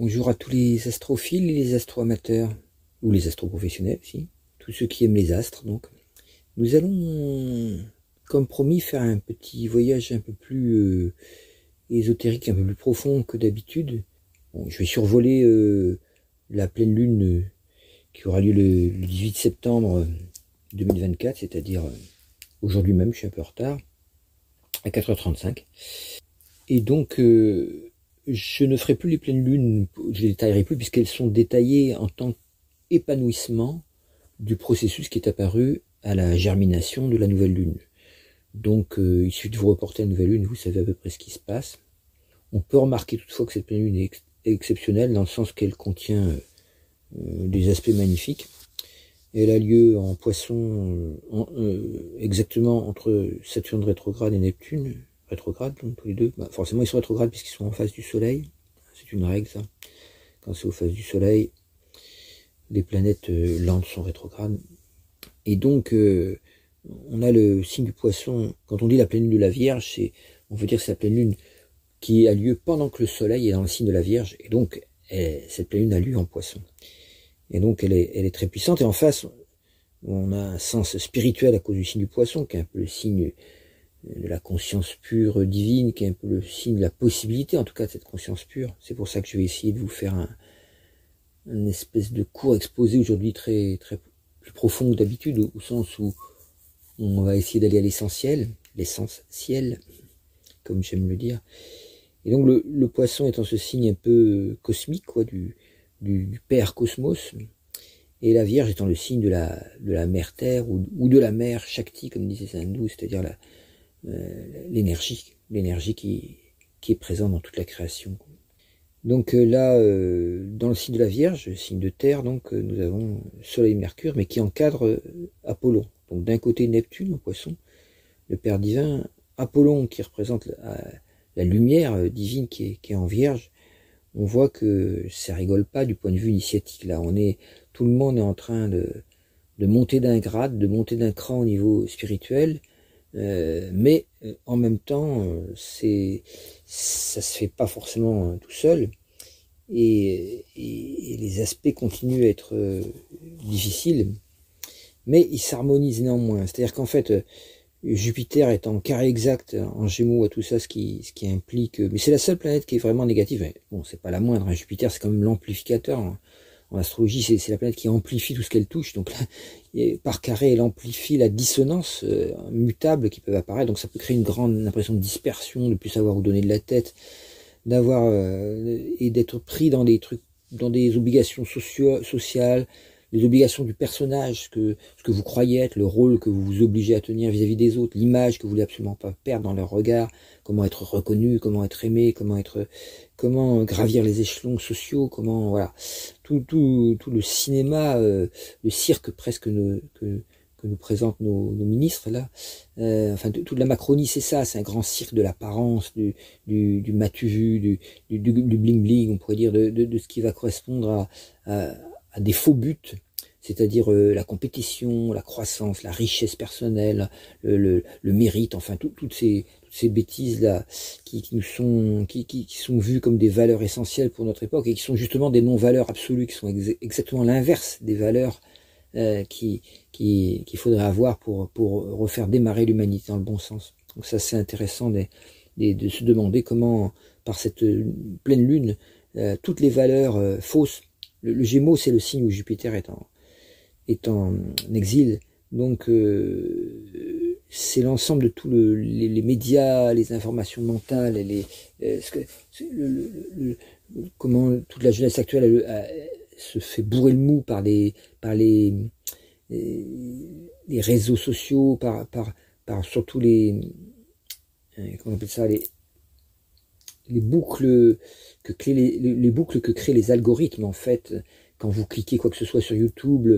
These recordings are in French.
Bonjour à tous les astrophiles et les astroamateurs, ou les astroprofessionnels aussi, tous ceux qui aiment les astres donc. Nous allons, comme promis, faire un petit voyage un peu plus euh, ésotérique, un peu plus profond que d'habitude. je vais survoler euh, la pleine lune euh, qui aura lieu le, 18 septembre 2024, c'est-à-dire aujourd'hui même, je suis un peu en retard, à 4h35. Et donc, je ne ferai plus les pleines lunes, je les détaillerai plus puisqu'elles sont détaillées en tant qu'épanouissement du processus qui est apparu à la germination de la nouvelle lune. Donc euh, il suffit de vous reporter à la nouvelle lune, vous savez à peu près ce qui se passe. On peut remarquer toutefois que cette pleine lune est exceptionnelle dans le sens qu'elle contient euh, des aspects magnifiques. Elle a lieu en poisson euh, exactement entre Saturne rétrograde et Neptune, rétrograde, donc tous les deux. Bah, forcément, ils sont rétrogrades puisqu'ils sont en face du Soleil. C'est une règle, ça. Quand c'est au face du Soleil, les planètes euh, lentes sont rétrogrades. Et donc, euh, on a le signe du poisson. Quand on dit la pleine lune de la Vierge, on veut dire que c'est la pleine lune qui a lieu pendant que le Soleil est dans le signe de la Vierge. Et donc, cette pleine lune a lieu en poisson. Et donc, elle est très puissante. Et en face, on a un sens spirituel à cause du signe du poisson, qui est un peu le signe de la conscience pure divine, qui est un peu le signe de la possibilité, en tout cas, de cette conscience pure. C'est pour ça que je vais essayer de vous faire un, espèce de cours exposé aujourd'hui très, très plus profond que d'habitude, au, sens où on va essayer d'aller à l'essentiel, l'essentiel, comme j'aime le dire. Et donc le, poisson étant ce signe un peu cosmique, quoi, du, du, Père Cosmos, et la Vierge étant le signe de la, de la mère Terre ou, ou de la mère Shakti, comme disait saint c'est-à-dire la, l'énergie, l'énergie qui, qui est présente dans toute la création. Donc euh, là, euh, dans le signe de la Vierge, signe de terre, donc nous avons Soleil Mercure, mais qui encadre Apollon. Donc d'un côté Neptune, au poisson, le Père divin, Apollon qui représente la, lumière divine qui est, qui est, en Vierge. On voit que ça rigole pas du point de vue initiatique. Là, on est, tout le monde est en train de, de monter d'un grade, de monter d'un cran au niveau spirituel, euh, mais euh, en même temps, euh, c'est ça se fait pas forcément tout seul, et, les aspects continuent à être difficiles, mais ils s'harmonisent néanmoins. C'est-à-dire qu'en fait, Jupiter est en carré exact en Gémeaux à tout ça, ce qui, implique. Mais c'est la seule planète qui est vraiment négative. Bon, c'est pas la moindre. Hein. Jupiter, c'est quand même l'amplificateur. Hein en astrologie, c'est la planète qui amplifie tout ce qu'elle touche. Donc là, par carré, elle amplifie la dissonance euh, mutable qui peut apparaître. Donc ça peut créer une grande impression de dispersion, de plus savoir où donner de la tête, d'avoir euh, et d'être pris dans des trucs, dans des obligations socio sociales, les obligations du personnage, ce que, ce que vous croyez être, le rôle que vous vous obligez à tenir vis-à-vis des autres, l'image que vous voulez absolument pas perdre dans leur regard, comment être reconnu, comment être aimé, comment être, comment gravir les échelons sociaux, comment, voilà, tout, tout, tout le cinéma, euh, le cirque presque que, que nous présentent nos, nos ministres là, euh, enfin toute la Macronie c'est ça, c'est un grand cirque de l'apparence, du, du, du matu vu, du, du, bling bling, on pourrait dire, de, de, de ce qui va correspondre à à des faux buts, c'est-à-dire euh, la compétition, la croissance, la richesse personnelle, le, le, mérite, enfin toutes ces ces bêtises là qui, qui nous sont qui, qui, qui, sont vues comme des valeurs essentielles pour notre époque et qui sont justement des non-valeurs absolues, qui sont exactement l'inverse des valeurs euh, qui qu'il faudrait avoir pour pour refaire démarrer l'humanité dans le bon sens. Donc ça c'est intéressant de, de, se demander comment par cette pleine lune euh, toutes les valeurs fausses le, Gémeaux, c'est le signe où Jupiter est en, est en exil. Donc, euh, c'est l'ensemble de tous le, les, médias, les informations mentales, les, euh, comment toute la jeunesse actuelle se fait bourrer le mou par les, par les, les, réseaux sociaux, par, par, par surtout les, euh, comment on appelle ça, les, les boucles que créent les, les, boucles que créent les algorithmes en fait. Quand vous cliquez quoi que ce soit sur YouTube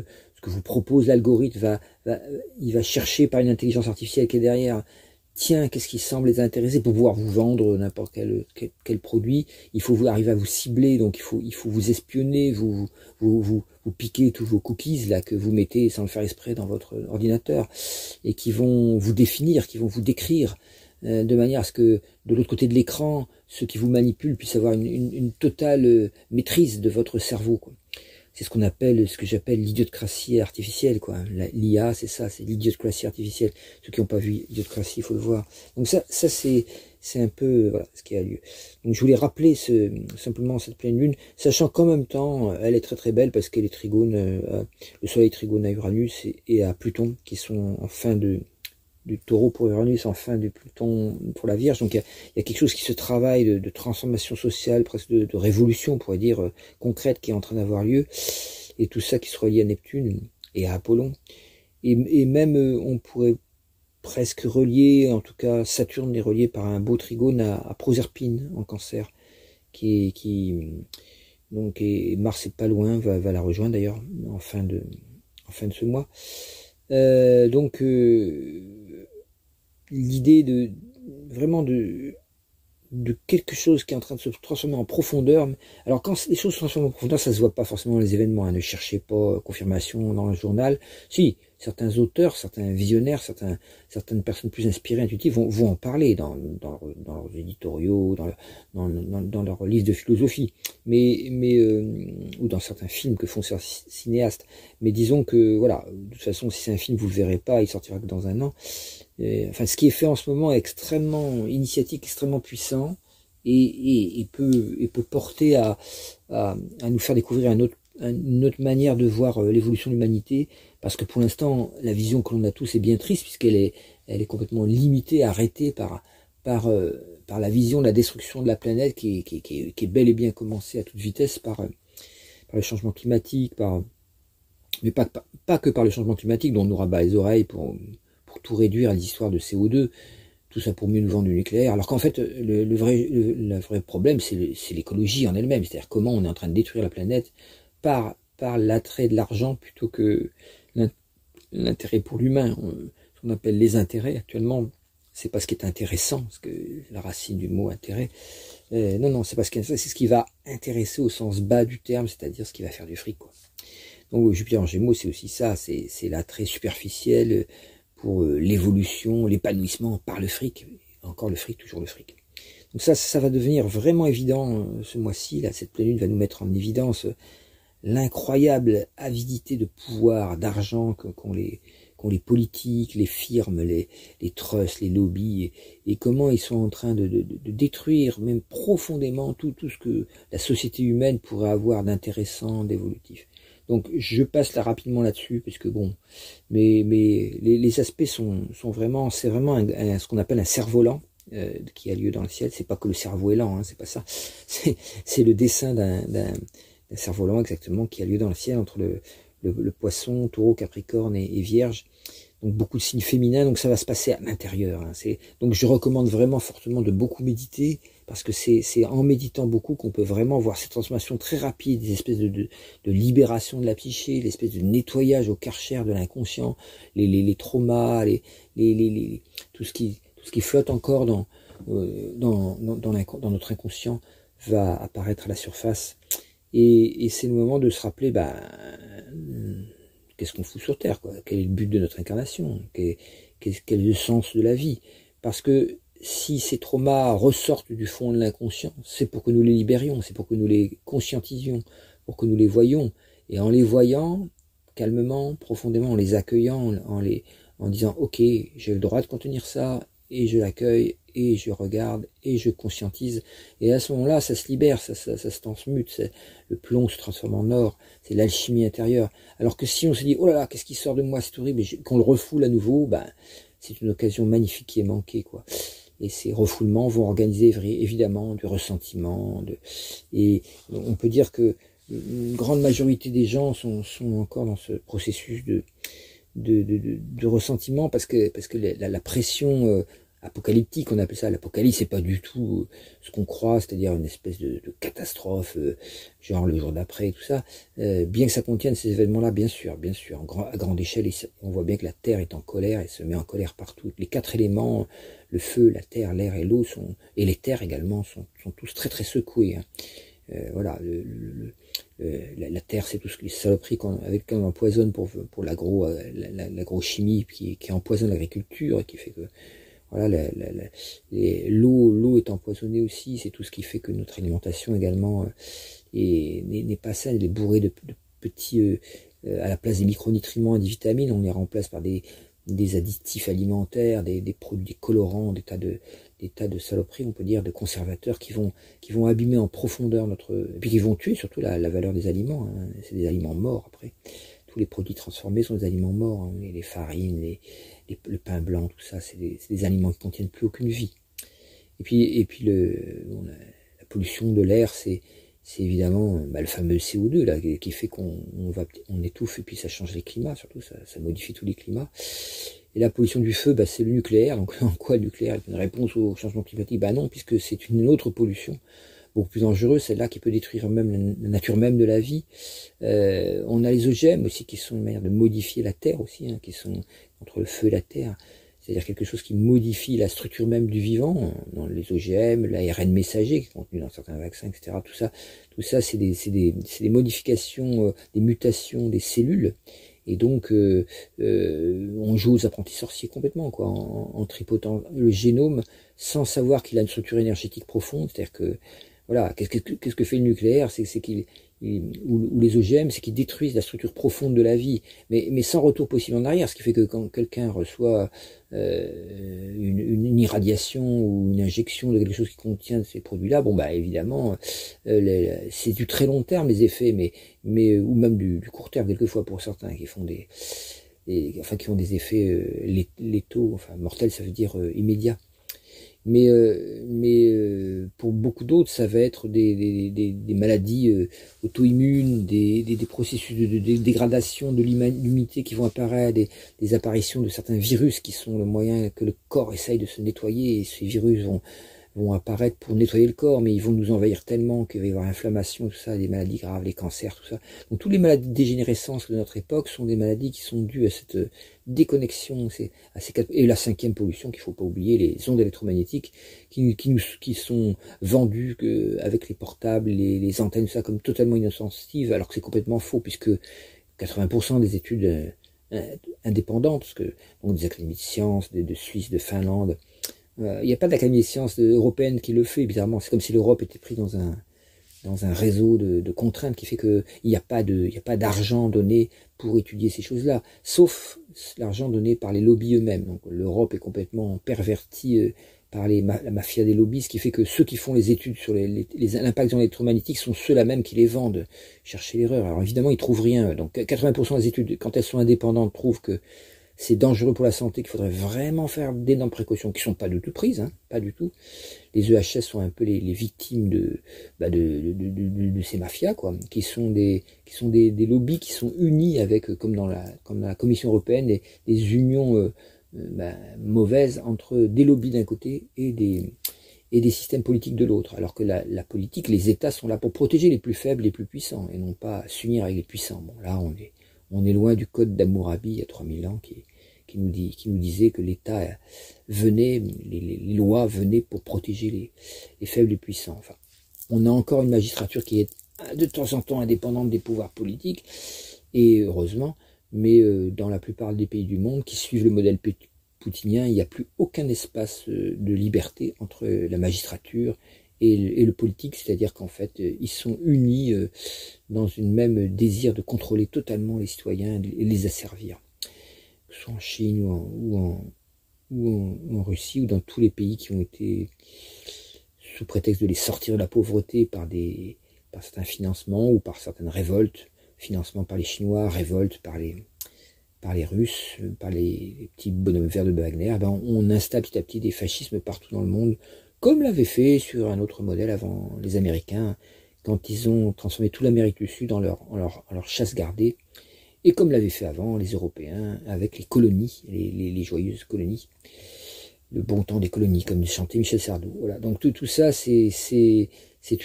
que vous propose l'algorithme va, va, il va chercher par une intelligence artificielle qui est derrière tiens qu'est-ce qui semble les intéresser pour pouvoir vous vendre n'importe quel, quel, produit il faut vous arriver à vous cibler donc il faut il faut vous espionner vous vous vous, vous piquer tous vos cookies là que vous mettez sans le faire exprès dans votre ordinateur et qui vont vous définir qui vont vous décrire euh, de manière à ce que de l'autre côté de l'écran, ceux qui vous manipulent puissent avoir une, une, totale euh, maîtrise de votre cerveau. C'est ce qu'on appelle, ce que j'appelle l'idiocratie artificielle. quoi. L'IA, c'est ça, c'est l'idiocratie artificielle. Ceux qui n'ont pas vu l'idiocratie, il faut le voir. Donc ça, ça c'est c'est un peu voilà, ce qui a lieu. Donc je voulais rappeler ce, simplement cette pleine lune, sachant qu'en même temps, elle est très très belle parce qu'elle est trigone, euh, le soleil trigone à Uranus et, à Pluton, qui sont en fin de du taureau pour Uranus, en fin du Pluton pour la Vierge. Donc il y a, quelque chose qui se travaille de, transformation sociale, presque de, révolution, on pourrait dire, euh, concrète, qui est en train d'avoir lieu. Et tout ça qui se relie à Neptune et à Apollon. Et, et même, euh, on pourrait presque relié, en tout cas Saturne est relié par un beau trigone à, Proserpine en cancer, qui qui donc et Mars est pas loin, va, va la rejoindre d'ailleurs en fin de en fin de ce mois. Euh, donc euh, l'idée de vraiment de de quelque chose qui est en train de se transformer en profondeur. Alors quand les choses se transforment en profondeur, ça se voit pas forcément dans les événements. Hein. Ne cherchez pas confirmation dans le journal. Si, certains auteurs, certains visionnaires, certains, certaines personnes plus inspirées, intuitives vont, vont en parler dans, dans, dans leurs éditoriaux, dans, dans leurs livres de philosophie, mais, mais euh, ou dans certains films que font certains cinéastes. Mais disons que voilà, de toute façon, si c'est un film, vous le verrez pas, il sortira que dans un an. Enfin, ce qui est fait en ce moment est extrêmement initiatique, extrêmement puissant. Et, peut, porter à, nous faire découvrir une autre manière de voir euh, l'évolution de l'humanité, parce que pour l'instant, la vision que l'on a tous est bien triste, puisqu'elle est, complètement limitée, arrêtée euh, par la vision de la destruction de la planète qui, est bel et bien commencée à toute vitesse par, euh, le changement climatique, par, mais pas, que par le changement climatique, dont on nous rabat les oreilles pour tout réduire à l'histoire de CO2, tout ça pour mieux nous vendre du nucléaire, alors qu'en fait, le, vrai, le, vrai problème, c'est l'écologie en elle-même, c'est-à-dire comment on est en train de détruire la planète par, par l'attrait de l'argent plutôt que l'intérêt pour l'humain. Ce qu'on appelle les intérêts actuellement, c'est pas ce qui est intéressant, parce que la racine du mot intérêt. Euh, non, non, c'est pas ce qui est c'est ce qui va intéresser au sens bas du terme, c'est-à-dire ce qui va faire du fric. Quoi. Donc Jupiter en Gémeaux, c'est aussi ça, c'est l'attrait superficiel pour euh, l'évolution, l'épanouissement par le fric. Encore le fric, toujours le fric. Donc ça, ça va devenir vraiment évident euh, ce mois-ci. Là, cette pleine lune va nous mettre en évidence l'incroyable avidité de pouvoir, d'argent qu'ont les, les politiques, les firmes, les, les trusts, les lobbies, et, comment ils sont en train de, de, de, détruire même profondément tout, tout ce que la société humaine pourrait avoir d'intéressant, d'évolutif. Donc je passe là rapidement là-dessus, puisque bon, mais, mais les, aspects sont, sont vraiment, c'est vraiment ce qu'on appelle un cerf-volant. Euh, qui a lieu dans le ciel, c'est pas que le cerveau est lent, hein, c'est pas ça, c'est le dessin d'un un cerf-volant exactement qui a lieu dans le ciel entre le, le, poisson, taureau, capricorne et, vierge. Donc beaucoup de signes féminins, donc ça va se passer à l'intérieur. Hein. Donc je recommande vraiment fortement de beaucoup méditer, parce que c'est en méditant beaucoup qu'on peut vraiment voir cette transformation très rapide, des espèces de, de, de libération de la psyché, l'espèce de nettoyage au karcher de l'inconscient, les, les, les, traumas, les, les, tout, ce qui, tout ce qui flotte encore dans, euh, dans, dans, dans, notre inconscient va apparaître à la surface. Et, et c'est le moment de se rappeler, bah, qu'est-ce qu'on fout sur Terre, quoi? Quel est le but de notre incarnation? Quel, quel, est le sens de la vie? Parce que si ces traumas ressortent du fond de l'inconscient, c'est pour que nous les libérions, c'est pour que nous les conscientisions, pour que nous les voyions. Et en les voyant, calmement, profondément, en les accueillant, en, les, en disant, OK, j'ai le droit de contenir ça, et je l'accueille, et je regarde et je conscientise. Et à ce moment-là, ça se libère, ça, ça, ça se transmute, le plomb se transforme en or, c'est l'alchimie intérieure. Alors que si on se dit, oh là là, qu'est-ce qui sort de moi, c'est horrible, et qu'on le refoule à nouveau, ben, c'est une occasion magnifique qui est manquée, quoi. Et ces refoulements vont organiser évidemment du ressentiment. Et on peut dire que une grande majorité des gens sont, sont encore dans ce processus de, de, de, ressentiment parce que, parce que la, pression euh, apocalyptique, on appelle ça l'apocalypse, c'est pas du tout euh, ce qu'on croit, c'est-à-dire une espèce de, catastrophe, euh, genre le jour d'après, tout ça. Bien que ça contienne ces événements-là, bien sûr, bien sûr, à grande échelle, on voit bien que la Terre est en colère et se met en colère partout. Les quatre éléments, le feu, la terre, l'air et l'eau sont, et les terres également, sont, tous très très secoués. Hein. voilà, le, le, la, terre, c'est tout ce les saloperies avec lesquelles on empoisonne pour pour l'agro, l'agrochimie qui, qui empoisonne l'agriculture et qui fait que voilà, l'eau, l'eau est empoisonnée aussi. C'est tout ce qui fait que notre alimentation également n'est pas saine. Elle est bourrée de, petits, à la place des micronutriments et des vitamines, on les remplace par des, des additifs alimentaires, des, produits colorants, des tas de saloperies, on peut dire, de conservateurs qui vont abîmer en profondeur notre et puis qui vont tuer surtout la, valeur des aliments. Hein. C'est des aliments morts après. Tous les produits transformés sont des aliments morts, hein. les, farines, le pain blanc, tout ça, c'est des, aliments qui contiennent plus aucune vie. Et puis la pollution de l'air, c'est c'est évidemment bah, le fameux CO2 là qui fait qu'on va on étouffe et puis ça change les climats surtout ça, ça modifie tous les climats. Et la pollution du feu bah, c'est le nucléaire. Donc en quoi le nucléaire est une réponse au changement climatique? Bah non puisque c'est une autre pollution. Beaucoup plus dangereuse celle-là qui peut détruire même la nature même de la vie. Euh, on a les OGM aussi qui sont une manière de modifier la terre aussi hein, qui sont entre le feu et la terre c'est-à-dire quelque chose qui modifie la structure même du vivant, dans les OGM, l'ARN messager qui est contenu dans certains vaccins, etc. Tout ça, tout ça, c'est des, des, des, modifications, euh, des mutations des cellules. Et donc, euh, euh, on joue aux apprentis sorciers complètement, quoi, en, tripotant le génome sans savoir qu'il a une structure énergétique profonde. C'est-à-dire que, voilà, qu'est-ce que, qu'est-ce que fait le nucléaire? C'est qu'il ou, les OGM, c'est qu'ils détruisent la structure profonde de la vie, mais, sans retour possible en arrière, ce qui fait que quand quelqu'un reçoit euh, une, irradiation ou une injection de quelque chose qui contient ces produits-là, bon bah évidemment, euh, c'est du très long terme les effets, mais, mais ou même du, court terme quelquefois pour certains qui font des, enfin qui ont des effets euh, létaux, enfin mortels, ça veut dire euh, immédiats. Mais, euh, mais euh, pour beaucoup d'autres, ça va être des, des, des, des maladies euh, auto-immunes, des, processus de, de, dégradation de l'immunité qui vont apparaître, des apparitions de certains virus qui sont le moyen que le corps essaye de se nettoyer, et ces virus vont, vont apparaître pour nettoyer le corps, mais ils vont nous envahir tellement qu'il va y avoir inflammation, tout ça, des maladies graves, les cancers, tout ça. Donc toutes les maladies de dégénérescence de notre époque sont des maladies qui sont dues à cette déconnexion, à ces et la cinquième pollution qu'il faut pas oublier, les ondes électromagnétiques qui, qui, nous, qui sont vendues avec les portables, les, les antennes, tout ça comme totalement inoffensives, alors que c'est complètement faux puisque 80% des études euh, indépendantes, parce que des académies de sciences, de Suisse, de Finlande, euh, il n'y a pas d'Académie des sciences européenne qui le fait, bizarrement. C'est comme si l'Europe était prise dans un, dans un réseau de, contraintes qui fait qu'il n'y a pas d'argent donné pour étudier ces choses-là, sauf l'argent donné par les lobbies eux-mêmes. Donc l'Europe est complètement pervertie euh, par les, la mafia des lobbies, ce qui fait que ceux qui font les études sur l'impact les, les, électromagnétiques sont ceux-là même qui les vendent. Cherchez l'erreur. Alors évidemment, ils trouvent rien. Donc 80% des études, quand elles sont indépendantes, prouvent que c'est dangereux pour la santé, qu'il faudrait vraiment faire d'énormes précautions, qui sont pas du tout prises, hein, pas du tout. Les EHS sont un peu les, victimes de, bah de, ces mafias, quoi, qui sont des, qui sont des, des, lobbies qui sont unis avec, euh, comme dans la, comme la Commission européenne, des, des unions euh, euh, bah, mauvaises entre des lobbies d'un côté et des, et des systèmes politiques de l'autre. Alors que la, la, politique, les États sont là pour protéger les plus faibles, les plus puissants, et non pas s'unir avec les puissants. Bon, là, on est, on est loin du code d'Amourabi il y a 3000 ans qui, nous disait que l'État venait, les, lois venaient pour protéger les, les faibles et puissants. Enfin, on a encore une magistrature qui est de temps en temps indépendante des pouvoirs politiques, et heureusement, mais euh, dans la plupart des pays du monde qui suivent le modèle poutinien, il n'y a plus aucun espace euh, de liberté entre la magistrature et le, politique, c'est-à-dire qu'en fait, euh, ils sont unis dans une même désir de contrôler totalement les citoyens et les asservir. Soit en Chine ou en, Russie ou dans tous les pays qui ont été sous prétexte de les sortir de la pauvreté par des par certains financements ou par certaines révoltes, financement par les Chinois, révolte par les par les Russes, par les, petits bonhommes verts de Wagner, ben on installe petit à petit des fascismes partout dans le monde, comme l'avait fait sur un autre modèle avant les Américains, quand ils ont transformé toute l'Amérique du Sud en leur, chasse gardée, et comme l'avaient fait avant les Européens avec les colonies, les, joyeuses colonies, le bon temps des colonies, comme chantait Michel Sardou. Voilà. Donc tout, ça, c'est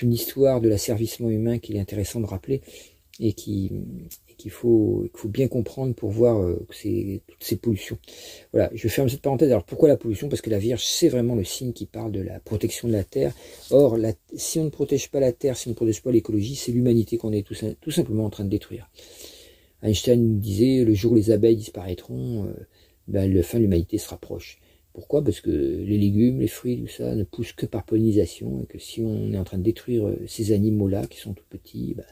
une histoire de l'asservissement humain qu'il est intéressant de rappeler et qui qu'il faut, qu'il faut bien comprendre pour voir euh, c'est toutes ces pollutions. Voilà, je vais fermer cette parenthèse. Alors pourquoi la pollution? Parce que la Vierge, c'est vraiment le signe qui parle de la protection de la Terre. Or, la, si on ne protège pas la Terre, si on ne protège pas l'écologie, c'est l'humanité qu'on est tout, simplement en train de détruire. Einstein disait le jour où les abeilles disparaîtront, euh, ben, le fin de l'humanité se rapproche. Pourquoi? Parce que les légumes, les fruits, tout ça ne poussent que par pollinisation et que si on est en train de détruire euh, ces animaux-là qui sont tout petits, bah,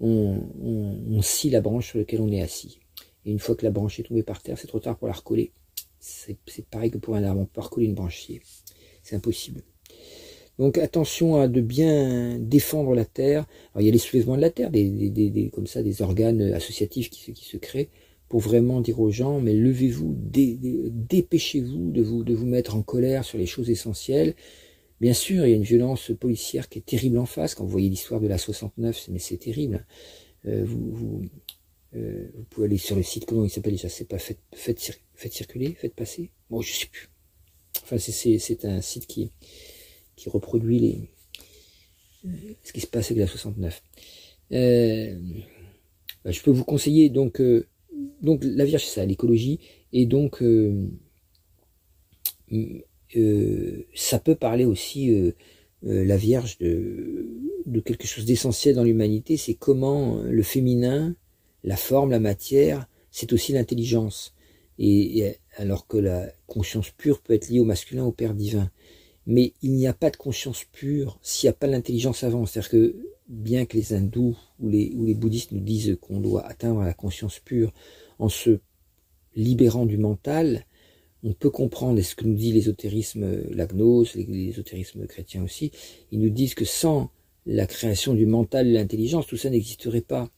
on, scie la branche sur laquelle on est assis. Et une fois que la branche est tombée par terre, c'est trop tard pour la recoller. C'est pareil que pour un arbre, on peut recoller une branche C'est impossible. Donc attention à de bien défendre la terre. Alors il y a les soulèvements de la terre, des, des, des, comme ça, des organes associatifs qui, qui se créent pour vraiment dire aux gens, mais levez-vous, dépêchez-vous de vous, de vous mettre en colère sur les choses essentielles. Bien sûr, il y a une violence policière qui est terrible en face. Quand vous voyez l'histoire de la 69, mais c'est terrible. Euh, vous, vous, euh, vous, pouvez aller sur le site, comment il s'appelle déjà? C'est pas faites, faites, circuler, faites passer? Bon, je sais plus. Enfin, c'est un site qui, qui reproduit les, ce qui se passe avec la 69. Euh, bah, je peux vous conseiller donc euh, donc la Vierge, c'est ça, l'écologie, et donc euh, euh, ça peut parler aussi euh, la Vierge de, de quelque chose d'essentiel dans l'humanité, c'est comment le féminin, la forme, la matière, c'est aussi l'intelligence. Et, alors que la conscience pure peut être liée au masculin, au Père divin. Mais il n'y a pas de conscience pure s'il n'y a pas l'intelligence avant. C'est-à-dire que bien que les hindous ou les, ou les bouddhistes nous disent qu'on doit atteindre la conscience pure, en se libérant du mental, on peut comprendre, ce que nous dit l'ésotérisme, la gnose, l'ésotérisme chrétien aussi, ils nous disent que sans la création du mental l'intelligence, tout ça n'existerait pas.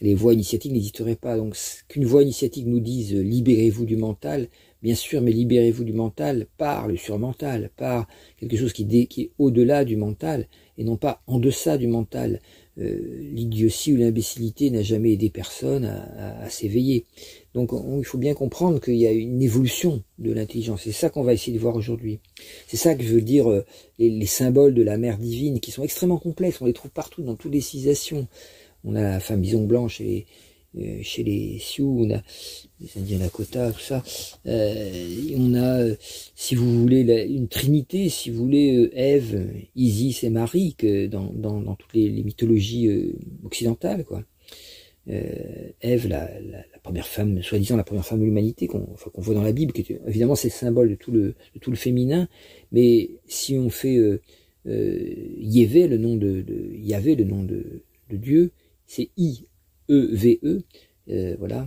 Les voies initiatiques n'existeraient pas. Donc qu'une voie initiatique nous dise libérez-vous du mental, bien sûr, mais libérez-vous du mental par le surmental, par quelque chose qui est au-delà du mental et non pas en deçà du mental. Euh, l'idiotie ou l'imbécilité n'a jamais aidé personne à, s'éveiller. Donc il faut bien comprendre qu'il y a une évolution de l'intelligence. C'est ça qu'on va essayer de voir aujourd'hui. C'est ça que je veux dire, euh, les, symboles de la mère divine qui sont extrêmement complexes. On les trouve partout dans toutes les civilisations. On a la femme bison blanche et chez les Sioux, on a les Indiens Lakota, tout ça. Euh, on a, euh, si vous voulez, une trinité, si vous voulez, Ève, Isis et Marie, que dans, dans, dans toutes les, mythologies occidentales, quoi. Ève, la, la, première femme, soi-disant la première femme de l'humanité qu'on enfin, qu'on voit dans la Bible, qui est, évidemment c'est le symbole de tout le, de tout le féminin, mais si on fait euh, Yévé, le nom de, de Yahvé, le nom de, de Dieu, c'est I, E-V-E, -E, euh, voilà,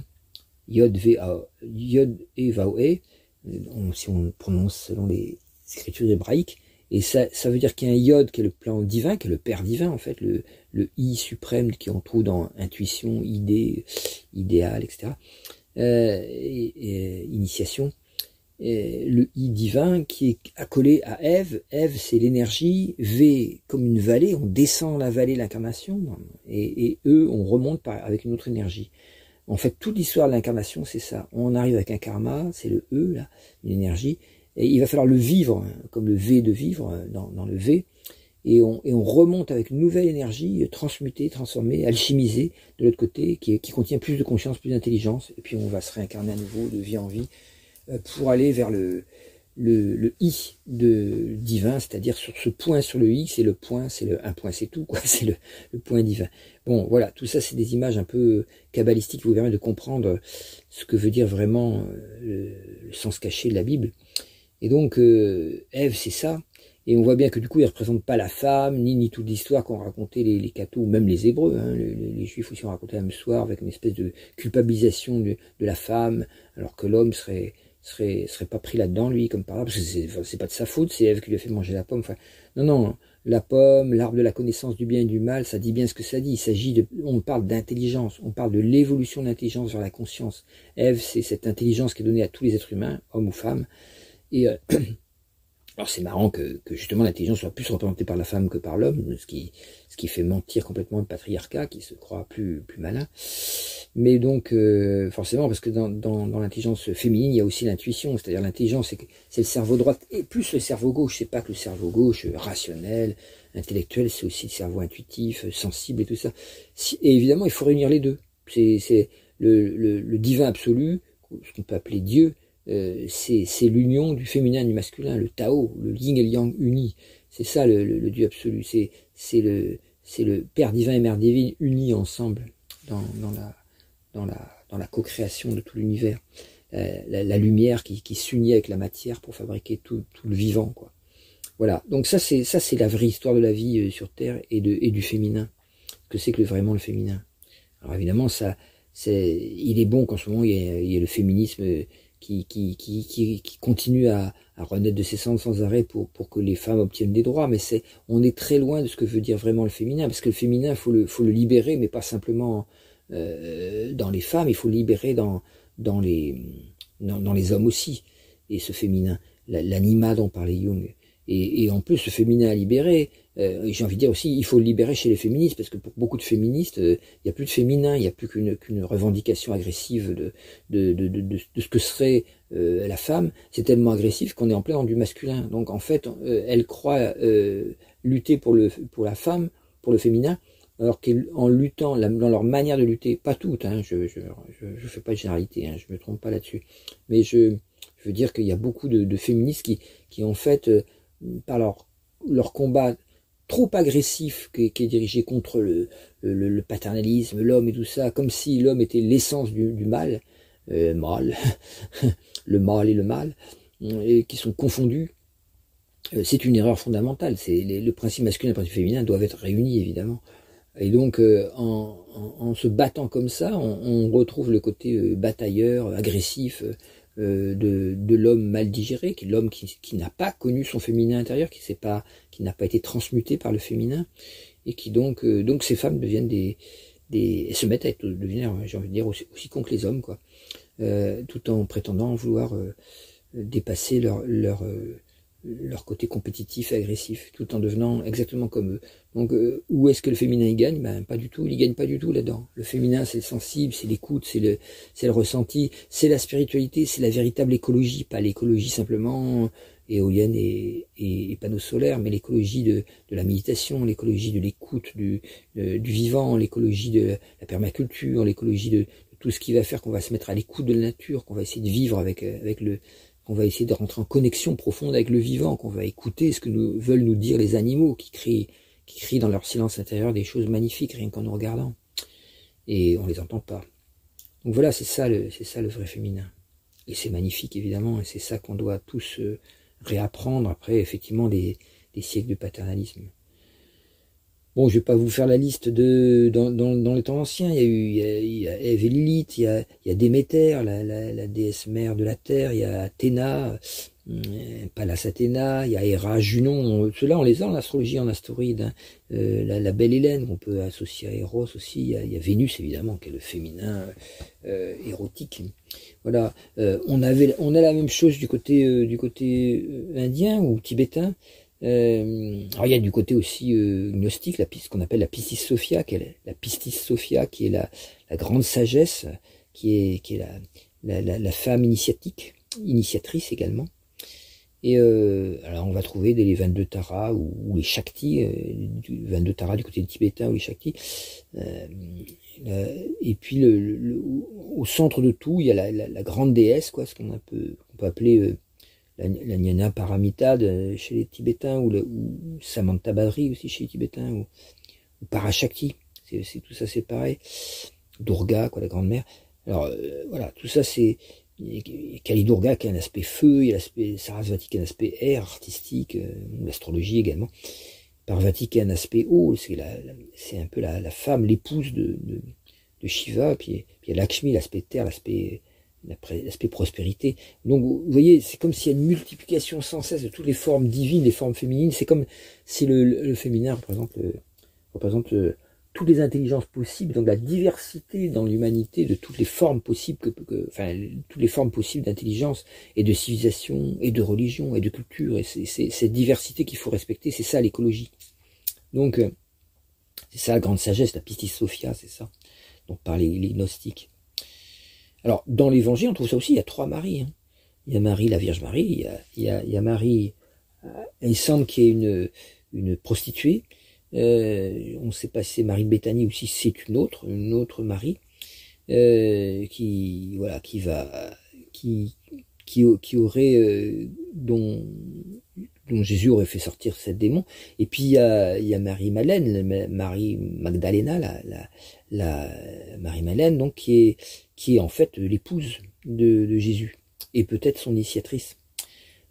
Yod, v -A, Yod e Vaoe, si on prononce selon les écritures hébraïques, et ça, ça veut dire qu'il y a un Yod qui est le plan divin, qui est le Père divin en fait, le, le I suprême qui on trouve dans intuition, idée, idéal, etc. Euh, et, initiation. Le I divin qui est accolé à Ève. Ève, c'est l'énergie. V, comme une vallée, on descend la vallée, l'incarnation. Et, E, on remonte avec une autre énergie. En fait, toute l'histoire de l'incarnation, c'est ça. On arrive avec un karma, c'est le E, là, une énergie, et il va falloir le vivre, comme le V de vivre, dans, dans le V, et on, remonte avec une nouvelle énergie transmutée, transformée, alchimisée de l'autre côté, qui, qui, contient plus de conscience, plus d'intelligence, et puis on va se réincarner à nouveau de vie en vie euh, pour aller vers le, le, le i de divin, c'est-à-dire sur ce point sur le i, c'est le point, c'est le un point, c'est tout, quoi, c'est le, le, point divin. Bon, voilà, tout ça, c'est des images un peu kabbalistiques qui vous permettent de comprendre ce que veut dire vraiment euh, le, sens caché de la Bible. Et donc, euh, Ève, c'est ça. Et on voit bien que du coup, il ne représente pas la femme, ni, ni toute l'histoire qu'ont raconté les, les cathos, ou même les hébreux. Hein, les, les, juifs aussi ont raconté la même histoire, avec une espèce de culpabilisation de, de la femme, alors que l'homme serait serait serait pas pris là-dedans lui comme par exemple parce que c'est pas de sa faute c'est Ève qui lui a fait manger la pomme enfin non non la pomme l'arbre de la connaissance du bien et du mal ça dit bien ce que ça dit il s'agit de on parle d'intelligence on parle de l'évolution de l'intelligence vers la conscience. Ève c'est cette intelligence qui est donnée à tous les êtres humains hommes ou femmes et euh, alors c'est marrant que, que justement l'intelligence soit plus représentée par la femme que par l'homme, ce qui, ce qui fait mentir complètement le patriarcat qui se croit plus, plus malin. Mais donc euh, forcément parce que dans, dans, dans l'intelligence féminine il y a aussi l'intuition, c'est-à-dire l'intelligence c'est, le cerveau droit et plus le cerveau gauche, c'est pas que le cerveau gauche rationnel, intellectuel, c'est aussi le cerveau intuitif, sensible et tout ça. Et évidemment il faut réunir les deux. C'est, c'est le, le, le divin absolu, ce qu'on peut appeler Dieu, euh, c'est l'union du féminin et du masculin, le Tao, le Yin et le Yang unis. C'est ça le, Dieu absolu. C'est le, Père divin et Mère divine unis ensemble dans, la, co-création de tout l'univers. la, lumière qui, qui s'unit avec la matière pour fabriquer tout, le vivant. Quoi. Voilà, donc ça c'est la vraie histoire de la vie euh, sur Terre et, du féminin. Que c'est que vraiment le féminin? Alors évidemment, c'est, il est bon qu'en ce moment il y, ait, le féminisme euh, qui, qui, qui, qui, continue à, à renaître de ses cendres sans arrêt pour, pour que les femmes obtiennent des droits. Mais c'est, on est très loin de ce que veut dire vraiment le féminin, parce que le féminin, faut le, faut le libérer, mais pas simplement euh, dans les femmes, il faut le libérer dans, dans les, dans, les hommes aussi. Et ce féminin, l'anima dont parlait Jung. Et, et, en plus, le féminin à libérer, euh, j'ai envie de dire aussi, il faut le libérer chez les féministes, parce que pour beaucoup de féministes, euh, il n'y a plus de féminin, il n'y a plus qu'une revendication agressive de, ce que serait euh, la femme. C'est tellement agressif qu'on est en plein dans du masculin. Donc en fait, euh, elle croit lutter pour, la femme, pour le féminin, alors qu'en luttant, dans leur manière de lutter, pas toutes, hein, je ne fais pas de généralité, hein, je me trompe pas là-dessus, mais je, veux dire qu'il y a beaucoup de, féministes qui, qui en fait, par leur combat trop agressif qui, est dirigé contre le, paternalisme, l'homme et tout ça, comme si l'homme était l'essence du, mal, euh, mal, le mal et le mal, et qui sont confondus. Euh, c'est une erreur fondamentale. C'est le principe masculin et le principe féminin doivent être réunis évidemment. Et donc, euh, en, se battant comme ça, on, retrouve le côté euh, batailleur, agressif, euh, de, de l'homme mal digéré, qui est l'homme qui, qui n'a pas connu son féminin intérieur, qui sait pas, qui n'a pas été transmuté par le féminin, et qui donc, euh, donc ces femmes deviennent des, des, se mettent à être, devenir, j'ai envie de dire aussi, aussi cons que les hommes, quoi, euh, tout en prétendant vouloir dépasser leur, leur leur côté compétitif agressif, tout en devenant exactement comme eux. Donc euh, où est-ce que le féminin y gagne? Ben pas du tout, il y gagne pas du tout là-dedans. Le féminin c'est le sensible, c'est l'écoute, c'est le c'est le ressenti, c'est la spiritualité, c'est la véritable écologie, pas l'écologie simplement éolienne et, et, panneaux solaires, mais l'écologie de, de, la méditation, l'écologie de l'écoute du, du vivant, l'écologie de la permaculture, l'écologie de, de, tout ce qui va faire qu'on va se mettre à l'écoute de la nature, qu'on va essayer de vivre avec, avec le, on va essayer de rentrer en connexion profonde avec le vivant, qu'on va écouter ce que nous veulent nous dire les animaux qui crient, qui crient dans leur silence intérieur des choses magnifiques rien qu'en nous regardant. Et on les entend pas. Donc voilà, c'est ça le, c'est ça le vrai féminin. Et c'est magnifique évidemment, et c'est ça qu'on doit tous euh, réapprendre après effectivement des siècles de paternalisme. Bon, je vais pas vous faire la liste de dans, dans, dans les temps anciens. Il y a eu et Lilith, il y a, il Déméter, la, la, déesse mère de la terre. Il y a Athéna, euh, Pallas Athéna. Il y a Héra, Junon. Ceux-là, on les a en astrologie, en astoride. Hein. Euh, la, belle Hélène qu'on peut associer à Eros aussi. Il y a, Vénus évidemment, qui est le féminin euh, érotique. Voilà. On avait, on a la même chose du côté du côté indien ou tibétain. Euh, alors il y a du côté aussi euh, gnostique, la piste qu'on appelle la pistis sophia, qui est la, pistis sophia, qui est la, la, grande sagesse, qui est, qui est la, la, la femme initiatique, initiatrice également. Et euh, alors on va trouver des les 22 taras ou, ou les shakti, euh, du 22 taras du côté tibétain ou les shakti. Euh, et puis le, le, au centre de tout, il y a la, la, grande déesse, quoi, ce qu'on peut, peut appeler euh, la, la Nyana Paramita chez les Tibétains, ou, le, ou Samantha Badri aussi chez les Tibétains, ou, ou Parashakti, c'est tout ça c'est pareil. Durga, quoi, la grande mère. Alors euh, voilà, tout ça c'est Kali Durga qui a un aspect feu, il y a l'aspect Sarasvati qui a un aspect air artistique, euh, l'astrologie également. Parvati qui a un aspect eau, c'est un peu la, femme, l'épouse de, de, de, Shiva, puis, puis il y a Lakshmi, l'aspect terre, l'aspect l'aspect prospérité. Donc vous voyez, c'est comme s'il y a une multiplication sans cesse de toutes les formes divines, les formes féminines. C'est comme si le, le, féminin représente, le, représente le, toutes les intelligences possibles, donc la diversité dans l'humanité de toutes les formes possibles, que, que, enfin toutes les formes possibles d'intelligence et de civilisation et de religion et de culture. Et c'est cette diversité qu'il faut respecter. C'est ça l'écologie. Donc euh, c'est ça la grande sagesse, la pistis sophia, c'est ça. Donc par les, les gnostiques. Alors, dans l'évangile, on trouve ça aussi, il y a trois Maries. Hein. Il y a Marie, la Vierge Marie, il y a, il y il Marie, euh, il semble qu'il y ait une, prostituée. Euh, on ne sait pas si c'est Marie Béthanie ou c'est une autre, une autre Marie, euh, qui, voilà, qui va, qui, qui, aurait, dont, Jésus aurait fait sortir cette démon. Et puis il y a, il y a Marie Malène, Marie Magdalena, la, la, la Marie Malène, donc qui est qui est en fait l'épouse de, Jésus et peut-être son initiatrice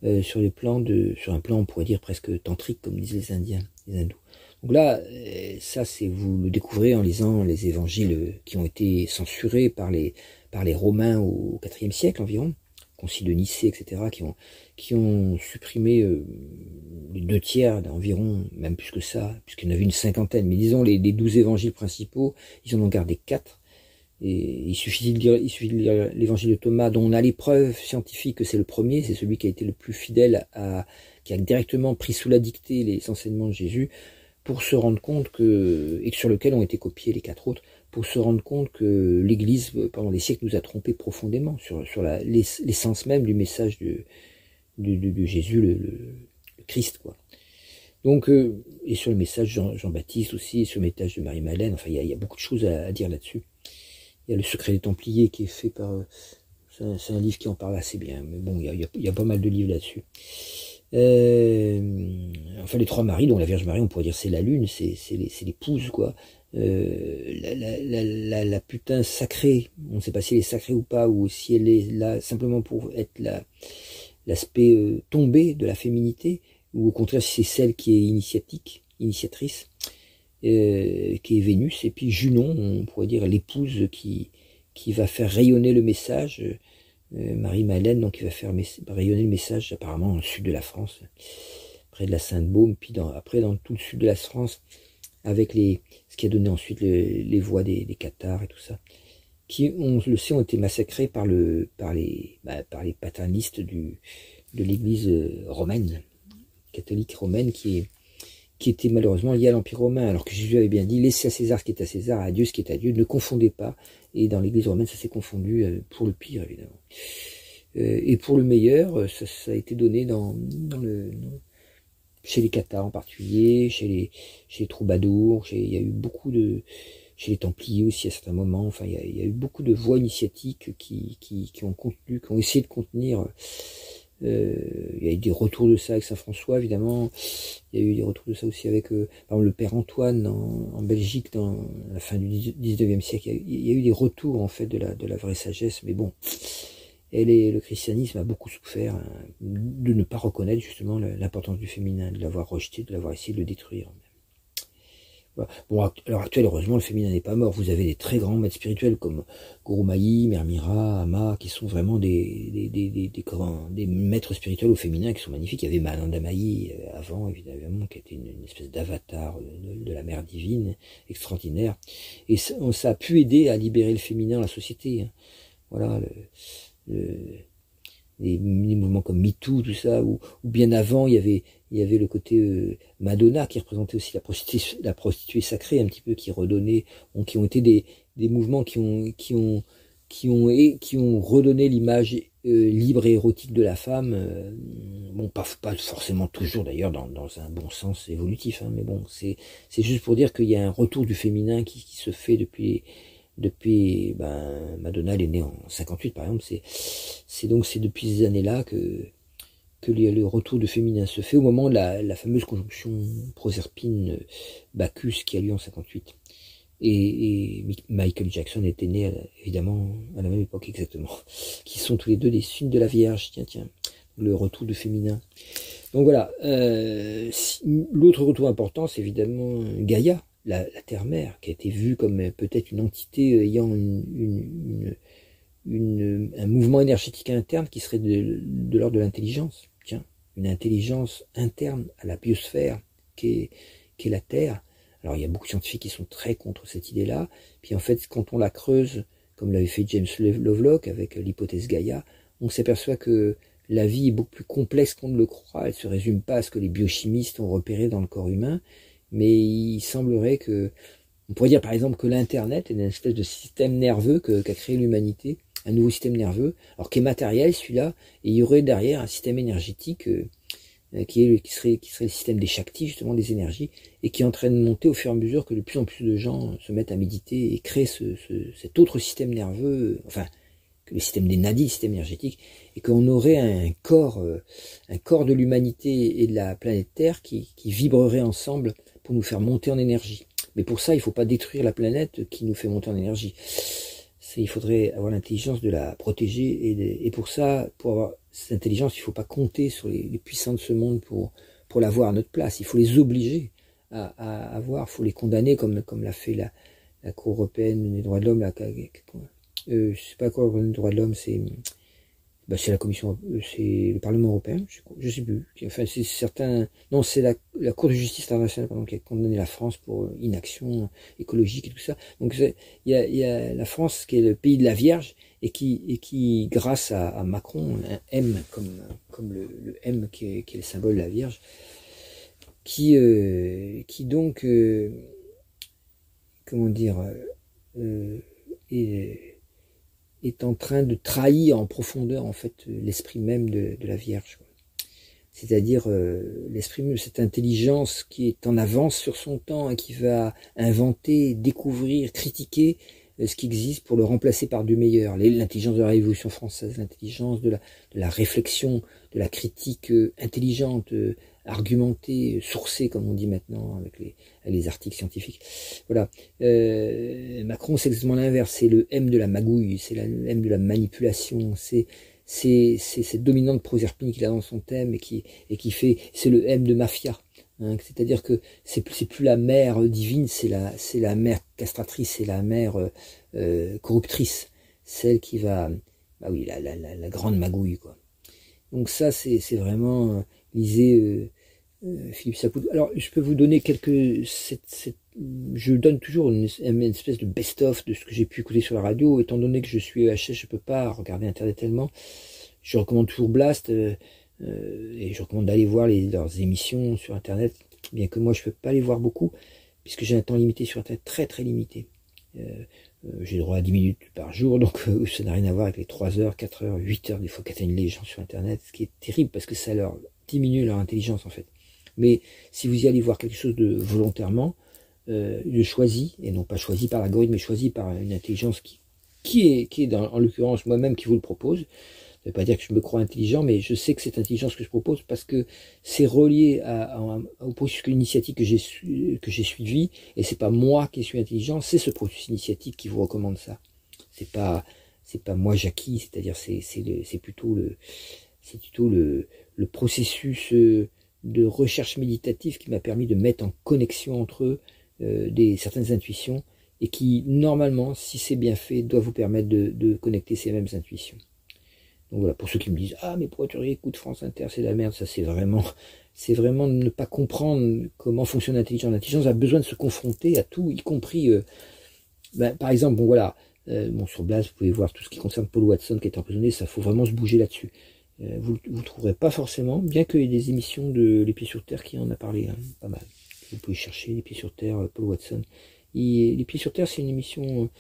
euh, sur de, sur un plan on pourrait dire presque tantrique comme disent les Indiens, les hindous. Donc là, euh, ça c'est vous le découvrez en lisant les évangiles qui ont été censurés par les par les Romains au IVe siècle environ, Concile de Nicée, etc., qui ont qui ont supprimé euh, les deux tiers d'environ, même plus que ça, puisqu'il y en avait une cinquantaine, mais disons les douze évangiles principaux, ils en ont gardé quatre et il suffit de lire, l'évangile de Thomas, dont on a les preuves scientifiques que c'est le premier, c'est celui qui a été le plus fidèle à, qui a directement pris sous la dictée les enseignements de Jésus, pour se rendre compte que, et sur lequel ont été copiés les quatre autres, pour se rendre compte que l'Église, pendant des siècles, nous a trompés profondément sur, sur l'essence même du message de, de, Jésus, le, Christ, quoi. Donc, euh, et sur le message de Jean-Baptiste aussi, et sur le message de Marie-Madeleine, enfin, il y, a, beaucoup de choses à dire là-dessus. Il y a le secret des Templiers qui est fait par... Euh, c'est un, livre qui en parle assez bien, mais bon, il y a, pas mal de livres là-dessus. Euh, enfin, les trois maris, dont la Vierge Marie, on pourrait dire c'est la lune, c'est l'épouse, quoi. Euh, la, la, putain sacrée, on ne sait pas si elle est sacrée ou pas, ou si elle est là simplement pour être l'aspect tombé de la féminité, ou au contraire si c'est celle qui est initiatique, initiatrice. Euh, qui est Vénus, et puis Junon, on pourrait dire l'épouse qui, qui va faire rayonner le message, euh, Marie-Madeleine, donc qui va faire rayonner le message apparemment dans le sud de la France, près de la Sainte-Baume, puis après dans tout le sud de la France, avec les, ce qui a donné ensuite les voix des, des et tout ça, qui, on le sait, ont été massacrés par, le, par, les, bah, par les du, de l'église euh, romaine, catholique romaine, qui est qui était malheureusement lié à l'Empire romain, alors que Jésus avait bien dit, laissez à César ce qui est à César, à Dieu ce qui est à Dieu, ne confondez pas. Et dans l'Église romaine, ça s'est confondu euh, pour le pire, évidemment. Euh, et pour le meilleur, euh, ça, a été donné dans, chez les Cathares en particulier, chez les, chez les troubadours, il y a eu beaucoup de, chez les Templiers aussi à certains moments, enfin il y a, il y a eu beaucoup de voix initiatiques qui, qui, qui ont contenu, qui ont essayé de contenir euh, il y a eu des retours de ça avec Saint-François, évidemment. Il y a eu des retours de ça aussi avec, euh, le Père Antoine en, Belgique, dans la fin du 19e siècle. Il y, a, eu des retours, en fait, de la, vraie sagesse. Mais bon, elle et le christianisme a beaucoup souffert hein, de ne pas reconnaître, justement, l'importance du féminin, de l'avoir rejeté, de l'avoir essayé de le détruire. Bon, à l'heure actuelle, heureusement, le féminin n'est pas mort. Vous avez des très grands maîtres spirituels comme Guru Maï, Mère Mira, Ama, qui sont vraiment des, des, des, des, des, maîtres spirituels au féminin qui sont magnifiques. Il y avait Mananda Maï euh, avant, évidemment, qui était une, espèce d'avatar de, la mère divine, extraordinaire. Et ça, ça, a pu aider à libérer le féminin la société. Hein. Voilà, le des, mouvements comme MeToo, tout ça, ou, bien avant, il y avait, il y avait le côté euh, Madonna qui représentait aussi la prostituée, la prostituée sacrée, un petit peu, qui redonnait, qui ont été des, des mouvements qui ont, qui ont, qui ont, et, qui ont redonné l'image euh, libre et érotique de la femme. Euh, bon, pas, pas forcément toujours d'ailleurs dans, dans un bon sens évolutif, hein, mais bon, c'est, c'est juste pour dire qu'il y a un retour du féminin qui, qui se fait depuis depuis ben, Madonna elle est née en 58 par exemple c'est donc c'est depuis ces années-là que que le retour de féminin se fait au moment de la, la fameuse conjonction Proserpine Bacchus qui a lieu en 58 et, et, Michael Jackson était né évidemment à la même époque exactement qui sont tous les deux des signes de la Vierge. Tiens tiens le retour de féminin. Donc voilà euh, l'autre retour important c'est évidemment Gaïa la, Terre-Mère, qui a été vue comme euh, peut-être une entité euh, ayant un mouvement énergétique interne qui serait de, l'ordre de l'intelligence. Tiens, une intelligence interne à la biosphère qui est, la Terre. Alors il y a beaucoup de scientifiques qui sont très contre cette idée-là. Puis en fait, quand on la creuse, comme l'avait fait James Lovelock avec l'hypothèse Gaïa, on s'aperçoit que la vie est beaucoup plus complexe qu'on ne le croit. Elle se résume pas à ce que les biochimistes ont repéré dans le corps humain, mais il semblerait que, on pourrait dire par exemple que l'Internet est une espèce de système nerveux qu'a créé l'humanité, un nouveau système nerveux, alors qui est matériel celui-là, et il y aurait derrière un système énergétique euh, euh, qui, est, qui, serait, qui serait le système des Shakti, justement des énergies, et qui est en train de monter au fur et à mesure que de plus en plus de gens se mettent à méditer et créent ce, ce, cet autre système nerveux, enfin, que le système des nadis, le système énergétique, et qu'on aurait un corps, euh, un corps de l'humanité et de la planète Terre qui, qui vibrerait ensemble nous faire monter en énergie. Mais pour ça, il faut pas détruire la planète qui nous fait monter en énergie. il faudrait avoir l'intelligence de la protéger et, pour ça, pour avoir cette intelligence, il ne faut pas compter sur les, puissants de ce monde pour pour l'avoir à notre place. Il faut les obliger à, avoir, il faut les condamner comme comme l'a fait la, Cour européenne des droits de l'homme. Euh, je sais pas quoi des droits de l'homme, c'est bah, c'est la commission, c'est le Parlement européen, je, je sais plus. Enfin, c'est certains, non, c'est la, Cour de justice internationale pardon, qui a condamné la France pour euh, inaction écologique et tout ça. Donc il y a, la France qui est le pays de la Vierge et qui, et qui grâce à, Macron, un M comme comme le, M qui est, le symbole de la Vierge, qui euh, qui donc euh, comment dire est est en train de trahir en profondeur en fait l'esprit même de, de, la Vierge. C'est-à-dire euh, l'esprit même, cette intelligence qui est en avance sur son temps et qui va inventer, découvrir, critiquer euh, ce qui existe pour le remplacer par du meilleur. L'intelligence de la Révolution française, l'intelligence de la, de réflexion, de la critique euh, intelligente, argumenté, sourcé, comme on dit maintenant avec les, les articles scientifiques. Voilà. Euh, Macron, c'est exactement l'inverse. C'est le M de la magouille, c'est le M de la manipulation, c'est cette dominante proserpine qu'il a dans son thème et qui fait c'est le M de mafia. Hein, C'est-à-dire que c'est plus, plus la mère divine, c'est la mère castratrice, c'est la mère euh, euh, corruptrice, celle qui va bah oui la, la, grande magouille quoi. Donc ça c'est vraiment lisez euh, euh, Philippe Sapoud. Alors, je peux vous donner quelques. Je donne toujours une, espèce de best-of de ce que j'ai pu écouter sur la radio. Étant donné que je suis EHS, je peux pas regarder Internet tellement. Je recommande toujours Blast euh, et je recommande d'aller voir leurs émissions sur Internet, bien que moi je peux pas les voir beaucoup, puisque j'ai un temps limité sur Internet, très très limité. Euh, j'ai droit à 10 minutes par jour, donc ça n'a rien à voir avec les 3 heures, 4 heures, 8 heures des fois qu'atteignent les gens sur Internet, ce qui est terrible parce que ça leur diminue leur intelligence en fait. Mais si vous y allez voir quelque chose de volontairement, euh, de choisi, et non pas choisi par l'algorithme, mais choisi par une intelligence qui, qui est, qui est en l'occurrence moi-même qui vous le propose, ça ne veut pas dire que je me crois intelligent, mais je sais que c'est intelligence que je propose parce que c'est relié à, à, au processus initiatique que j'ai suivi, et c'est pas moi qui suis intelligent, c'est ce processus initiatique qui vous recommande ça. C'est pas c'est pas moi Jackie, c'est-à-dire c'est c'est plutôt le c'est plutôt le processus euh, de recherche méditative qui m'a permis de mettre en connexion entre eux euh, des certaines intuitions et qui normalement, si c'est bien fait, doit vous permettre de, connecter ces mêmes intuitions. Donc voilà, pour ceux qui me disent ah mais pourquoi tu écoutes France Inter, c'est la merde, ça c'est vraiment c'est vraiment ne pas comprendre comment fonctionne l'intelligence. L'intelligence a besoin de se confronter à tout, y compris euh, ben, par exemple bon voilà euh, bon sur Blas vous pouvez voir tout ce qui concerne Paul Watson qui est emprisonné, ça faut vraiment se bouger là-dessus. Euh, vous ne trouverez pas forcément, bien qu'il y ait des émissions de Les Pieds sur Terre qui en a parlé, hein, pas mal. Vous pouvez chercher Les Pieds sur Terre, Paul Watson. Et les Pieds sur Terre, c'est une émission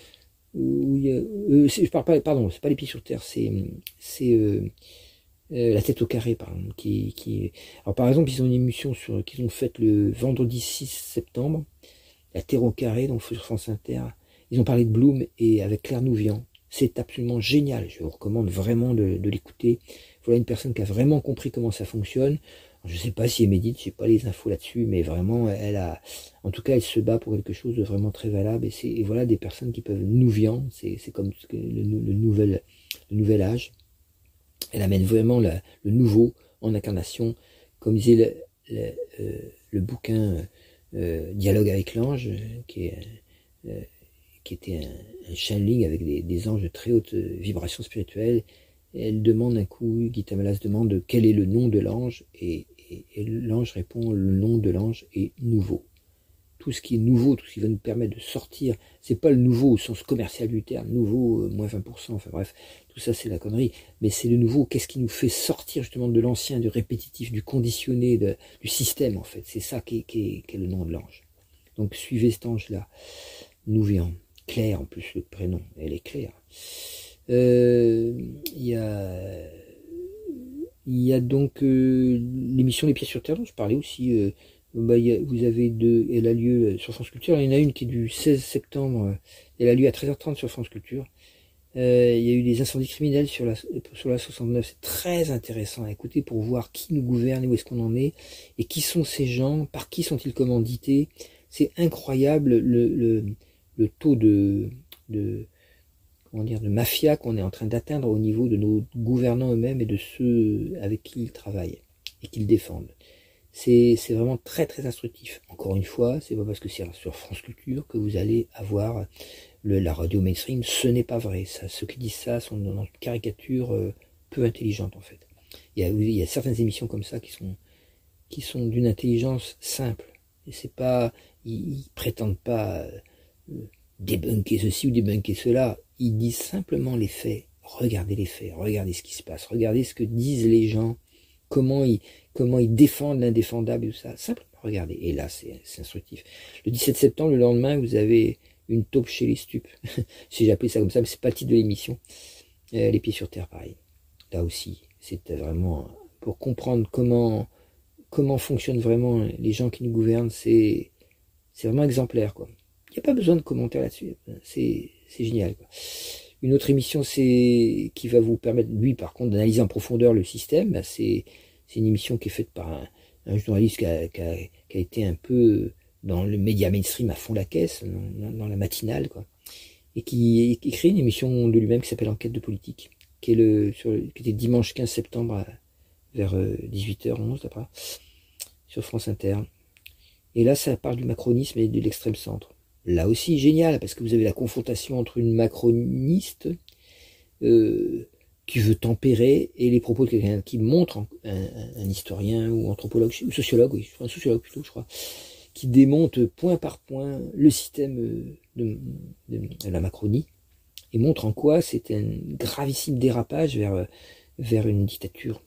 où il a, euh, je parle pas, pardon, c'est pas Les Pieds sur Terre, c'est c'est euh, La tête au carré, par qui, qui, alors par exemple, ils ont une émission sur qu'ils ont faite le vendredi 6 septembre, La Terre au carré, donc sur France Inter. Ils ont parlé de Bloom et avec Claire Nouvian. C'est absolument génial. Je vous recommande vraiment de, de l'écouter. Voilà une personne qui a vraiment compris comment ça fonctionne. Je ne sais pas si elle médite, je sais pas les infos là-dessus, mais vraiment, elle a, en tout cas, elle se bat pour quelque chose de vraiment très valable. Et, et voilà des personnes qui peuvent nous viand, c'est, comme le, le, nouvel, le nouvel âge. Elle amène vraiment le nouveau en incarnation, comme disait le, le, euh, le bouquin euh, Dialogue avec l'ange, qui est euh, qui était un, un avec des, des, anges de très haute vibration spirituelle elle demande un coup, Guitamala se demande quel est le nom de l'ange, et, l'ange répond le nom de l'ange est nouveau. Tout ce qui est nouveau, tout ce qui va nous permettre de sortir, c'est pas le nouveau au sens commercial du terme, nouveau, euh, moins 20%, enfin bref, tout ça c'est la connerie, mais c'est le nouveau, qu'est-ce qui nous fait sortir justement de l'ancien, du répétitif, du conditionné, du système en fait, c'est ça qui est, le nom de l'ange. Donc suivez cet ange-là, nous vient, Claire en plus le prénom, elle est claire. Euh, il y a donc euh, l'émission Les Pieds sur Terre dont je parlais aussi. Euh, bah, vous avez deux, elle a lieu sur France Culture. Il y en a une qui est du 16 septembre. Elle a lieu à 13h30 sur France Culture. Il y a eu des incendies criminels sur la, sur la 69. C'est très intéressant à écouter pour voir qui nous gouverne et où est-ce qu'on en est. Et qui sont ces gens, par qui sont-ils commandités. C'est incroyable le, le, taux de, comment dire, de mafia qu'on est en train d'atteindre au niveau de nos gouvernants eux-mêmes et de ceux avec qui ils travaillent et qu'ils défendent. C'est vraiment très très instructif. Encore une fois, c'est pas parce que c'est sur France Culture que vous allez avoir la radio mainstream. Ce n'est pas vrai. Ceux qui disent ça sont dans une caricature euh, peu intelligente en fait. Il y, a, il y a certaines émissions comme ça qui sont qui sont d'une intelligence simple. Et c'est pas, ils, ils, prétendent pas euh, débunker ceci ou débunker cela. Ils disent simplement les faits. Regardez les faits, regardez ce qui se passe, regardez ce que disent les gens, comment ils, comment défendent l'indéfendable et tout ça. Simplement regardez. Et là, c'est instructif. Le 17 septembre, le lendemain, vous avez une taupe chez les stupes. si j'ai appelé ça comme ça, mais c'est pas titre de l'émission. Euh, les pieds sur terre, pareil. Là aussi, c'était vraiment pour comprendre comment comment fonctionnent vraiment les gens qui nous gouvernent, c'est c'est vraiment exemplaire quoi. Il n'y a pas besoin de commentaires là-dessus. C'est c'est génial. Quoi. Une autre émission, c'est qui va vous permettre, lui par contre, d'analyser en profondeur le système. Ben, c'est une émission qui est faite par un, un journaliste qui a, qui, a, qui a, été un peu dans le média mainstream à fond la caisse, dans, la matinale, quoi, et qui, crée une émission de lui-même qui s'appelle Enquête de politique, qui est le sur, qui était dimanche 15 septembre à, vers 18h11 euh, d'après, sur France Inter. Et là, ça parle du macronisme et de l'extrême centre. Là aussi, génial, parce que vous avez la confrontation entre une macroniste euh, qui veut tempérer et les propos de quelqu'un qui montre un, historien ou anthropologue, ou sociologue, oui, un sociologue plutôt, je crois, qui démonte point par point le système euh, de, la Macronie et montre en quoi c'est un gravissime dérapage vers, une dictature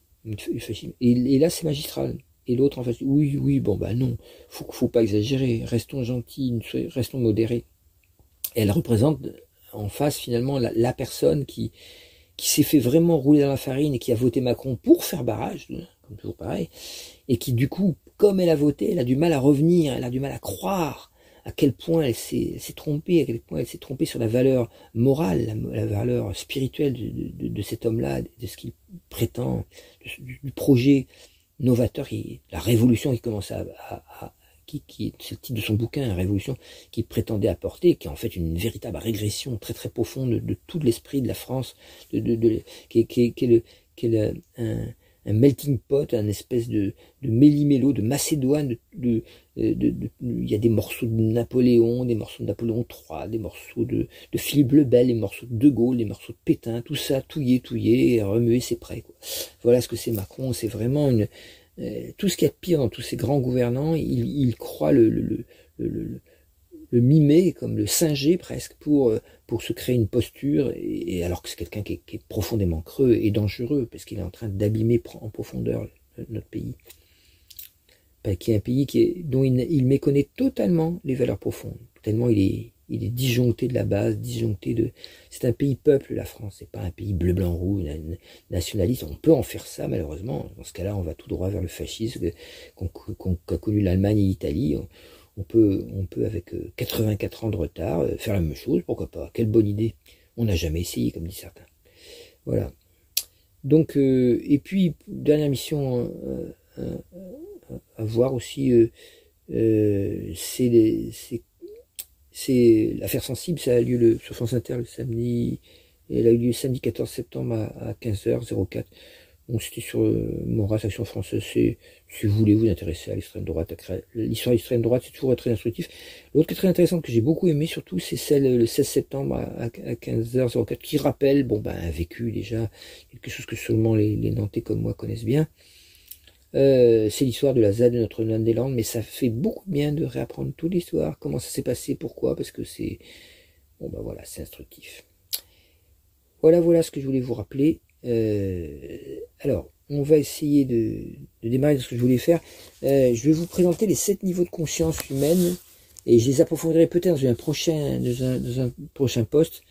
et là, c'est magistral. Et l'autre en face, oui, oui, bon, bah non, faut, faut pas exagérer, restons gentils, restons modérés. Elle représente en face finalement la, personne qui, qui s'est fait vraiment rouler dans la farine et qui a voté Macron pour faire barrage, comme toujours pareil, et qui du coup, comme elle a voté, elle a du mal à revenir, elle a du mal à croire à quel point elle s'est trompée, à quel point elle s'est trompée sur la valeur morale, la, valeur spirituelle de, cet homme-là, de ce qu'il prétend, du, projet novateur, qui, la révolution qui commence à, qui, qui c'est le titre de son bouquin, révolution, qui prétendait apporter, qui est en fait une véritable régression très très profonde de, de tout l'esprit de la France, de, de, de qui, qui, qui, est le, qui est le, un, un melting pot, un espèce de, de méli-mélo, de Macédoine. De, de, de, il y a des morceaux de Napoléon, des morceaux de Napoléon III, des morceaux de, de Philippe le Bel, des morceaux de De Gaulle, des morceaux de Pétain, tout ça, touillé, touillé, remué, c'est prêt. Quoi. Voilà ce que c'est Macron. C'est vraiment une, euh, tout ce qu'il y a de pire dans tous ces grands gouvernants. Il, il croit le, le le mimer, comme le singer presque, pour, euh, pour se créer une posture, et, alors que c'est quelqu'un qui, est profondément creux et dangereux, parce qu'il est en train d'abîmer en profondeur notre pays. Qui est un pays qui est, dont il, méconnaît totalement les valeurs profondes, tellement il est, il est disjoncté de la base, disjoncté de... C'est un pays peuple, la France, c'est pas un pays bleu, blanc, rouge, nationaliste. On peut en faire ça, malheureusement. Dans ce cas-là, on va tout droit vers le fascisme qu'a qu qu connu l'Allemagne et l'Italie on peut, on peut avec 84 euh, ans de retard euh, faire la même chose, pourquoi pas Quelle bonne idée On n'a jamais essayé, comme dit certains. Voilà. Donc, euh, et puis, dernière mission à voir aussi, euh, c'est l'affaire sensible, ça a lieu le, sur France Inter le samedi, elle a eu lieu samedi 14 septembre à 15h04. Bon, c'était sur euh, Moras, Action française. Si vous voulez vous intéresser à l'extrême droite, l'histoire de l'extrême droite, c'est toujours très instructif. L'autre qui est très intéressante, que j'ai beaucoup aimé surtout, c'est celle le 16 septembre à, 15h04, qui rappelle, bon, ben, un vécu déjà, quelque chose que seulement les, les Nantais comme moi connaissent bien. Euh, c'est l'histoire de la ZAD de Notre-Dame-des-Landes, mais ça fait beaucoup bien de réapprendre toute l'histoire, comment ça s'est passé, pourquoi, parce que c'est, bon, ben voilà, c'est instructif. Voilà, voilà ce que je voulais vous rappeler. Euh, alors, on va essayer de, de, démarrer ce que je voulais faire. Euh, je vais vous présenter les sept niveaux de conscience humaine et je les approfondirai peut-être dans un prochain, dans poste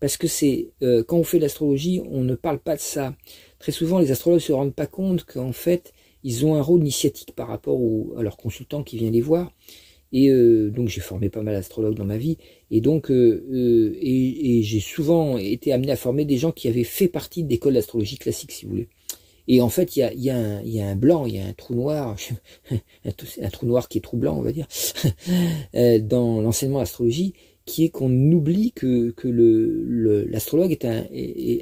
parce que c'est euh, quand on fait l'astrologie, on ne parle pas de ça. Très souvent, les astrologues se rendent pas compte qu'en fait, ils ont un rôle initiatique par rapport à leur consultant qui vient les voir. Et euh, donc j'ai formé pas mal d'astrologues dans ma vie, et donc euh, euh, et, et j'ai souvent été amené à former des gens qui avaient fait partie d'écoles d'astrologie classique, si vous voulez. Et en fait, il y a, y, a y a un blanc, il y a un trou noir, un, trou noir qui est troublant, on va dire, dans l'enseignement d'astrologie, qui est qu'on oublie que, que l'astrologue est un,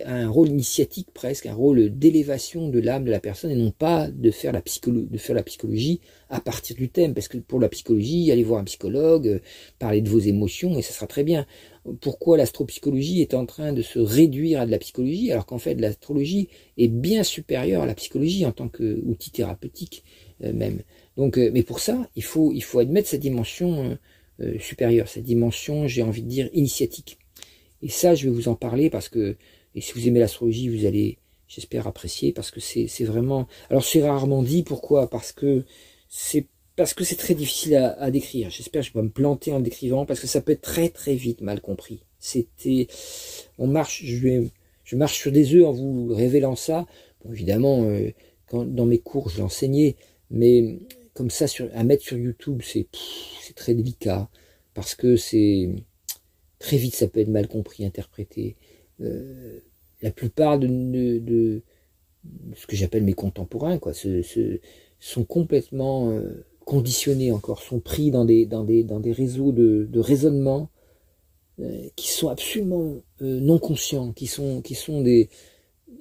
a un rôle initiatique presque, un rôle d'élévation de l'âme de la personne et non pas de faire, la de faire la psychologie à partir du thème. Parce que pour la psychologie, allez voir un psychologue, parler de vos émotions et ça sera très bien. Pourquoi l'astropsychologie est en train de se réduire à de la psychologie alors qu'en fait l'astrologie est bien supérieure à la psychologie en tant qu'outil thérapeutique euh, même. Donc, euh, mais pour ça, il faut, il faut admettre cette dimension euh, supérieure, cette dimension, j'ai envie de dire, initiatique. Et ça, je vais vous en parler parce que, et si vous aimez l'astrologie, vous allez, j'espère, apprécier parce que c'est vraiment. Alors c'est rarement dit, pourquoi? Parce que c'est parce que c'est très difficile à, décrire. J'espère que je vais me planter en le décrivant parce que ça peut être très très vite mal compris. C'était, on marche, je vais, je marche sur des œufs en vous révélant ça. Bon, évidemment, euh, quand, dans mes cours, je l'enseignais, mais comme ça à mettre sur YouTube, c'est très délicat parce que c'est très vite ça peut être mal compris, interprété. Euh, la plupart de, ce que j'appelle mes contemporains, quoi, sont complètement euh, conditionnés encore, sont pris dans des, réseaux de, raisonnement euh, qui sont absolument non conscients, qui sont, des,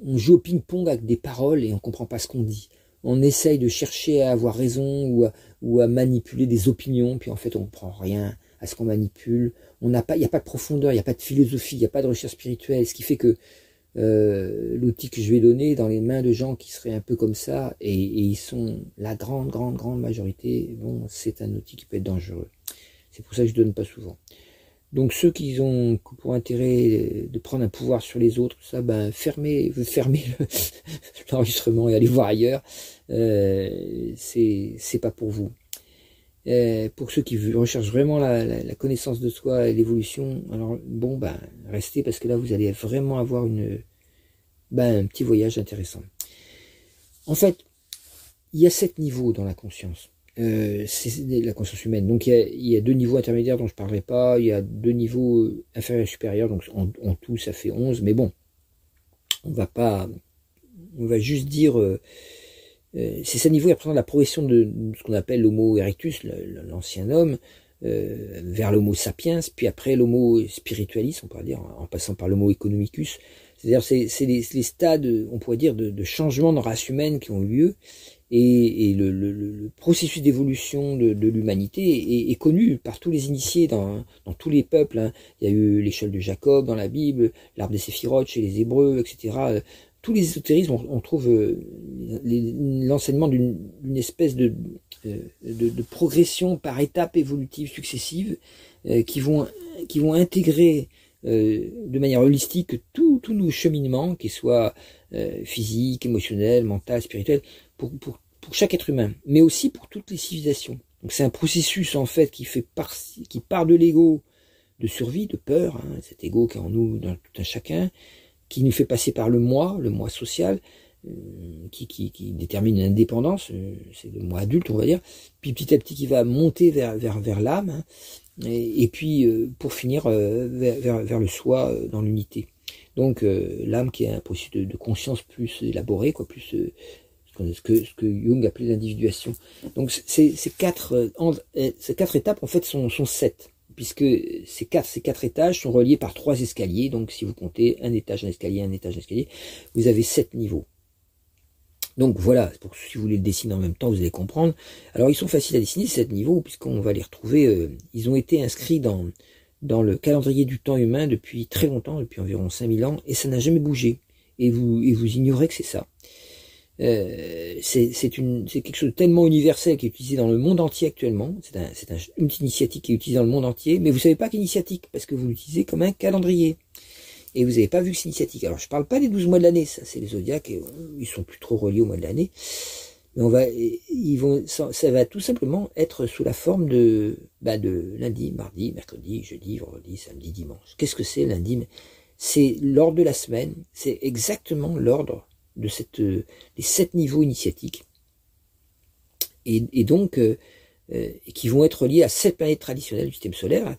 on joue au ping-pong avec des paroles et on comprend pas ce qu'on dit on essaye de chercher à avoir raison ou à, manipuler des opinions, puis en fait on ne prend rien à ce qu'on manipule. On n'a pas, il n'y a pas de profondeur, il n'y a pas de philosophie, il n'y a pas de recherche spirituelle, ce qui fait que euh, l'outil que je vais donner dans les mains de gens qui seraient un peu comme ça, et, ils sont la grande, grande, grande majorité, bon, c'est un outil qui peut être dangereux. C'est pour ça que je donne pas souvent. Donc ceux qui ont pour intérêt de prendre un pouvoir sur les autres, ça, ben fermez, fermez l'enregistrement et allez voir ailleurs. Euh, c'est pas pour vous. Euh, pour ceux qui recherchent vraiment la, connaissance de soi et l'évolution, alors bon ben restez parce que là vous allez vraiment avoir une ben, un petit voyage intéressant. En fait, il y a sept niveaux dans la conscience. Euh, c'est la conscience humaine. Donc il y, a, deux niveaux intermédiaires dont je ne parlerai pas, il y a deux niveaux inférieurs et supérieurs, donc en, tout ça fait 11, mais bon, on va pas, on va juste dire, euh, c'est ce niveau qui représente la progression de, ce qu'on appelle l'homo erectus, l'ancien homme, vers l'homo sapiens, puis après l'homo spiritualis, on pourrait dire, en passant par l'homo economicus, c'est-à-dire c'est les, les, stades, on pourrait dire, de, de changement dans la race humaine qui ont eu lieu, et, le, processus d'évolution de, l'humanité est, connu par tous les initiés dans, tous les peuples. Hein. Il y a eu l'échelle de Jacob dans la Bible, l'arbre des séphirotes chez les Hébreux, etc. Tous les ésotérismes, on, trouve euh, l'enseignement d'une espèce euh, de, progression par étapes évolutives successives euh, qui, vont, intégrer de manière holistique tous nos cheminements, qu'ils soient physiques, émotionnels, mentaux, spirituels, pour, pour, pour chaque être humain, mais aussi pour toutes les civilisations. Donc c'est un processus en fait qui fait qui part de l'ego de survie, de peur, hein, cet ego qui est en nous, dans tout un chacun, qui nous fait passer par le moi, le moi social, euh, qui, qui, qui, détermine l'indépendance, euh, c'est le moi adulte on va dire, puis petit à petit qui va monter vers, vers, vers l'âme, hein, et, puis euh, pour finir vers, vers, vers, le soi dans l'unité. Donc l'âme qui est un processus de, de, conscience plus élaboré, quoi, plus ce que, ce que Jung appelait l'individuation. Donc ces, ces, quatre, euh, euh, ces quatre étapes en fait sont, sont sept, puisque ces quatre, étages sont reliés par trois escaliers. Donc si vous comptez un étage, un escalier, un étage, un escalier, vous avez sept niveaux. Donc voilà, si vous voulez le dessiner en même temps, vous allez comprendre. Alors ils sont faciles à dessiner, ces sept niveaux, puisqu'on va les retrouver. Euh, ils ont été inscrits dans le calendrier du temps humain depuis très longtemps, depuis environ 5000 ans, et ça n'a jamais bougé. Et vous ignorez que c'est ça. Euh, c'est quelque chose de tellement universel qui est utilisé dans le monde entier actuellement. C'est un, un, une initiatique qui est utilisée dans le monde entier, mais vous savez pas qu'initiatique parce que vous l'utilisez comme un calendrier. Et vous n'avez pas vu que c'est initiatique. Alors je parle pas des 12 mois de l'année, ça c'est les zodiaques, et, euh, ils sont plus trop reliés au mois de l'année. Mais on va, ils vont, ça, va tout simplement être sous la forme de, bah de lundi, mardi, mercredi, jeudi, vendredi, samedi, dimanche. Qu'est-ce que c'est lundi? C'est l'ordre de la semaine. C'est exactement l'ordre de cette, euh, les sept niveaux initiatiques, et, donc euh, euh, qui vont être liés à sept planètes traditionnelles du système solaire. Hein,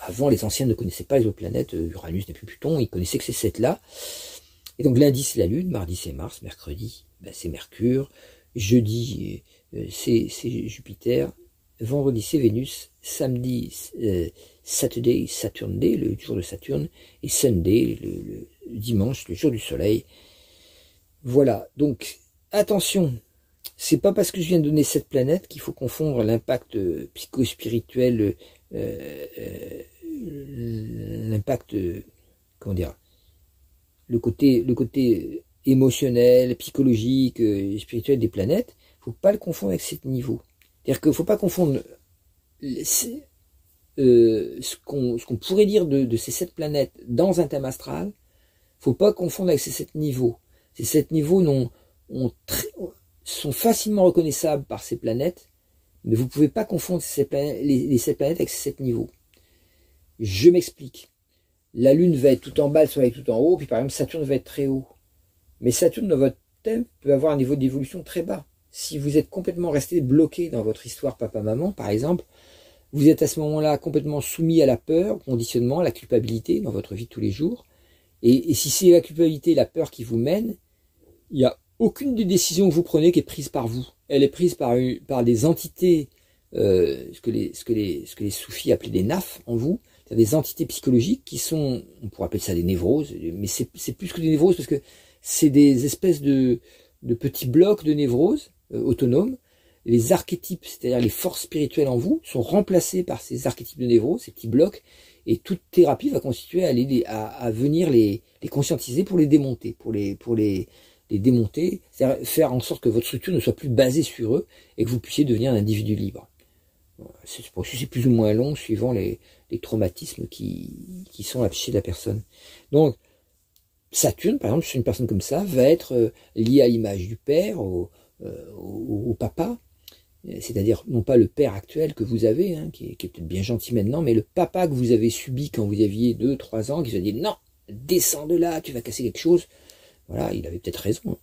avant, les anciens ne connaissaient pas les autres planètes, Uranus, Neptune, Pluton, ils connaissaient que ces sept-là. Et donc lundi c'est la Lune, mardi c'est Mars, mercredi ben, c'est Mercure, jeudi c'est Jupiter, vendredi c'est Vénus, samedi euh, Saturday, le jour de Saturne, et Sunday, le, dimanche, le jour du soleil. Voilà, donc attention, c'est pas parce que je viens de donner cette planète qu'il faut confondre l'impact psychospirituel, euh, euh, l'impact, comment dire, le côté, le côté émotionnel, psychologique, euh, spirituel des planètes, faut pas le confondre avec ce niveau. C'est-à-dire qu'il faut pas confondre euh, ce qu'on pourrait dire de, ces sept planètes dans un thème astral, faut pas confondre avec ces sept niveaux. Ces sept niveaux sont facilement reconnaissables par ces planètes, mais vous pouvez pas confondre les, les sept planètes avec ces sept niveaux. Je m'explique. La Lune va être tout en bas, le Soleil tout en haut, puis par exemple Saturne va être très haut. Mais Saturne dans votre thème peut avoir un niveau d'évolution très bas. Si vous êtes complètement resté bloqué dans votre histoire papa-maman, par exemple, vous êtes à ce moment-là complètement soumis à la peur, au conditionnement, à la culpabilité dans votre vie de tous les jours. Et, si c'est la culpabilité, la peur qui vous mène, il n'y a aucune des décisions que vous prenez qui est prise par vous. Elle est prise par, par des entités, euh, ce, que les, ce, que les, ce que les soufis appelaient des nafs en vous, des entités psychologiques qui sont, on pourrait appeler ça des névroses, mais c'est plus que des névroses parce que c'est des espèces de, de, petits blocs de névroses euh, autonomes. Les archétypes, c'est-à-dire les forces spirituelles en vous, sont remplacés par ces archétypes de névroses, ces petits blocs, et toute thérapie va constituer à, venir les, conscientiser pour les démonter, pour les, pour les, démonter, c'est-à-dire faire en sorte que votre structure ne soit plus basée sur eux et que vous puissiez devenir un individu libre. C'est plus ou moins long suivant les, traumatismes qui, qui sont affichés de la personne. Donc, Saturne, par exemple, chez une personne comme ça, va être euh, lié à l'image du père, au, euh, au, papa, c'est-à-dire non pas le père actuel que vous avez, hein, qui est, peut-être bien gentil maintenant, mais le papa que vous avez subi quand vous aviez 2-3 ans, qui vous a dit non, descends de là, tu vas casser quelque chose. Voilà, il avait peut-être raison.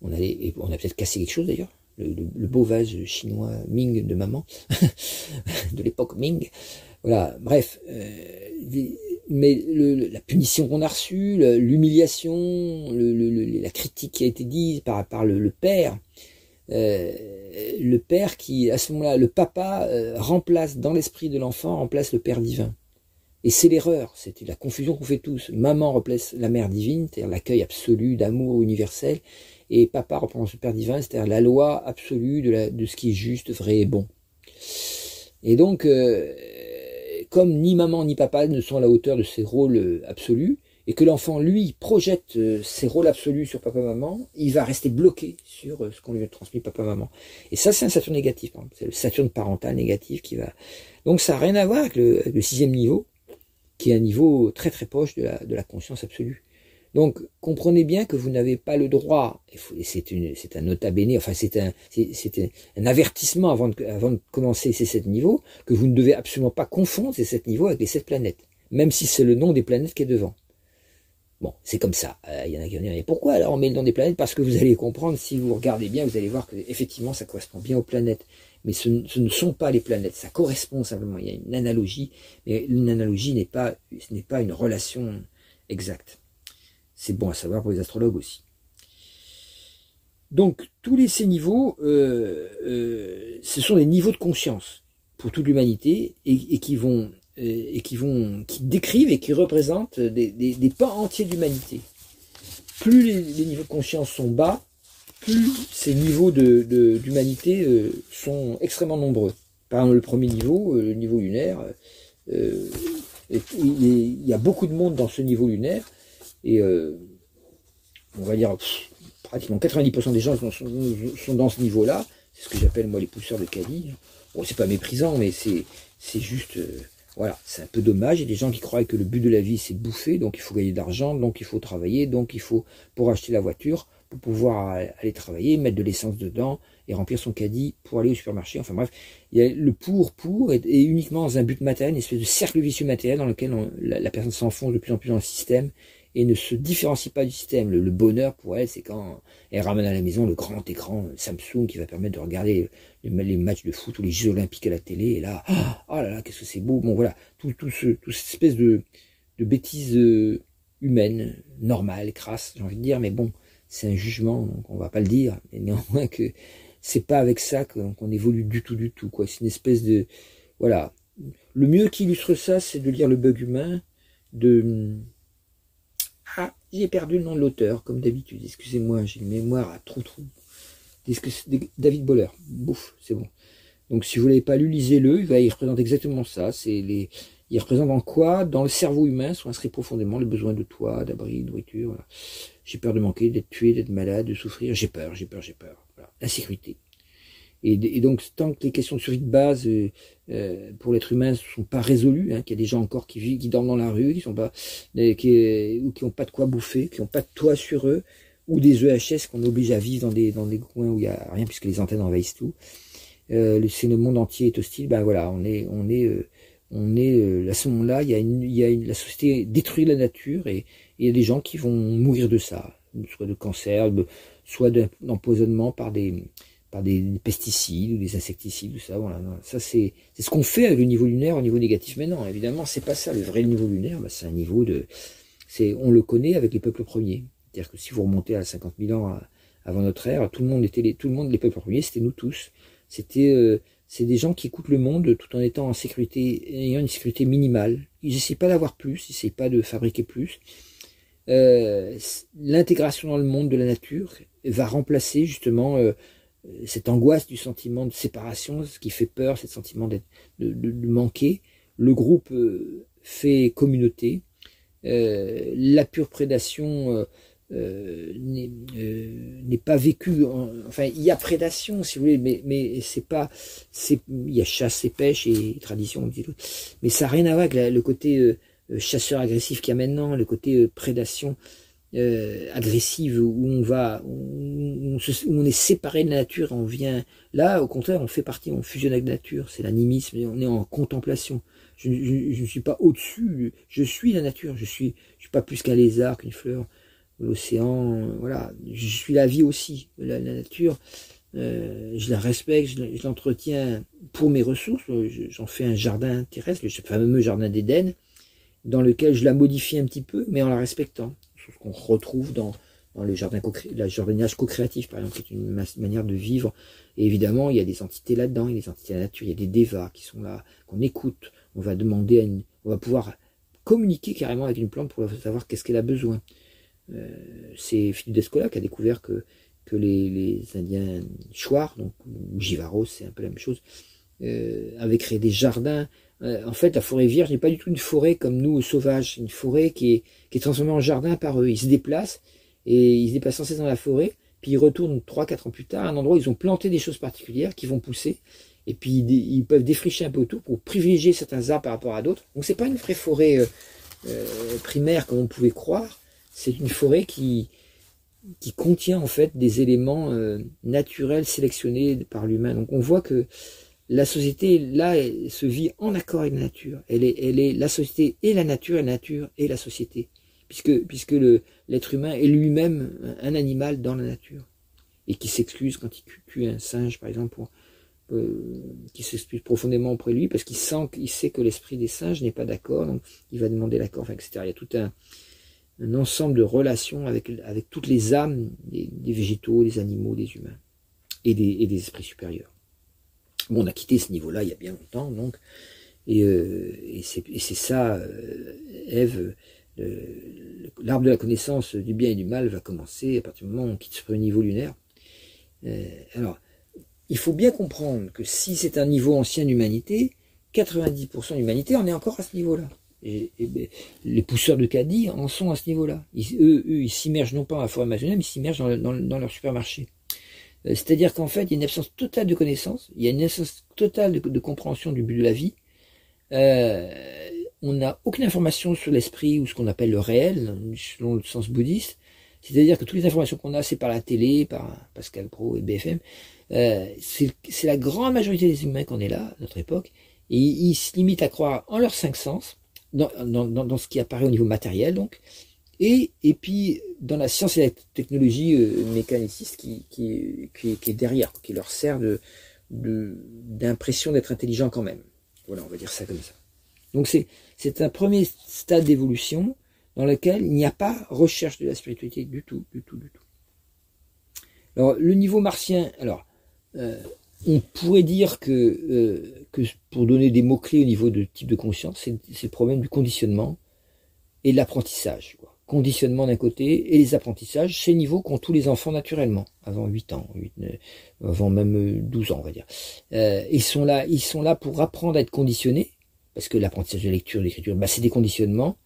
On, allait, on a peut-être cassé quelque chose d'ailleurs. Le, beau vase chinois Ming de maman, de l'époque Ming, voilà, bref. Euh, mais la punition qu'on a reçue, l'humiliation, la critique qui a été dite par le, père, euh, le père qui, à ce moment-là, le papa euh, remplace dans l'esprit de l'enfant, remplace le père divin. Et c'est l'erreur, c'était la confusion qu'on fait tous. Maman remplace la mère divine, c'est-à-dire l'accueil absolu d'amour universel, et papa remplace le père divin, c'est-à-dire la loi absolue de, ce qui est juste, vrai et bon. Et donc, euh, comme ni maman ni papa ne sont à la hauteur de ces rôles absolus, et que l'enfant, lui, projette euh, ses rôles absolus sur papa-maman, il va rester bloqué sur euh, ce qu'on lui a transmis papa-maman. Et ça, c'est un Saturne négatif. C'est le Saturne parental négatif qui va... Donc ça n'a rien à voir avec le, sixième niveau, qui est un niveau très très proche de la conscience absolue. Donc, comprenez bien que vous n'avez pas le droit, et c'est un nota bene, enfin c'est un, un, avertissement avant de, avant de commencer ces sept niveaux, que vous ne devez absolument pas confondre ces sept niveaux avec les sept planètes, même si c'est le nom des planètes qui est devant. Bon, c'est comme ça. Euh, il y en a qui vont dire, mais pourquoi alors on met le nom des planètes? Parce que vous allez comprendre, si vous regardez bien, vous allez voir que effectivement ça correspond bien aux planètes. Mais ce, ne sont pas les planètes, ça correspond simplement. Il y a une analogie, mais une analogie n'est pas, ce n'est pas une relation exacte. C'est bon à savoir pour les astrologues aussi. Donc tous les, ces niveaux, euh, euh, ce sont des niveaux de conscience pour toute l'humanité et, qui vont et qui vont qui décrivent et qui représentent des, des, pans entiers d'humanité. Plus les, niveaux de conscience sont bas, plus ces niveaux de d'humanité sont extrêmement nombreux. Par exemple, le premier niveau, le niveau lunaire, il y a beaucoup de monde dans ce niveau lunaire et euh, on va dire pratiquement 90% des gens sont, dans ce niveau-là. C'est ce que j'appelle moi les pousseurs de caddie. Bon, c'est pas méprisant, mais c'est juste euh, voilà, c'est un peu dommage. Il y a des gens qui croient que le but de la vie c'est de bouffer, donc il faut gagner d'argent, donc il faut travailler, donc il faut pour acheter la voiture, pour pouvoir aller travailler, mettre de l'essence dedans et remplir son caddie pour aller au supermarché. Enfin bref, il y a le pour pour et, uniquement dans un but matériel, une espèce de cercle vicieux matériel dans lequel la, personne s'enfonce de plus en plus dans le système et ne se différencie pas du système. Le, bonheur pour elle, c'est quand elle ramène à la maison le grand écran Samsung qui va permettre de regarder les, matchs de foot ou les Jeux Olympiques à la télé. Et là, oh là là, qu'est-ce que c'est beau. Bon voilà, tout, tout ce, toute cette espèce de, de bêtise euh, humaine, normale, crasse, j'ai envie de dire, mais bon, c'est un jugement, donc on va pas le dire, mais néanmoins que c'est pas avec ça qu'on évolue du tout, du tout. quoi. C'est une espèce de... Voilà. Le mieux qui illustre ça, c'est de lire Le Bug Humain de... Ah, j'ai perdu le nom de l'auteur, comme d'habitude. Excusez-moi, j'ai une mémoire à trop. David Boller. Bouf, c'est bon. Donc si vous l'avez pas lu, lisez-le. Il va y représenter exactement ça. C'est les, il représente en quoi, dans le cerveau humain, sont inscrits profondément les besoins de toit, d'abri, de nourriture. J'ai peur de manquer, d'être tué, d'être malade, de souffrir. J'ai peur, j'ai peur, j'ai peur. Voilà. L'insécurité. Et, donc, tant que les questions de survie de base euh, euh, pour l'être humain ne sont pas résolues, hein, qu'il y a des gens encore qui vivent, qui dorment dans la rue, qui sont pas, qui, ou qui n'ont pas de quoi bouffer, qui n'ont pas de toit sur eux, ou des EHS qu'on oblige à vivre dans des, dans des coins où il n'y a rien puisque les antennes envahissent tout. Euh, le monde entier est hostile. Ben voilà, on est, on est, euh, on est euh, à ce moment-là, il y a une, il y a une, la société détruit la nature et, il y a des gens qui vont mourir de ça, soit de cancer, soit d'empoisonnement par des, par des pesticides ou des insecticides, tout ça. Voilà, ça c'est, c'est ce qu'on fait avec le niveau lunaire au niveau négatif. Mais non, évidemment, c'est pas ça. Le vrai niveau lunaire, ben, c'est un niveau de, c'est, on le connaît avec les peuples premiers. C'est-à-dire que si vous remontez à 50 000 ans avant notre ère, tout le monde était les, tout le monde, les peuples premiers, c'était nous tous. C'était, euh, c'est des gens qui écoutent le monde tout en étant en sécurité, ayant une sécurité minimale. Ils n'essaient pas d'avoir plus, ils n'essaient pas de fabriquer plus. Euh, l'intégration dans le monde de la nature va remplacer justement euh, cette angoisse du sentiment de séparation, ce qui fait peur, ce sentiment de, manquer. Le groupe fait communauté. la pure prédation euh, euh, n'est pas vécu. enfin, il y a prédation, si vous voulez, mais mais c'est pas, il y a chasse et pêche et tradition, mais ça n'a rien à voir avec le côté euh, chasseur agressif qu'il y a maintenant, le côté prédation agressive où on va, où on, est séparé de la nature, on vient là, au contraire, on fait partie, on fusionne avec la nature, c'est l'animisme, on est en contemplation. Je, ne suis pas au-dessus, je suis la nature, je suis, je suis pas plus qu'un lézard, qu'une fleur l'océan, voilà, je suis la vie aussi, la, nature, euh, je la respecte, je l'entretiens pour mes ressources, j'en fais un jardin terrestre, le fameux jardin d'Éden, dans lequel je la modifie un petit peu, mais en la respectant, ce qu'on retrouve dans, le jardinage co-créatif, par exemple, qui est une manière de vivre. Et évidemment, il y a des entités là-dedans, il y a des entités de la nature, il y a des devas qui sont là, qu'on écoute. On va demander on va pouvoir communiquer carrément avec une plante pour savoir qu'est-ce qu'elle a besoin. Euh, c'est Philippe Descola qui a découvert que, les, Indiens Chouars, donc Jivaros, c'est un peu la même chose, euh, avaient créé des jardins. Euh, en fait, la forêt vierge n'est pas du tout une forêt comme nous, sauvages. C'est une forêt qui est, qui est transformée en jardin par eux. Ils se déplacent et ils se déplacent sans cesse dans la forêt. Puis ils retournent 3-4 ans plus tard à un endroit où ils ont planté des choses particulières qui vont pousser. Et puis ils, peuvent défricher un peu autour pour privilégier certains arbres par rapport à d'autres. Donc c'est pas une vraie forêt primaire comme on pouvait croire c'est une forêt qui, contient en fait des éléments euh, naturels sélectionnés par l'humain. Donc on voit que la société là se vit en accord avec la nature. Elle est, elle est la société et la nature, la nature et la société, puisque puisque l'être humain est lui-même un animal dans la nature et qui s'excuse quand il tue un singe par exemple, euh, qui s'excuse profondément auprès de lui parce qu'il sent qu'il sait que l'esprit des singes n'est pas d'accord, donc il va demander l'accord, etc. Il y a tout un un ensemble de relations avec, toutes les âmes des, végétaux, des animaux, des humains et des, esprits supérieurs. Bon, on a quitté ce niveau-là il y a bien longtemps, donc, et, euh, c'est ça, euh, Ève, l'arbre de la connaissance du bien et du mal va commencer à partir du moment où on quitte ce niveau lunaire. Euh, alors, il faut bien comprendre que si c'est un niveau ancien d'humanité, 90% de l'humanité en est encore à ce niveau-là. Et, ben, les pousseurs de caddie en sont à ce niveau-là. Eux, eux, ils s'immergent non pas dans la forêt amazonienne, mais ils s'immergent dans, leur supermarché. Euh, c'est-à-dire qu'en fait, il y a une absence totale de connaissance, il y a une absence totale de, compréhension du but de la vie. Euh, on n'a aucune information sur l'esprit ou ce qu'on appelle le réel, selon le sens bouddhiste. C'est-à-dire que toutes les informations qu'on a, c'est par la télé, par Pascal Pro et BFM. Euh, c'est la grande majorité des humains qu'on est là, à notre époque, et ils se limitent à croire en leurs cinq sens, dans, dans, dans, ce qui apparaît au niveau matériel, donc, et, et puis dans la science et la technologie euh, mécaniciste qui, qui, qui, est derrière, qui leur sert de d'impression d'être intelligent quand même. Voilà, on va dire ça comme ça. Donc c'est c'est un premier stade d'évolution dans lequel il n'y a pas recherche de la spiritualité du tout, du tout, du tout. Alors le niveau martien, alors on pourrait dire que, que pour donner des mots-clés au niveau de type de conscience, c'est le problème du conditionnement et de l'apprentissage conditionnement d'un côté et les apprentissages, ces niveaux qu'ont tous les enfants naturellement, avant 8 ans, avant même 12 ans, on va dire. Euh, ils, sont là, ils sont là pour apprendre à être conditionnés, parce que l'apprentissage de lecture, l'écriture, bah, c'est des conditionnements,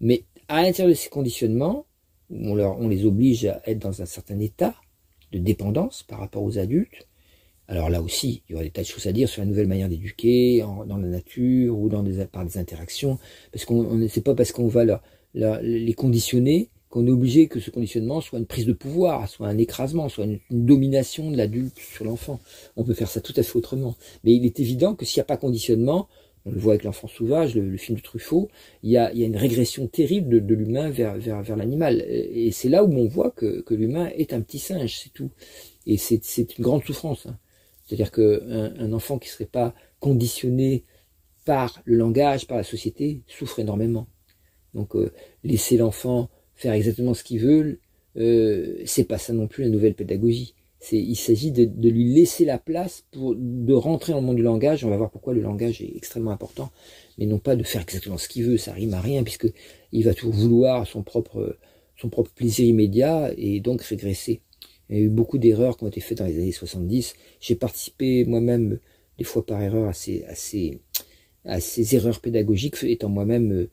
mais à l'intérieur de ces conditionnements, on, on les oblige à être dans un certain état de dépendance par rapport aux adultes. Alors là aussi, il y aura des tas de choses à dire sur la nouvelle manière d'éduquer, dans la nature ou dans des, par des interactions, parce qu'on ne sait pas parce qu'on va les conditionner, qu'on est obligé que ce conditionnement soit une prise de pouvoir, soit un écrasement, soit une, domination de l'adulte sur l'enfant. On peut faire ça tout à fait autrement. Mais il est évident que s'il n'y a pas conditionnement, on le voit avec l'enfant sauvage, le, film de Truffaut, il y a, une régression terrible de, l'humain vers, vers, l'animal. Et c'est là où on voit que, l'humain est un petit singe, c'est tout. Et c'est une grande souffrance. Hein. C'est-à-dire qu'un un enfant qui ne serait pas conditionné par le langage, par la société, souffre énormément. Donc euh, laisser l'enfant faire exactement ce qu'il veut, euh, c'est pas ça non plus la nouvelle pédagogie. Il s'agit de, de, lui laisser la place pour de rentrer dans le monde du langage. On va voir pourquoi le langage est extrêmement important, mais non pas de faire exactement ce qu'il veut. Ça rime à rien puisque il va toujours vouloir son propre son propre plaisir immédiat et donc régresser. Il y a eu beaucoup d'erreurs qui ont été faites dans les années 70. J'ai participé moi-même des fois par erreur à ces, erreurs pédagogiques, étant moi-même euh,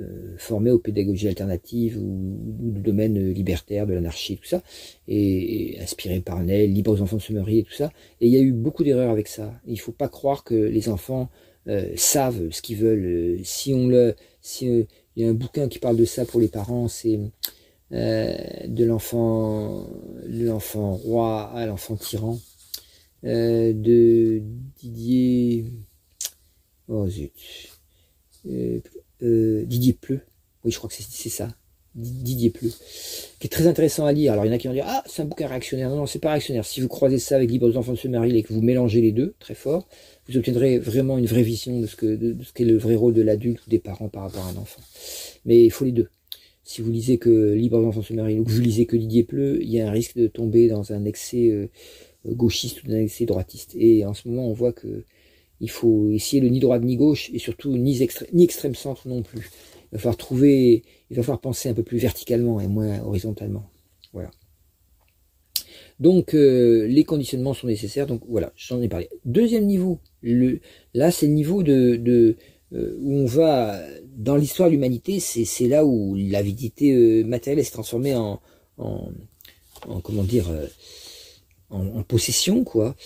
euh, formé aux pédagogies alternatives ou, du domaine libertaire, de l'anarchie, tout ça, et, inspiré par Nel, libre aux enfants de se marier, tout ça. Et il y a eu beaucoup d'erreurs avec ça. Il faut pas croire que les enfants euh, savent ce qu'ils veulent. Euh, si on le, il y a un bouquin qui parle de ça pour les parents, c'est de l'enfant, l'enfant roi à l'enfant tyran, de Didier, oh zut, euh, Didier Pleu. Oui, je crois que c'est ça. Didier Pleu. Qui est très intéressant à lire. Alors, il y en a qui vont dire, ah, c'est un bouquin réactionnaire. Non, non, c'est pas réactionnaire. Si vous croisez ça avec Libre aux enfants de se marier et que vous mélangez les deux, très fort, vous obtiendrez vraiment une vraie vision de ce que, de, ce qu'est le vrai rôle de l'adulte ou des parents par rapport à un enfant. Mais il faut les deux. Si vous lisez que Libre de se marier ou que vous lisez que Didier Pleu, il y a un risque de tomber dans un excès euh, gauchiste ou d'un excès droitiste. Et en ce moment, on voit que il faut essayer le ni droite ni gauche et surtout ni, extrême centre non plus. Il va falloir trouver, il va falloir penser un peu plus verticalement et moins horizontalement. Voilà. Donc euh, les conditionnements sont nécessaires. Donc voilà, j'en ai parlé. Deuxième niveau, là c'est le niveau de, où on va dans l'histoire de l'humanité. C'est là où l'avidité euh, matérielle s'est transformée en, en, en, comment dire en, en, possession quoi.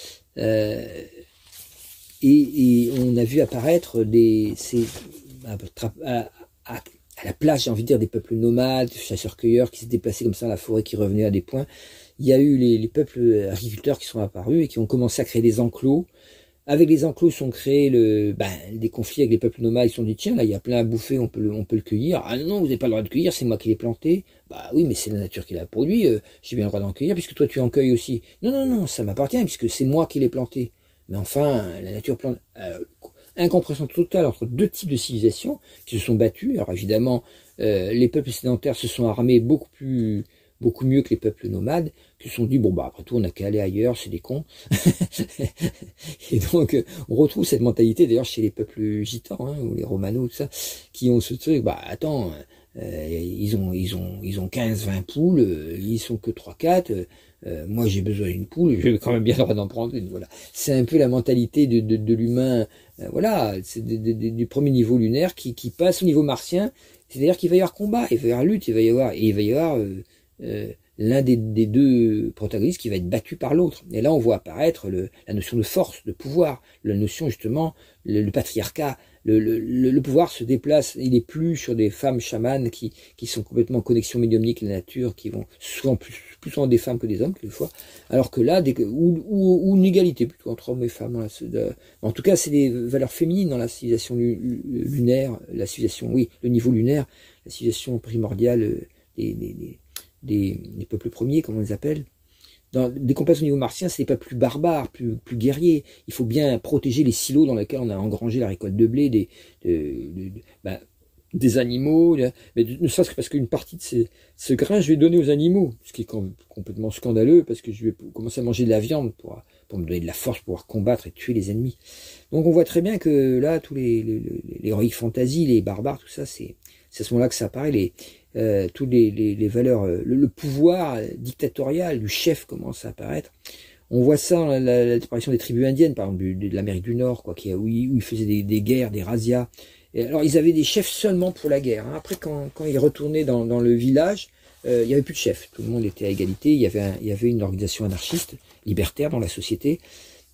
Et, on a vu apparaître des, ces, à, la place, j'ai envie de dire, des peuples nomades, chasseurs-cueilleurs qui se déplaçaient comme ça dans la forêt, qui revenaient à des points. Il y a eu les, peuples agriculteurs qui sont apparus et qui ont commencé à créer des enclos. Avec les enclos sont créés le, ben, des conflits avec les peuples nomades. Ils sont dit, tiens, là, il y a plein à bouffer, on peut le, on peut le cueillir. Ah non, vous n'avez pas le droit de cueillir, c'est moi qui l'ai planté. Bah oui, mais c'est la nature qui l'a produit, euh, j'ai bien le droit d'en cueillir puisque toi tu en cueilles aussi. Non, non, non, ça m'appartient puisque c'est moi qui l'ai planté. Mais enfin, la nature plante. Euh, incompréhension totale entre deux types de civilisations qui se sont battues. Alors évidemment, euh, les peuples sédentaires se sont armés beaucoup plus beaucoup mieux que les peuples nomades, se sont dit, bon, bah, après tout, on n'a qu'à aller ailleurs, c'est des cons. et donc, on retrouve cette mentalité, d'ailleurs, chez les peuples gitans, hein, ou les romanos, tout ça, qui ont ce truc, bah, attends, euh, ils ont, ils ont, ils ont 15, 20 poules, euh, ils sont que 3, 4, euh, moi j'ai besoin d'une poule, je vais quand même bien le droit d'en prendre une. Voilà, c'est un peu la mentalité de, de, de l'humain. Euh, voilà, c'est du premier niveau lunaire qui, qui passe au niveau martien. C'est-à-dire qu'il va y avoir combat, il va y avoir lutte, il va y avoir il va y avoir euh, l'un des, des, deux protagonistes qui va être battu par l'autre. Et là, on voit apparaître le, la notion de force, de pouvoir, la notion justement, le patriarcat, le, le, le, pouvoir se déplace, il est plus sur des femmes chamanes qui, qui sont complètement en connexion médiumnique avec la nature, qui vont souvent plus, plus souvent des femmes que des hommes, quelquefois, alors que là, des, ou, ou, une égalité plutôt entre hommes et femmes. en tout cas, c'est des valeurs féminines dans la civilisation lunaire, la civilisation, oui, le niveau lunaire, la civilisation primordiale euh, des, des, des, peuples premiers, comme on les appelle dans des complexes au niveau martien, c'est pas plus barbare, plus, plus guerrier. Il faut bien protéger les silos dans lesquels on a engrangé la récolte de blé, des, ben, des animaux, mais ne serait-ce que parce qu'une partie de ce grain, je vais donner aux animaux, ce qui est complètement scandaleux, parce que je vais commencer à manger de la viande pour, pour me donner de la force pour pouvoir combattre et tuer les ennemis. Donc on voit très bien que là, tous les, les, les heroic fantasy, les barbares, tout ça, c'est à ce moment-là que ça apparaît, les, euh, toutes les, les, valeurs, euh, le, pouvoir dictatorial du chef commence à apparaître. On voit ça dans la, la, disparition des tribus indiennes, par exemple, de, l'Amérique du Nord, quoi, qui, où, ils faisaient des, des guerres, des razzias. Et alors ils avaient des chefs seulement pour la guerre. Hein. Après, quand, quand ils retournaient dans, dans le village, euh, il n'y avait plus de chef. Tout le monde était à égalité. Il y avait, il y avait une organisation anarchiste, libertaire dans la société.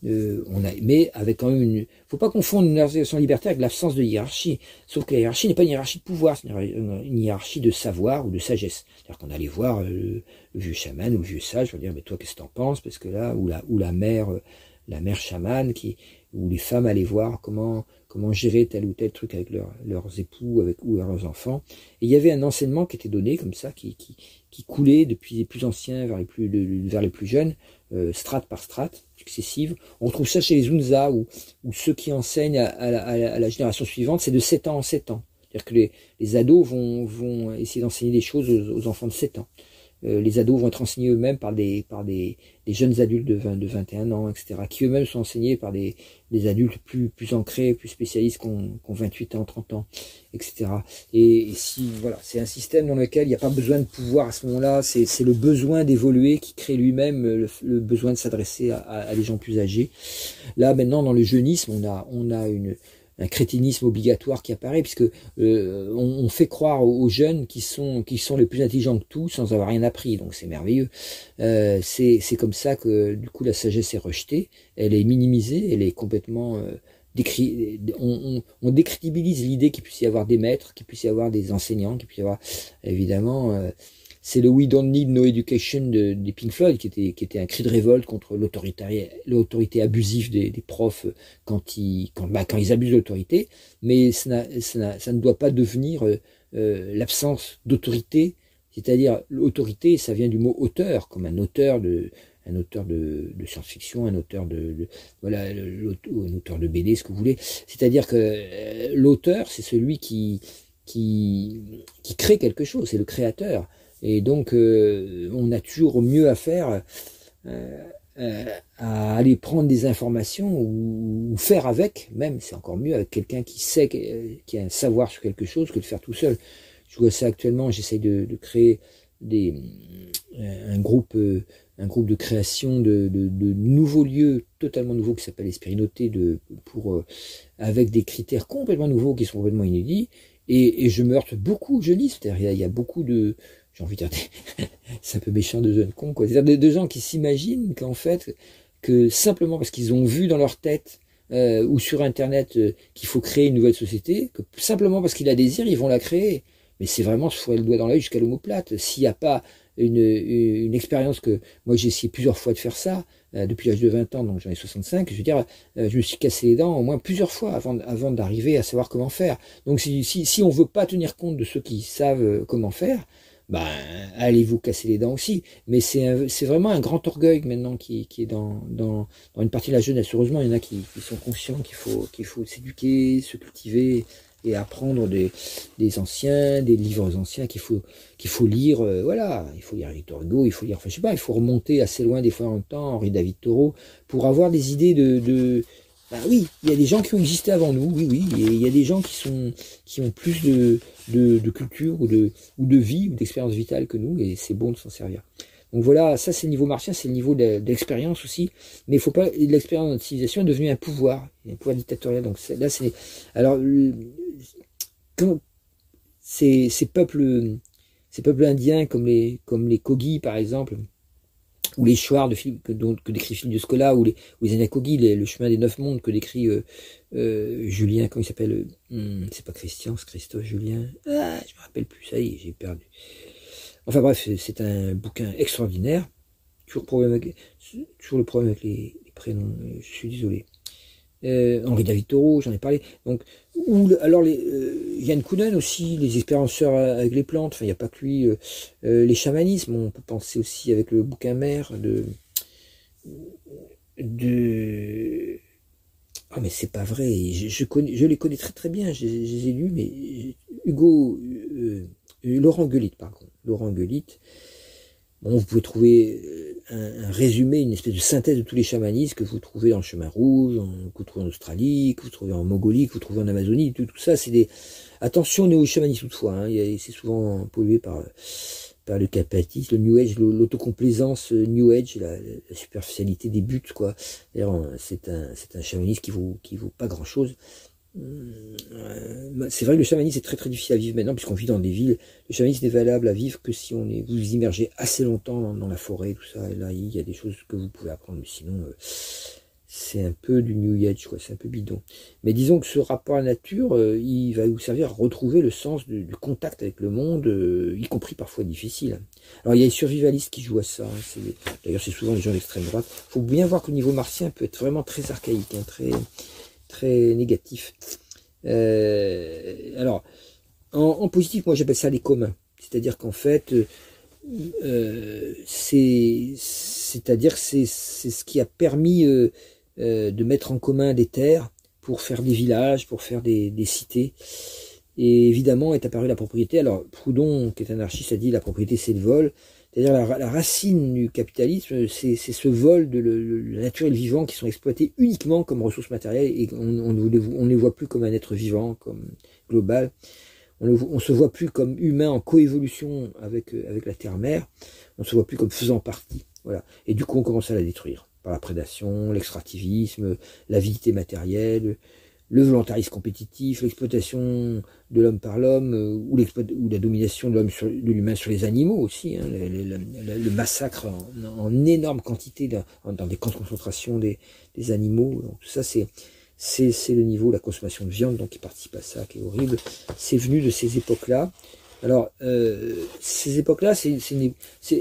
Euh, on a, mais avec quand même une. Faut pas confondre une organisation libertaire avec l'absence de hiérarchie. Sauf que la hiérarchie n'est pas une hiérarchie de pouvoir, c'est une hiérarchie de savoir ou de sagesse. C'est-à-dire qu'on allait voir euh, le, vieux chaman ou le vieux sage, on dire mais toi qu'est-ce que t'en penses? Parce que là, ou la ou la mère, euh, la mère chamane qui, où les femmes allaient voir comment comment gérer tel ou tel truc avec leurs époux avec ou leurs enfants. Et il y avait un enseignement qui était donné comme ça, qui, coulait depuis les plus anciens vers les plus, vers les plus jeunes, strate par strate, On trouve ça chez les Unza, ou ceux qui enseignent à, la, génération suivante, c'est de 7 ans en 7 ans. C'est-à-dire que les, ados vont, vont essayer d'enseigner des choses aux, aux enfants de 7 ans. Euh, les ados vont être enseignés eux-mêmes par des par des, des, jeunes adultes de 20, de 21 ans, etc., qui eux-mêmes sont enseignés par des, des adultes plus plus ancrés, plus spécialistes, qui ont, 28 ans, 30 ans, etc. Et, si voilà, c'est un système dans lequel il n'y a pas besoin de pouvoir à ce moment-là, c'est le besoin d'évoluer qui crée lui-même le, besoin de s'adresser à, à, à des gens plus âgés. Là maintenant, dans le jeunisme, on a on a une un crétinisme obligatoire qui apparaît, puisque euh, on, fait croire aux jeunes qui sont qui sont les plus intelligents que tout sans avoir rien appris, donc c'est merveilleux. Euh, c'est comme ça que du coup la sagesse est rejetée, elle est minimisée, elle est complètement euh, décrit, on, on, décrédibilise l'idée qu'il puisse y avoir des maîtres, qu'il puisse y avoir des enseignants, qu'il puisse y avoir évidemment euh, c'est le We Don't Need No Education de, des Pink Floyd, qui était, qui était un cri de révolte contre l'autorité abusive des, profs quand ils, quand, bah, quand ils abusent de l'autorité, mais ça, ça, ne doit pas devenir euh, euh l'absence d'autorité, c'est-à-dire l'autorité, ça vient du mot auteur, comme un auteur de, un auteur de science-fiction, un auteur de, de voilà, un auteur de BD, ce que vous voulez. C'est-à-dire que euh, l'auteur, c'est celui qui, qui, qui crée quelque chose, c'est le créateur. Et donc, euh, on a toujours mieux à faire euh, euh, à aller prendre des informations ou, faire avec, même, c'est encore mieux avec quelqu'un qui sait, qui a un savoir sur quelque chose, que de faire tout seul. Je vois ça actuellement, j'essaye de, créer des, un groupe un groupe de création de, de, nouveaux lieux totalement nouveaux qui s'appelle Espérinoté de pour avec des critères complètement nouveaux qui sont complètement inédits et je me heurte beaucoup je lis c'est-à-dire il y a beaucoup de j'ai envie de dire, c'est un peu méchant de jeunes cons, quoi. C'est-à-dire de, gens qui s'imaginent qu'en fait, que simplement parce qu'ils ont vu dans leur tête euh, ou sur Internet euh, qu'il faut créer une nouvelle société, que simplement parce qu'ils la désirent, ils vont la créer. Mais c'est vraiment se fourrer le doigt dans l'œil jusqu'à l'homoplate. S'il n'y a pas une, expérience que moi j'ai essayé plusieurs fois de faire ça euh, depuis l'âge de 20 ans, donc j'en ai 65, je veux dire, je me suis cassé les dents au moins plusieurs fois avant, avant d'arriver à savoir comment faire. Donc si, si, si on veut pas tenir compte de ceux qui savent comment faire, ben, allez vous casser les dents aussi. Mais c'est c'est vraiment un grand orgueil maintenant qui, qui est dans, dans, dans, une partie de la jeunesse. Heureusement, il y en a qui, qui sont conscients qu'il faut, qu'il faut s'éduquer, se cultiver et apprendre des, des anciens, des livres anciens qu'il faut, qu'il faut lire. Euh, voilà, il faut lire Victor Hugo, il faut lire, enfin, je sais pas, il faut remonter assez loin des fois en temps, Henri David Thoreau, pour avoir des idées de, de bah oui, il y a des gens qui ont existé avant nous, oui, oui, et il y a des gens qui sont qui ont plus de, de, culture ou de ou de vie ou d'expérience vitale que nous, et c'est bon de s'en servir. Donc voilà, ça c'est le niveau martien, c'est le niveau de, l'expérience aussi, mais il faut pas l'expérience de notre civilisation est devenue un pouvoir, un pouvoir dictatorial. Donc là c'est alors quand ces, ces peuples ces peuples indiens comme les comme les Kogi par exemple ou les Chouars de que, que décrit Philippe de Scola, ou les, ou les le chemin des neuf mondes que décrit euh, euh, Julien, comment il s'appelle euh, hmm, C'est pas Christian, c'est Christophe Julien. Ah, je me rappelle plus, ça y est, j'ai perdu. Enfin bref, c'est un bouquin extraordinaire. Toujours le problème avec les prénoms, je suis désolé euh, Henri David Thoreau, j'en ai parlé. Donc, ou alors les, euh, Yann Kounen aussi, les expérienceurs avec les plantes. Enfin, il n'y a pas que lui. Euh, euh, les chamanismes, on peut penser aussi avec le bouquin mère de. Ah mais c'est pas vrai. Je les connais très très bien. Je, les ai lus, mais Hugo, Laurent Guelit, par contre, Laurent Guelit. Bon, vous pouvez trouver euh, un, résumé, une espèce de synthèse de tous les chamanismes que vous trouvez dans le chemin rouge, que vous trouvez en Australie, que vous trouvez en Mongolie, que vous trouvez en Amazonie, tout, ça, c'est des... Attention néo-chamanisme toutefois, hein, c'est souvent pollué par, par le capatisme, le New Age, l'autocomplaisance euh, New Age, la, superficialité des buts, quoi. D'ailleurs, c'est un, c'est un chamanisme qui vaut, qui vaut pas grand chose. Euh, c'est vrai que le chamanisme est très très difficile à vivre maintenant puisqu'on vit dans des villes. Le chamanisme n'est valable à vivre que si on est vous, vous immergez assez longtemps dans, la forêt, tout ça. Et là, il y a des choses que vous pouvez apprendre, mais sinon, euh, c'est un peu du New Age, quoi. C'est un peu bidon. Mais disons que ce rapport à la nature, euh, il va vous servir à retrouver le sens du, contact avec le monde, y compris parfois difficile. Alors il y a les survivalistes qui jouent à ça. Hein. D'ailleurs, c'est souvent les gens d'extrême droite. Il faut bien voir que le niveau martien peut être vraiment très archaïque, hein, très très négatif. Euh, alors, en, positif, moi j'appelle ça les communs. C'est-à-dire qu'en fait, euh, c'est c'est-à-dire c'est ce qui a permis euh, de mettre en commun des terres pour faire des villages, pour faire des, des cités. Et évidemment est apparue la propriété. Alors Proudhon, qui est anarchiste, a dit la propriété c'est le vol. C'est-à-dire la, racine du capitalisme, c'est ce vol de la nature et le vivant qui sont exploités uniquement comme ressources matérielles et on, ne les voit plus comme un être vivant, comme global. On ne se voit plus comme humain en coévolution avec, euh, avec la terre-mère. On se voit plus comme faisant partie. Voilà. Et du coup, on commence à la détruire par la prédation, l'extractivisme, l'avidité matérielle, le volontarisme compétitif, l'exploitation de l'homme par l'homme, euh, ou, ou, la domination de l'homme sur, l'humain sur les animaux aussi, hein, le, massacre en, énorme quantité dans, des camps de concentration des, animaux. tout ça, c'est c'est le niveau, la consommation de viande, donc qui participe à ça, qui est horrible. C'est venu de ces époques-là. Alors, euh, ces époques-là, c'est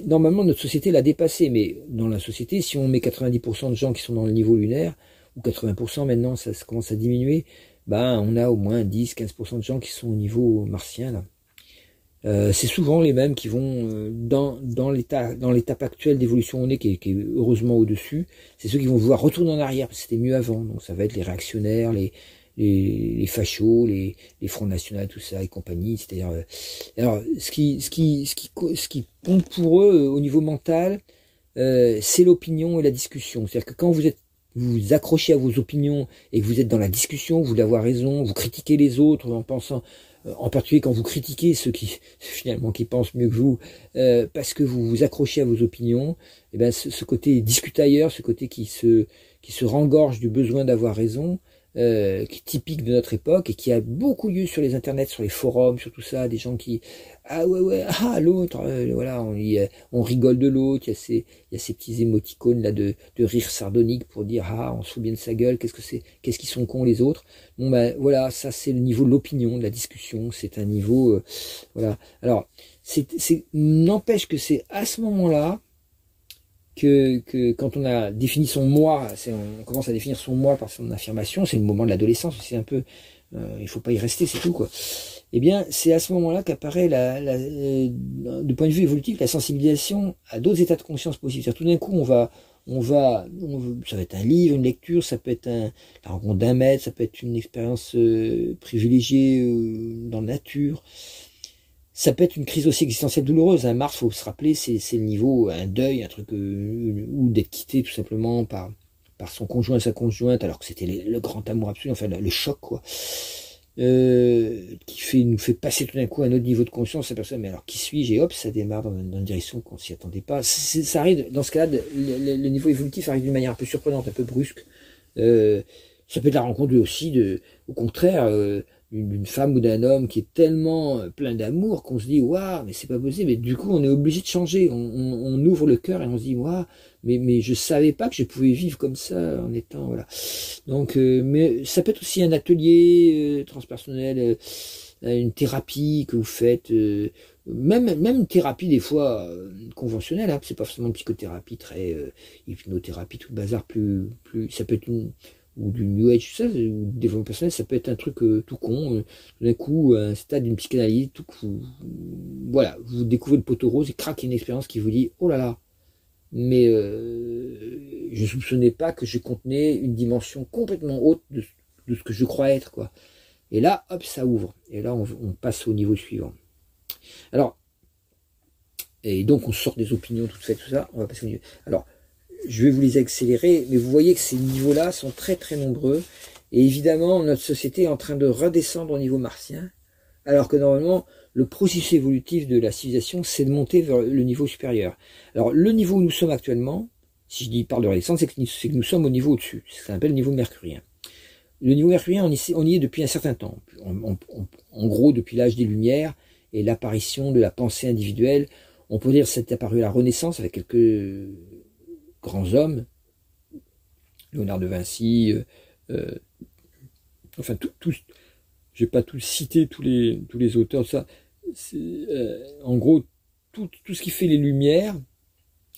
normalement notre société l'a dépassé, mais dans la société, si on met 90% de gens qui sont dans le niveau lunaire, ou 80% maintenant, ça commence à diminuer, ben, on a au moins 10-15% de gens qui sont au niveau martien. Là. Euh, c'est souvent les mêmes qui vont euh, dans, dans l'étape actuelle d'évolution on est qui, est, heureusement au-dessus, c'est ceux qui vont vouloir retourner en arrière parce que c'était mieux avant. Donc ça va être les réactionnaires, les les, les fachos, les, les fronts nationaux, tout ça et compagnie. C'est-à-dire, euh, alors ce qui ce qui ce qui ce qui compte pour eux au niveau mental, c'est l'opinion et la discussion. C'est-à-dire que quand vous êtes vous vous accrochez à vos opinions et que vous êtes dans la discussion, vous voulez raison, vous critiquez les autres en pensant, euh, en particulier quand vous critiquez ceux qui finalement qui pensent mieux que vous, euh, parce que vous vous accrochez à vos opinions, et eh ben ce, côté discutailleur, ce côté qui se qui se rengorge du besoin d'avoir raison, euh, qui est typique de notre époque et qui a beaucoup lieu sur les internets, sur les forums, sur tout ça, des gens qui ah ouais ouais ah l'autre euh, voilà on, on rigole de l'autre, il y a ces il y a ces petits émoticônes là de, de rire sardonique pour dire ah on se fout bien de sa gueule, qu'est-ce que c'est qu'est-ce qu'ils sont cons les autres. Bon ben voilà, ça c'est le niveau de l'opinion, de la discussion, c'est un niveau euh, voilà. Alors c'est n'empêche que c'est à ce moment-là que, quand on a défini son moi, on commence à définir son moi par son affirmation, c'est le moment de l'adolescence, c'est un peu, euh, il faut pas y rester, c'est tout quoi. Eh bien, c'est à ce moment-là qu'apparaît la, euh, du point de vue évolutif, la sensibilisation à d'autres états de conscience possibles. Tout d'un coup, on va, on va, ça va être un livre, une lecture, ça peut être la rencontre d'un maître, ça peut être une expérience euh, privilégiée euh, dans la nature, ça peut être une crise aussi existentielle douloureuse. Un Mars, faut se rappeler, c'est le niveau, un deuil, un truc, euh, ou d'être quitté tout simplement par, par son conjoint, sa conjointe, alors que c'était le, grand amour absolu, enfin le, choc, quoi. Euh, qui nous fait passer tout d'un coup à un autre niveau de conscience, la personne, mais alors qui suis-je? Et hop, ça démarre dans, une direction qu'on s'y attendait pas. ça arrive, dans ce cas-là, le, niveau évolutif arrive d'une manière un peu surprenante, un peu brusque. Euh, ça peut être la rencontre aussi de, au contraire, euh, d'une femme ou d'un homme qui est tellement euh, plein d'amour qu'on se dit waouh mais c'est pas possible. Mais du coup on est obligé de changer. On, ouvre le cœur et on se dit waouh mais mais je savais pas que je pouvais vivre comme ça en étant voilà. Donc euh, mais ça peut être aussi un atelier euh, transpersonnel une thérapie que vous faites même même une thérapie des fois conventionnelle hein, c'est pas forcément une psychothérapie très hypnothérapie tout le bazar plus plus ça peut être une ou du New Age, ça, ou du développement personnel, ça peut être un truc euh, tout con, euh, d'un coup, un stade d'une psychanalyse, tout vous, voilà, vous découvrez le poteau rose et craque une expérience qui vous dit, oh là là, mais euh, je soupçonnais pas que je contenais une dimension complètement haute de, ce que je crois être, quoi. Et là, hop, ça ouvre. Et là, on, passe au niveau suivant. Alors, et donc on sort des opinions toutes faites, tout ça, on va passer au niveau. Alors, je vais vous les accélérer, mais vous voyez que ces niveaux-là sont très très nombreux, et évidemment, notre société est en train de redescendre au niveau martien, alors que normalement, le processus évolutif de la civilisation, c'est de monter vers le niveau supérieur. Alors, le niveau où nous sommes actuellement, si je dis parle de redescendre, c'est que, nous sommes au niveau au-dessus, c'est ce qu'on appelle le niveau mercurien. Le niveau mercurien, on y, on y est depuis un certain temps, en gros depuis l'âge des Lumières, et l'apparition de la pensée individuelle, on peut dire que c'est apparu à la Renaissance avec quelques grands hommes, Léonard de Vinci, euh, euh enfin tout, tout je vais pas tout citer tous les tous les auteurs ça. Euh, en gros, tout, tout, ce qui fait les Lumières,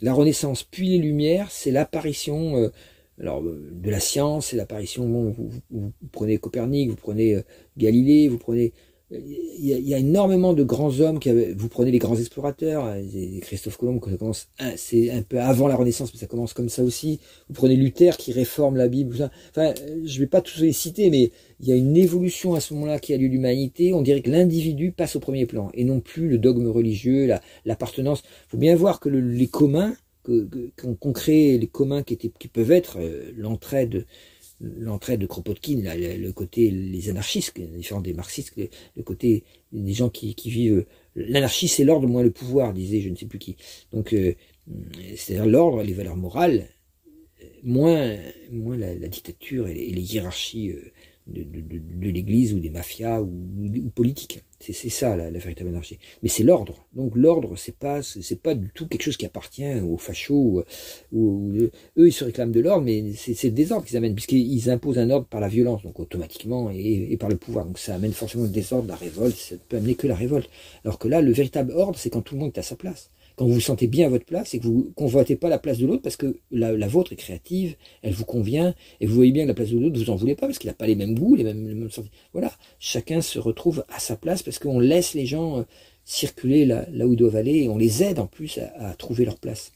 la Renaissance puis les Lumières, c'est l'apparition de la science, c'est l'apparition. Vous, prenez Copernic, vous prenez Galilée, vous prenez il y, a, énormément de grands hommes qui avaient, vous prenez les grands explorateurs, Christophe Colomb, ça commence, c'est un peu avant la Renaissance, mais ça commence comme ça aussi. Vous prenez Luther qui réforme la Bible, enfin, je vais pas tous les citer, mais il y a une évolution à ce moment-là qui a lieu l'humanité. On dirait que l'individu passe au premier plan et non plus le dogme religieux, l'appartenance. Il faut bien voir que les communs, qu'on crée les communs qui, étaient, qui peuvent être euh, l'entraide l'entraide de Kropotkin, le côté, les anarchistes, différents des marxistes, le, côté des gens qui, vivent, l'anarchie c'est l'ordre moins le pouvoir, disait je ne sais plus qui. Donc, euh, c'est-à-dire l'ordre, les valeurs morales, moins, moins la, dictature et les, hiérarchies euh, de, de, l'Église ou des mafias ou, politiques. C'est ça la, véritable anarchie. Mais c'est l'ordre. Donc l'ordre, c'est pas c'est pas du tout quelque chose qui appartient aux fachos. Ou, eux, ils se réclament de l'ordre, mais c'est le désordre qu'ils amènent, puisqu'ils imposent un ordre par la violence, donc automatiquement, et, par le pouvoir. Donc ça amène forcément le désordre, la révolte. Ça peut amener que la révolte. Alors que là, le véritable ordre, c'est quand tout le monde est à sa place quand vous vous sentez bien à votre place et que vous convoitez pas la place de l'autre parce que la, vôtre est créative, elle vous convient, et vous voyez bien que la place de l'autre, vous en voulez pas parce qu'il n'a pas les mêmes goûts, les mêmes, les mêmes Voilà, chacun se retrouve à sa place parce qu'on laisse les gens euh, circuler là, là, où ils doivent aller et on les aide en plus à, trouver leur place.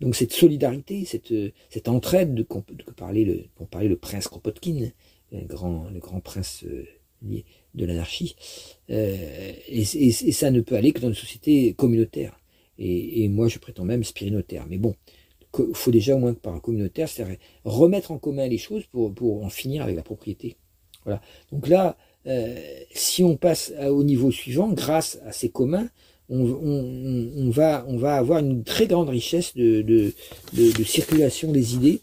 Donc cette solidarité, cette, euh, cette entraide de, de, parler le, pour parler le prince Kropotkin, le grand, le grand prince euh, de l'anarchie, et, et, ça ne peut aller que dans une société communautaire et, moi je prétends même spirinotaire. Mais bon, il faut déjà au moins que par un communautaire, c'est-à-dire remettre en commun les choses pour, pour en finir avec la propriété. Voilà. Donc là, euh, si on passe au niveau suivant, grâce à ces communs, on, on, on, va, on va avoir une très grande richesse de, de, de, circulation des idées.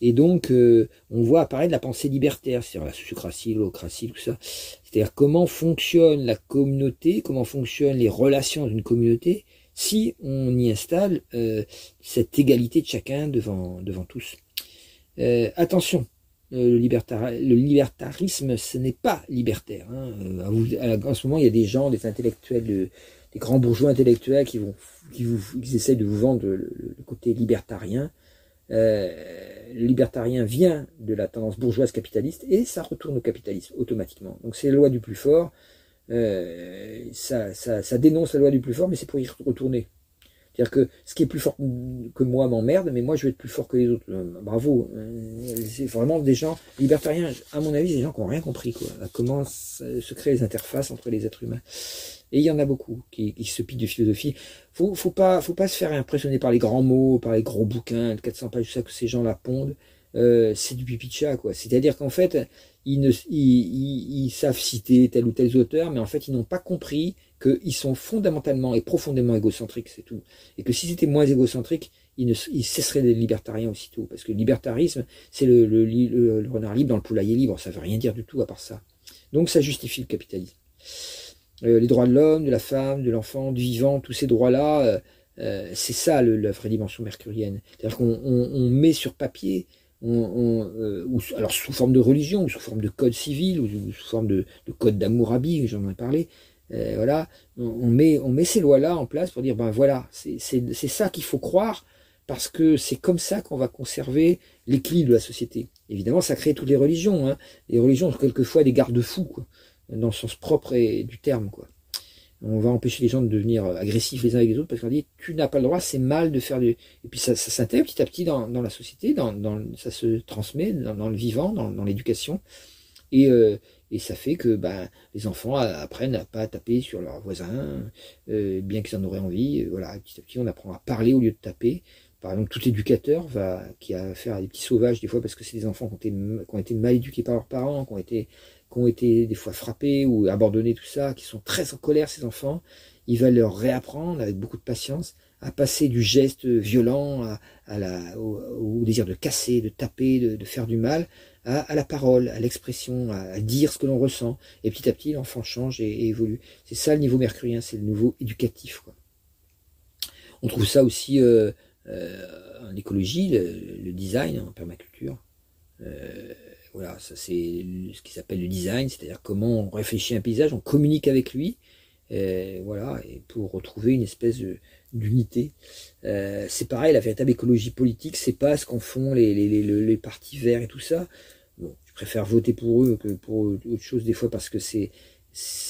Et donc, euh, on voit apparaître la pensée libertaire, c'est-à-dire la sociocratie, l'holocratie, tout ça. C'est-à-dire comment fonctionne la communauté, comment fonctionnent les relations d'une communauté, si on y installe euh, cette égalité de chacun devant, devant tous. Euh, attention, euh, le, libertarisme, ce n'est pas libertaire. Hein. en ce moment, il y a des gens, des intellectuels, des grands bourgeois intellectuels qui vont, qui, de vous vendre le, côté libertarien. le libertarien vient de la tendance bourgeoise capitaliste et ça retourne au capitalisme automatiquement. Donc c'est la loi du plus fort. Euh, ça, ça, ça, dénonce la loi du plus fort, mais c'est pour y retourner. C'est-à-dire que ce qui est plus fort que moi m'emmerde, mais moi je vais être plus fort que les autres. Euh, bravo. Euh, c'est vraiment des gens libertariens, à mon avis, des gens qui n'ont rien compris, quoi. comment se créent les interfaces entre les êtres humains. Et il y en a beaucoup qui, se piquent de philosophie. Faut, faut pas, faut pas se faire impressionner par les grands mots, par les gros bouquins de 400 pages, tout ça que ces gens-là pondent. Euh, c'est du pipi de chat, quoi. C'est-à-dire qu'en fait, ils, ne, savent citer tel ou tel auteur, mais en fait, ils n'ont pas compris qu'ils sont fondamentalement et profondément égocentriques, c'est tout. Et que si c'était moins égocentrique, ils, ne, ils cesseraient d'être libertariens aussitôt. Parce que le libertarisme, c'est le, renard libre dans le poulailler libre. Ça veut rien dire du tout à part ça. Donc ça justifie le capitalisme. Euh, les droits de l'homme, de la femme, de l'enfant, du vivant, tous ces droits-là, euh, c'est ça la vraie dimension mercurienne. C'est-à-dire qu'on on met sur papier euh, ou, alors sous forme de religion, ou sous forme de code civil, ou, sous forme de, de code d'amour-habit, j'en ai parlé, euh, voilà, on, met, on met ces lois-là en place pour dire, ben voilà, c'est ça qu'il faut croire, parce que c'est comme ça qu'on va conserver l'équilibre de la société. Évidemment, ça crée toutes les religions. Hein. Les religions sont quelquefois des garde-fous, dans le sens propre du terme. quoi on va empêcher les gens de devenir agressifs les uns avec les autres parce qu'on dit tu n'as pas le droit, c'est mal de faire du. Et puis ça, s'intègre petit à petit dans, dans la société, dans, dans, ça se transmet dans, le vivant, dans, l'éducation. Et, euh, Et ça fait que ben, les enfants apprennent à pas taper sur leurs voisins, euh, bien qu'ils en auraient envie. Voilà, petit à petit, on apprend à parler au lieu de taper. Par exemple, tout éducateur va, qui a affaire à des petits sauvages, des fois parce que c'est des enfants qui ont, été, qui ont été mal éduqués par leurs parents, qui ont été, qui ont été des fois frappés ou abandonnés, tout ça, qui sont très en colère, ces enfants. Il va leur réapprendre avec beaucoup de patience à passer du geste violent au, désir de casser, de taper, de, faire du mal, à, la parole, à l'expression, à, dire ce que l'on ressent. Et petit à petit, l'enfant change et, évolue. C'est ça le niveau mercurien, c'est le niveau éducatif. On trouve ça aussi euh, euh, en écologie, le, le, design, en permaculture. Euh, voilà, ça c'est ce qui s'appelle le design, c'est-à-dire comment on réfléchit un paysage, on communique avec lui, et voilà, et pour retrouver une espèce d'unité. Euh, c'est pareil, la véritable écologie politique, c'est pas ce qu'en font les, les, les, les, partis verts et tout ça. Bon, je préfère voter pour eux que pour autre chose des fois parce que c'est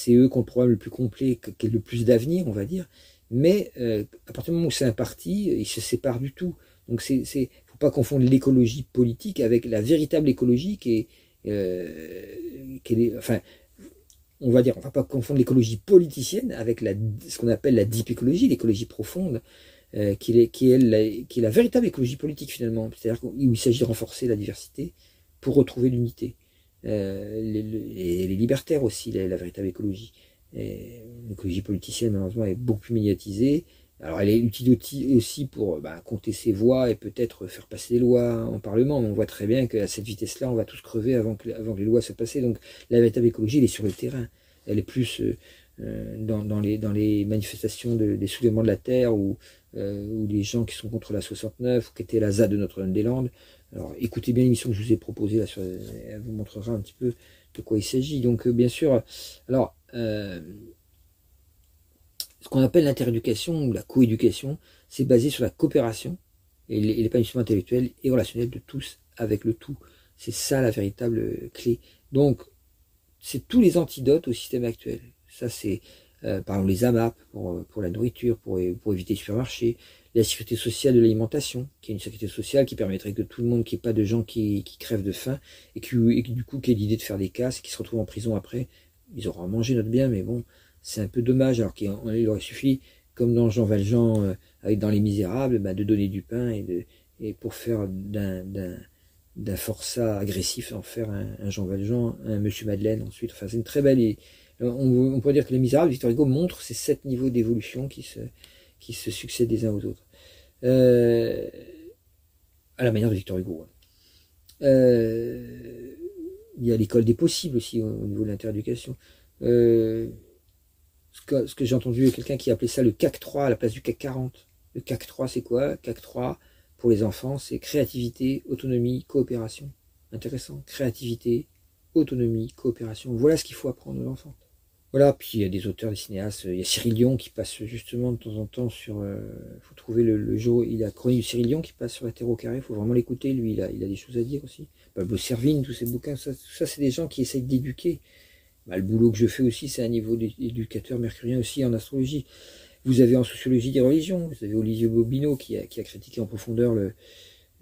eux qui ont le problème le plus complet, qui est le plus d'avenir, on va dire. Mais euh, à partir du moment où c'est un parti, ils se séparent du tout. Donc c'est faut pas confondre l'écologie politique avec la véritable écologie qui est euh, est enfin on va dire, on va pas confondre l'écologie politicienne avec la, ce qu'on appelle la deep écologie, l'écologie profonde, euh, qui, est, qui, est la, véritable écologie politique finalement, c'est-à-dire où il s'agit de renforcer la diversité pour retrouver l'unité. Euh, les, libertaires aussi, la véritable écologie. L'écologie politicienne malheureusement est beaucoup plus médiatisée. Alors elle est utile aussi pour bah, compter ses voix et peut-être faire passer des lois en Parlement, mais on voit très bien qu'à cette vitesse-là, on va tous crever avant que, les lois soient passées. Donc la véritable écologie, elle est sur le terrain. Elle est plus euh, euh dans, les, manifestations de, des soulèvements de la terre ou, euh, les gens qui sont contre la 69 ou qui étaient la ZA de Notre-Dame-des-Landes. Alors écoutez bien l'émission que je vous ai proposée, elle vous montrera un petit peu de quoi il s'agit. Donc euh, bien sûr, alors... ce qu'on appelle l'interéducation ou la coéducation, c'est basé sur la coopération et l'épanouissement intellectuel et relationnel de tous avec le tout. C'est ça la véritable clé. Donc, c'est tous les antidotes au système actuel. Ça, c'est euh, par exemple les AMAP pour, pour la nourriture, pour, éviter les supermarchés, la sécurité sociale de l'alimentation, qui est une sécurité sociale qui permettrait que tout le monde, qu'il n'y ait pas de gens qui, crèvent de faim, et qui, du coup, qui ait l'idée de faire des casses, qui se retrouvent en prison après. Ils auront à manger notre bien, mais bon, c'est un peu dommage, alors qu'il aurait suffi, comme dans Jean Valjean, euh, avec dans Les Misérables, bah, de donner du pain et, de, et pour faire d'un, forçat agressif en faire un, Jean Valjean, un Monsieur Madeleine ensuite. Enfin, c'est une très belle. On, on, pourrait dire que Les Misérables, Victor Hugo montre ces sept niveaux d'évolution qui se, qui se succèdent les uns aux autres. Euh, à la manière de Victor Hugo. Hein. Euh, il y a l'école des possibles aussi au, au niveau de l'interéducation. Euh, ce que, j'ai entendu quelqu'un qui appelait ça le CAC 3 à la place du CAC 40. Le CAC 3, c'est quoi? CAC 3, pour les enfants, c'est créativité, autonomie, coopération. Intéressant. Créativité, autonomie, coopération. Voilà ce qu'il faut apprendre aux enfants. Voilà, puis il y a des auteurs, des cinéastes. Il y a Cyril Dion qui passe justement de temps en temps sur. Il euh, faut trouver le, jour. Il a Chronique Cyril Dion qui passe sur la Terre au carré. Il faut vraiment l'écouter. Lui, il a, il a des choses à dire aussi. Pablo Servine, tous ces bouquins, ça, ça, c'est des gens qui essayent d'éduquer. Bah, le boulot que je fais aussi, c'est un niveau d'éducateur mercurien aussi en astrologie. Vous avez en sociologie des religions, vous avez Olivier Bobineau qui a, critiqué en profondeur le,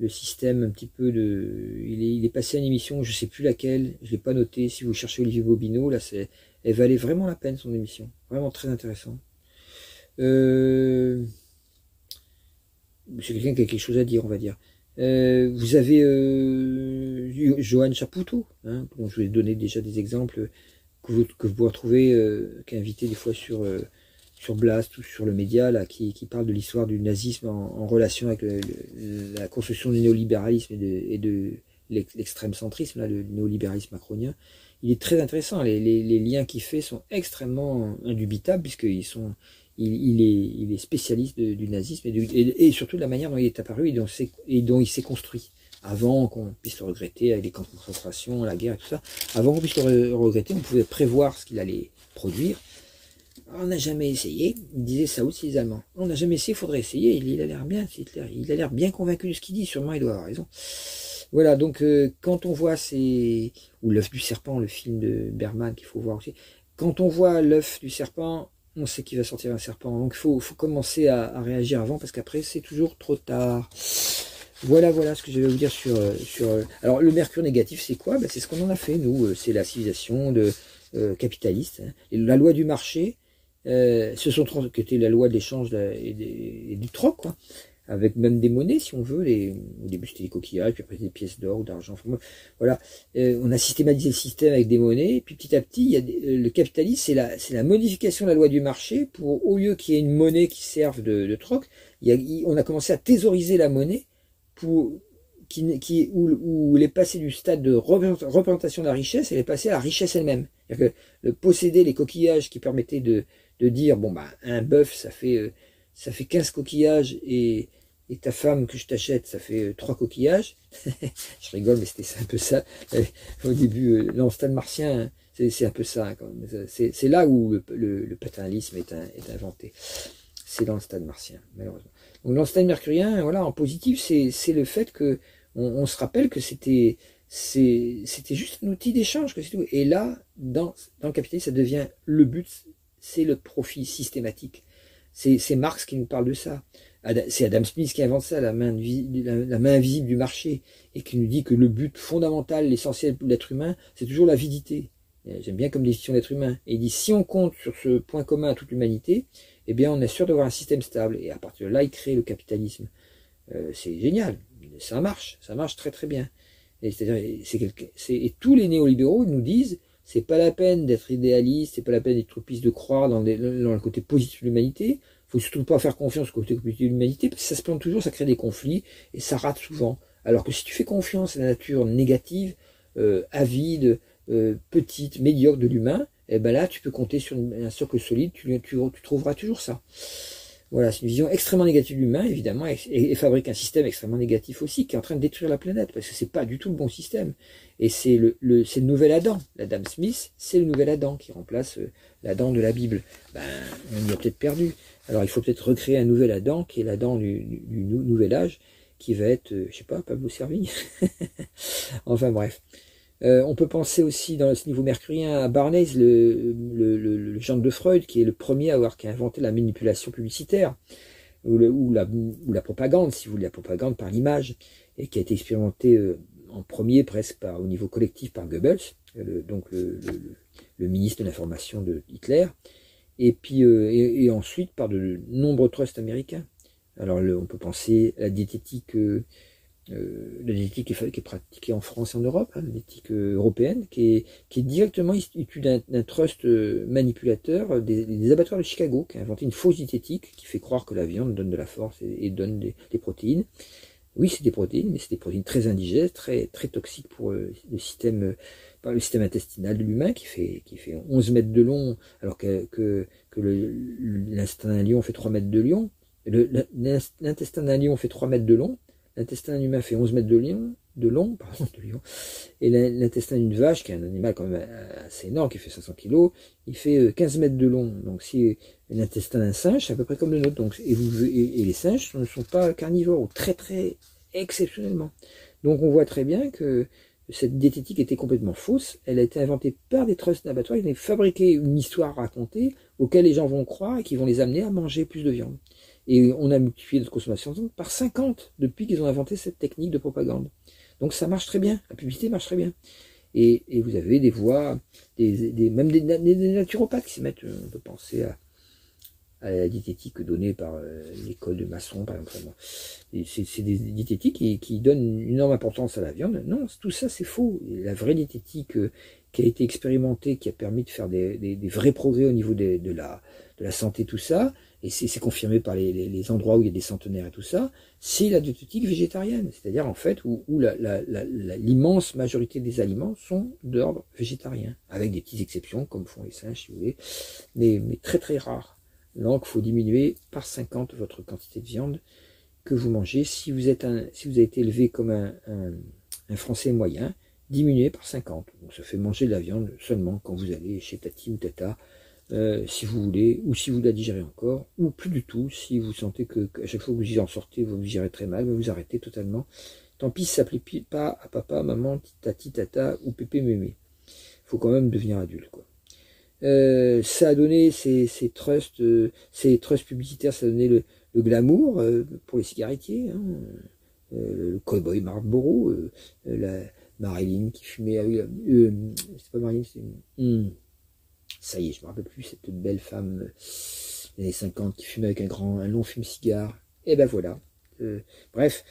système un petit peu de... Il est, passé à une émission, je sais plus laquelle, je l'ai pas noté, si vous cherchez Olivier Bobineau, là, c'est, elle valait vraiment la peine son émission, vraiment très intéressant. Euh, c'est quelqu'un qui a quelque chose à dire, on va dire. Euh, vous avez euh, Johan Chapoutot, hein, dont je vous ai donné déjà des exemples que vous, que vous pouvez retrouver, euh, des fois sur, euh, sur Blast ou sur le média, là, qui, qui parle de l'histoire du nazisme en, relation avec la construction du néolibéralisme et de, l'extrême centrisme, là, le néolibéralisme macronien. Il est très intéressant. Les, les, liens qu'il fait sont extrêmement indubitables puisqu'ils sont, il, il, est, il est spécialiste du nazisme et, et, surtout de la manière dont il est apparu et dont, et dont il s'est construit avant qu'on puisse le regretter avec les camps de concentration, la guerre et tout ça, avant qu'on puisse le regretter, on pouvait prévoir ce qu'il allait produire. On n'a jamais essayé, disait ça aussi les Allemands. On n'a jamais essayé, il faudrait essayer, il, a l'air bien, il a l'air bien convaincu de ce qu'il dit, sûrement il doit avoir raison. Voilà, donc euh, quand on voit ces... ou l'œuf du serpent, le film de Berman qu'il faut voir aussi, quand on voit l'œuf du serpent, on sait qu'il va sortir un serpent. Donc il faut, commencer à réagir avant parce qu'après c'est toujours trop tard. Voilà, voilà ce que je vais vous dire sur... sur alors, le mercure négatif, c'est quoi? Ben, C'est ce qu'on en a fait, nous. C'est la civilisation de, capitaliste. Hein. la loi du marché, ce sont qui était la loi de l'échange et, du troc, quoi avec même des monnaies si on veut, les, au début c'était des coquillages, puis après des pièces d'or ou d'argent, voilà, euh, on a systématisé le système avec des monnaies, puis petit à petit, il y a euh, le capitalisme, c'est la, modification de la loi du marché pour, au lieu qu'il y ait une monnaie qui serve de, troc, on a commencé à thésauriser la monnaie pour, qui, qui, où, où elle est passée du stade de représentation de la richesse, elle est passée à la richesse elle-même. C'est-à-dire que le posséder les coquillages qui permettaient de, de dire, bon bah, un bœuf, ça fait, euh, ça fait 15 coquillages et, et ta femme que je t'achète, ça fait euh, trois coquillages. je rigole, mais c'était un peu ça. Au début, euh, non, Stade Martien, c'est un peu ça. Hein, c'est là où le, le, paternalisme est, est inventé. C'est dans le Stade Martien, malheureusement. Donc dans le Mercurien, voilà, en positif, c'est le fait que on, se rappelle que c'était juste un outil d'échange que c'est. Et là, dans, le capitalisme, ça devient le but, c'est le profit systématique. C'est Marx qui nous parle de ça. C'est Adam Smith qui invente ça, la main, invisible du marché, et qui nous dit que le but fondamental, l'essentiel de l'être humain, c'est toujours l'avidité. J'aime bien comme définition d'être humain. Et il dit, si on compte sur ce point commun à toute l'humanité, eh bien, on est sûr d'avoir un système stable. Et à partir de là, il crée le capitalisme. Euh, c'est génial. Ça marche. Ça marche très très bien. Et, et tous les néolibéraux nous disent, c'est pas la peine d'être idéaliste, c'est pas la peine d'être utopiste de croire dans, dans, le côté positif de l'humanité faut surtout pas faire confiance au côté de l'humanité, parce que ça se plante toujours, ça crée des conflits, et ça rate souvent. Alors que si tu fais confiance à la nature négative, euh, avide, euh, petite, médiocre de l'humain, eh ben là, tu peux compter sur un socle solide, tu, trouveras toujours ça. Voilà, c'est une vision extrêmement négative de l'humain, évidemment, et, fabrique un système extrêmement négatif aussi, qui est en train de détruire la planète, parce que c'est pas du tout le bon système. Et c'est le, nouvel Adam. L'Adam Smith, c'est le nouvel Adam qui remplace euh, l'Adam de la Bible. Ben, on y a peut-être perdu. Alors il faut peut-être recréer un nouvel Adam, qui est l'Adam du, du, nouvel âge, qui va être, euh, je sais pas, Pablo Servigne. enfin bref. Euh, on peut penser aussi dans ce niveau mercurien à Barnes, le, le, de Freud, qui est le premier à avoir qui inventé la manipulation publicitaire, ou, la, propagande, si vous voulez, la propagande par l'image, et qui a été expérimenté euh, en premier presque au niveau collectif par Goebbels, donc le, ministre de l'information de Hitler, et puis euh, et, ensuite par de nombreux trusts américains. Alors on peut penser à la diététique, euh, euh, la qui est, pratiquée en France et en Europe, hein, la diététique européenne, qui est, qui est directement issue d'un trust manipulateur des, abattoirs de Chicago, qui a inventé une fausse diététique qui fait croire que la viande donne de la force et, donne des, protéines. Oui, c'est des protéines, mais c'est des protéines très indigènes, très très toxiques pour le système le système intestinal de l'humain qui fait, qui fait 11 mètres de long, alors que, que, que l'intestin d'un lion fait 3 mètres de long. L'intestin d'un lion fait 3 mètres de long, l'intestin d'un humain fait 11 mètres de, de long, pardon, de lion, et l'intestin d'une vache, qui est un animal quand même assez énorme, qui fait 500 kg, il fait 15 euh, mètres de long. Donc si l'intestin d'un singe, c'est à peu près comme le nôtre. Et les singes ne sont pas carnivores, ou très très exceptionnellement. Donc on voit très bien que cette diététique était complètement fausse. Elle a été inventée par des trusts d'abattoirs. Ils ont fabriqué une histoire racontée auquel les gens vont croire et qui vont les amener à manger plus de viande. Et on a multiplié notre consommation par 50 depuis qu'ils ont inventé cette technique de propagande. Donc ça marche très bien. La publicité marche très bien. Et, vous avez des voix, des, même des, des, naturopathes qui se mettent, on peut penser à, à la diététique donnée par euh, l'école de Masson, par exemple. C'est des diététiques qui, donnent une énorme importance à la viande. Non, tout ça c'est faux. La vraie diététique euh, qui a été expérimentée, qui a permis de faire des, des, des vrais progrès au niveau de, la, de la santé, tout ça, et c'est confirmé par les, endroits où il y a des centenaires et tout ça, c'est la diététique végétarienne. C'est-à-dire en fait où, l'immense majorité des aliments sont d'ordre végétarien, avec des petites exceptions comme font les singes si vous voulez, mais, très très rares. Donc, il faut diminuer par 50 votre quantité de viande que vous mangez. Si vous, êtes si vous avez été élevé comme un, un, Français moyen, diminuez par 50. Donc, ça fait manger de la viande seulement quand vous allez chez Tati ou Tata, euh, si vous voulez, ou si vous la digérez encore, ou plus du tout, si vous sentez que, à chaque fois que vous y en sortez, vous vous digérez très mal, vous arrêtez totalement. Tant pis, ça ne plaît pas à papa, maman, tati, tata ou pépé, mémé. Il faut quand même devenir adulte, quoi. Euh, ça a donné ces, trusts, euh, ces trusts publicitaires, ça a donné le, glamour pour les cigarettiers. Hein. le cowboy Marlboro, la Marilyn qui fumait avec... c'est pas Marilyn, c'est... Hmm. Ça y est, je me rappelle plus, cette belle femme des années 50 qui fumait avec un grand, un long fume-cigare. Et ben voilà. bref,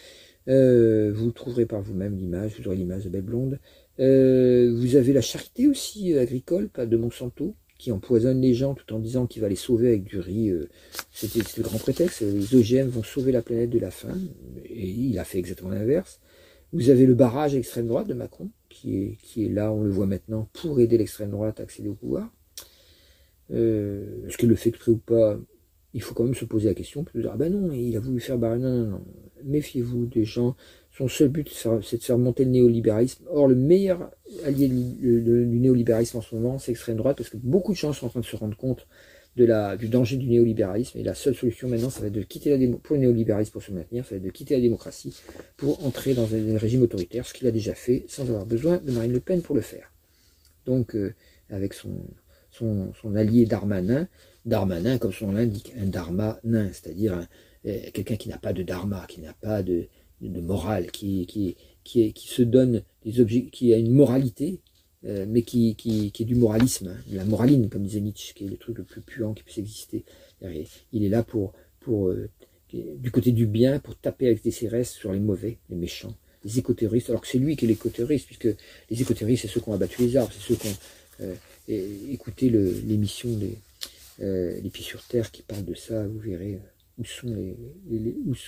vous trouverez par vous-même l'image, vous aurez l'image de Belle Blonde. vous avez la charité aussi agricole, de Monsanto, qui empoisonne les gens tout en disant qu'il va les sauver avec du riz. Euh, c'était le grand prétexte. Les OGM vont sauver la planète de la faim. Et il a fait exactement l'inverse. Vous avez le barrage extrême droite de Macron, qui est, qui est là, on le voit maintenant, pour aider l'extrême droite à accéder au pouvoir. Euh, Est-ce qu'il le fait exprès ou pas Il faut quand même se poser la question. Dire, ah ben non, il a voulu faire barrage. Non. Méfiez-vous des gens son seul but, c'est de faire monter le néolibéralisme. Or, le meilleur allié du néolibéralisme en ce moment, c'est l'extrême droite, parce que beaucoup de gens sont en train de se rendre compte du danger du néolibéralisme. Et la seule solution maintenant, ça va être de quitter la pour le néolibéralisme pour se maintenir, ça va être de quitter la démocratie pour entrer dans un, régime autoritaire, ce qu'il a déjà fait sans avoir besoin de Marine Le Pen pour le faire. Donc, euh, avec son, son, son, allié Darmanin, Darmanin, comme son nom l'indique, un Dharma nain, c'est-à-dire euh, quelqu'un qui n'a pas de Dharma, qui n'a pas de, morale, qui, qui, qui, se donne des objets, qui a une moralité, euh, mais qui, qui, est du moralisme, hein, la moraline, comme disait Nietzsche, qui est le truc le plus puant qui puisse exister. Il est là pour, pour euh, du côté du bien, pour taper avec des CRS sur les mauvais, les méchants, les écoterroristes, alors que c'est lui qui est l'écoterroriste, puisque les écoterroristes, c'est ceux qui ont abattu les arbres, c'est ceux qui ont écouté l'émission des Les Pieds sur Terre qui parle de ça, vous verrez où sont les,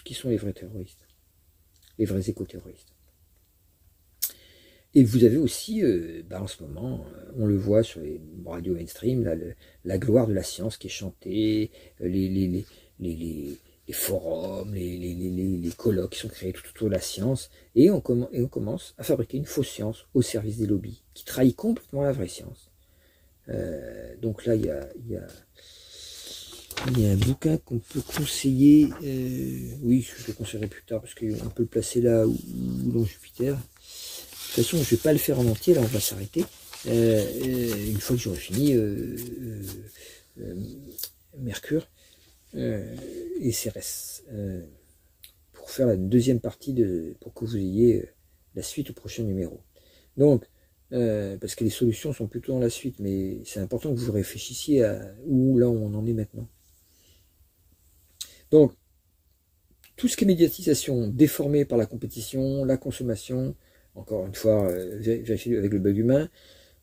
qui sont les vrais terroristes les vrais éco-terroristes. Et vous avez aussi, euh, bah, en ce moment, euh, on le voit sur les radios mainstream, la gloire de la science qui est chantée, euh, les, forums, les, colloques qui sont créés tout autour de la science, et on commence à fabriquer une fausse science au service des lobbies, qui trahit complètement la vraie science. Donc là, il y a, y a un bouquin qu'on peut conseiller. Euh, oui, je le conseillerai plus tard parce qu'on peut le placer là ou, dans Jupiter. De toute façon, je ne vais pas le faire en entier, là on va s'arrêter. Euh, euh, une fois que j'aurai fini Mercure et Cérès. pour faire la deuxième partie de. pour que vous ayez la suite au prochain numéro. Donc, parce que les solutions sont plutôt dans la suite, mais c'est important que vous réfléchissiez à où là on en est maintenant. Donc, tout ce qui est médiatisation déformée par la compétition, la consommation, encore une fois, euh, vérifier avec le bug humain,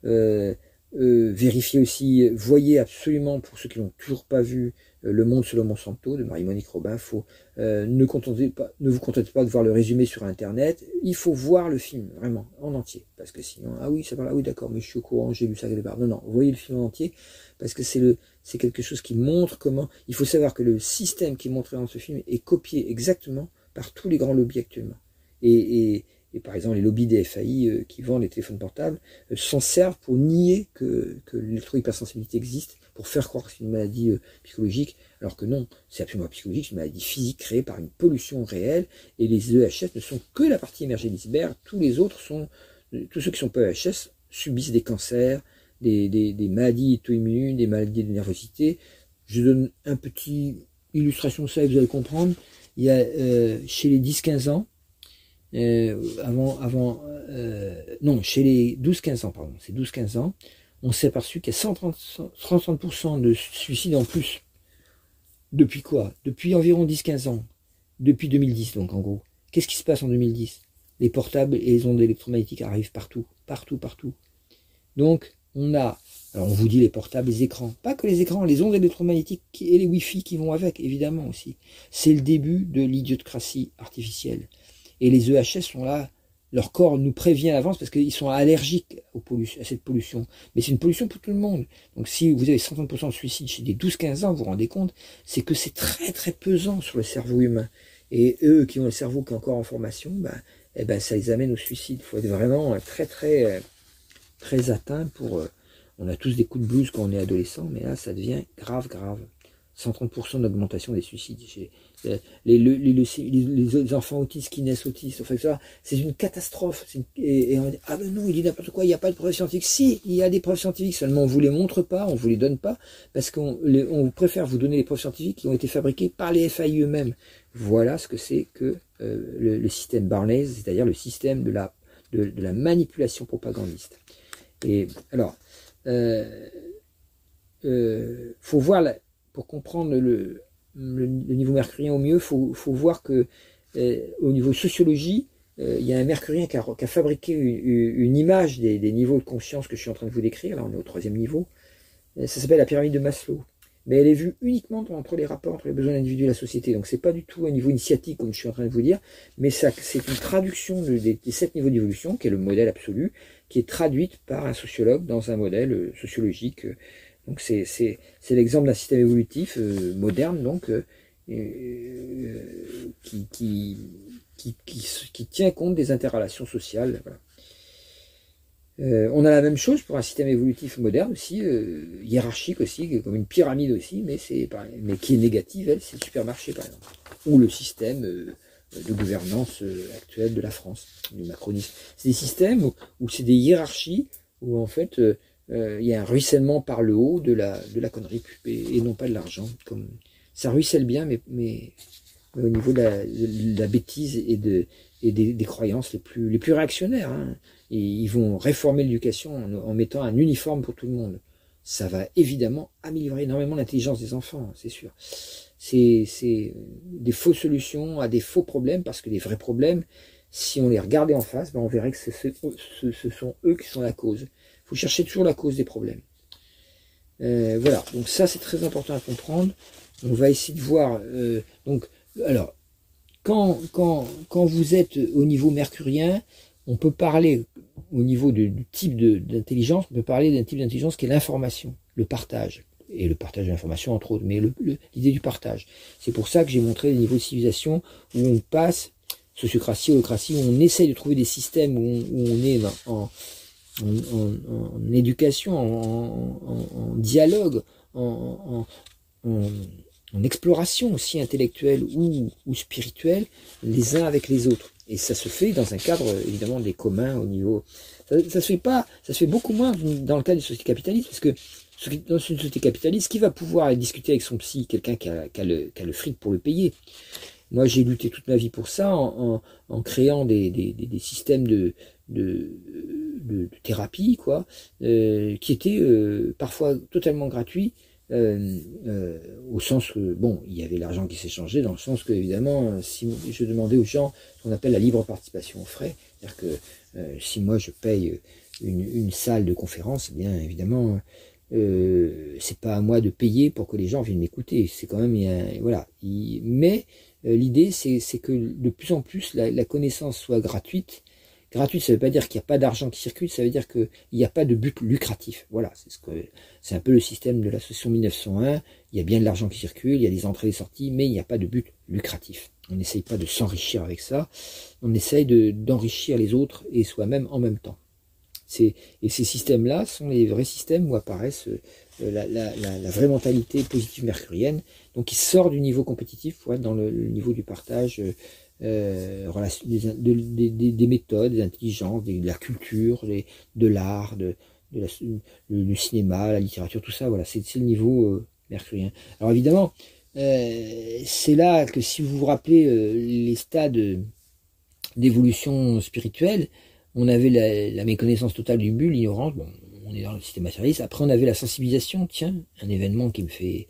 euh, euh, vérifiez aussi, voyez absolument, pour ceux qui l'ont toujours pas vu, euh, Le Monde selon Monsanto de Marie-Monique Robin, faut, euh, ne, vous contentez pas de voir le résumé sur Internet, il faut voir le film, vraiment, en entier, parce que sinon, ah oui, ça va là, oui d'accord, mais je suis au courant, j'ai lu ça quelque part. Non, non, voyez le film en entier, parce que c'est quelque chose qui montre comment, il faut savoir que le système qui est montré dans ce film est copié exactement par tous les grands lobbies actuellement. Et, par exemple les lobbies des FAI euh, qui vendent les téléphones portables euh, s'en servent pour nier que, que l'électro-hypersensibilité existe, pour faire croire que c'est une maladie euh, psychologique, alors que non, c'est absolument psychologique, c'est une maladie physique créée par une pollution réelle, et les EHS ne sont que la partie émergée de l'iceberg, tous les autres sont, tous ceux qui sont pas EHS subissent des cancers, des, maladies auto-immunes, des maladies de nervosité. Je donne un petit illustration de ça et vous allez comprendre. Il y a chez les 10-15 ans, euh, avant, avant euh, non, chez les 12-15 ans, pardon, c'est 12-15 ans, on s'est aperçu qu'il y a 130%, de suicides en plus. Depuis quoi? Depuis environ 10-15 ans. Depuis 2010, donc en gros. Qu'est-ce qui se passe en 2010 Les portables et les ondes électromagnétiques arrivent partout, partout, partout. Donc, on a, alors on vous dit les portables, les écrans, pas que les écrans, les ondes électromagnétiques et les Wi-Fi qui vont avec, évidemment aussi. C'est le début de l'idiocratie artificielle. Et les EHS sont là, leur corps nous prévient à l'avance parce qu'ils sont allergiques à cette pollution. Mais c'est une pollution pour tout le monde. Donc si vous avez 50% de suicide chez des 12-15 ans, vous vous rendez compte, c'est que c'est très très pesant sur le cerveau humain. Et eux qui ont le cerveau qui est encore en formation, ben, eh ben, ça les amène au suicide. Il faut être vraiment très très très atteint pour... Euh, on a tous des coups de blues quand on est adolescent, mais là ça devient grave grave. 130% d'augmentation des suicides. Euh, les, les, les, enfants autistes qui naissent autistes, enfin, c'est une catastrophe. et, on dit, ah ben non, il dit n'importe quoi, il n'y a pas de preuves scientifiques. Si, il y a des preuves scientifiques, seulement on vous les montre pas, on vous les donne pas, parce qu'on on préfère vous donner les preuves scientifiques qui ont été fabriquées par les FAI eux-mêmes. Voilà ce que c'est que le, système Barnes, c'est-à-dire le système de la, de, la manipulation propagandiste. Et alors, euh, faut voir, pour comprendre le, le, niveau mercurien au mieux, faut, faut voir que au niveau sociologie, il y a un mercurien qui a, fabriqué une, image des, niveaux de conscience que je suis en train de vous décrire. Là, on est au troisième niveau. Ça s'appelle la pyramide de Maslow mais elle est vue uniquement entre les rapports entre les besoins individuels et la société. Donc c'est pas du tout un niveau initiatique comme je suis en train de vous dire, mais c'est une traduction des, sept niveaux d'évolution, qui est le modèle absolu, qui est traduite par un sociologue dans un modèle euh, sociologique. Donc c'est l'exemple d'un système évolutif euh, moderne, donc euh, qui, qui, tient compte des interrelations sociales. Euh, on a la même chose pour un système évolutif moderne aussi, euh, hiérarchique aussi, comme une pyramide aussi, mais qui est négative, elle, c'est le supermarché par exemple, ou le système euh, de gouvernance actuel de la France, du macronisme. C'est des systèmes où, c'est des hiérarchies où en fait il y a un ruissellement par le haut de la de la connerie et, non pas de l'argent. Ça ruisselle bien, mais, mais, au niveau de la, bêtise et de et des, croyances les plus les plus réactionnaires. Hein et ils vont réformer l'éducation en, mettant un uniforme pour tout le monde. Ça va évidemment améliorer énormément l'intelligence des enfants, c'est sûr. C'est des fausses solutions à des faux problèmes, parce que les vrais problèmes, si on les regardait en face, ben on verrait que ce, sont eux qui sont la cause. Il faut chercher toujours la cause des problèmes. Euh, voilà, donc ça c'est très important à comprendre. On va essayer de voir. Euh, donc, alors, quand, quand, quand vous êtes au niveau mercurien, on peut parler au niveau du, type d'intelligence, on peut parler d'un type d'intelligence qui est l'information, le partage. Et le partage d'informations, entre autres, mais l'idée du partage. C'est pour ça que j'ai montré les niveaux de civilisation où on passe, sociocratie, holocratie, où on essaye de trouver des systèmes où on, est en, éducation, en, dialogue, en, exploration aussi intellectuelle ou, spirituelle, les uns avec les autres. Et ça se fait dans un cadre évidemment des communs au niveau. Ça, se fait pas, ça se fait beaucoup moins dans le cas d'une société capitaliste, parce que dans une société capitaliste, qui va pouvoir discuter avec son psy, quelqu'un qui a, le, fric pour le payer? Moi, j'ai lutté toute ma vie pour ça, en, en, en créant des, des, des, systèmes de, de, thérapie, quoi, euh, qui étaient euh, parfois totalement gratuits, euh, au sens que, bon, il y avait l'argent qui s'échangeait, dans le sens que, évidemment, si je demandais aux gens ce qu'on appelle la libre participation aux frais, c'est-à-dire que si moi je paye une, salle de conférence, eh bien évidemment, c'est pas à moi de payer pour que les gens viennent m'écouter. C'est quand même, voilà. mais l'idée, c'est que de plus en plus la connaissance soit gratuite Gratuit, ça ne veut pas dire qu'il n'y a pas d'argent qui circule, ça veut dire qu'il n'y a pas de but lucratif. Voilà, c'est ce que c'est un peu le système de l'association 1901. Il y a bien de l'argent qui circule, il y a des entrées et des sorties, mais il n'y a pas de but lucratif. On n'essaye pas de s'enrichir avec ça, on essaye d'enrichir les autres et soi-même en même temps. Et ces systèmes-là sont les vrais systèmes où apparaissent euh, la, la, vraie mentalité positive mercurienne, donc qui sort du niveau compétitif pour être dans le, le niveau du partage euh, des, des, des, méthodes, des intelligences, de la culture, de l'art, de, de la, du cinéma, la littérature, tout ça, voilà, c'est le niveau euh, mercurien. Alors évidemment, euh, c'est là que si vous vous rappelez les stades d'évolution spirituelle, on avait la, la, méconnaissance totale du but, l'ignorance, bon, on est dans le système matérialiste, après on avait la sensibilisation, tiens, un événement qui me fait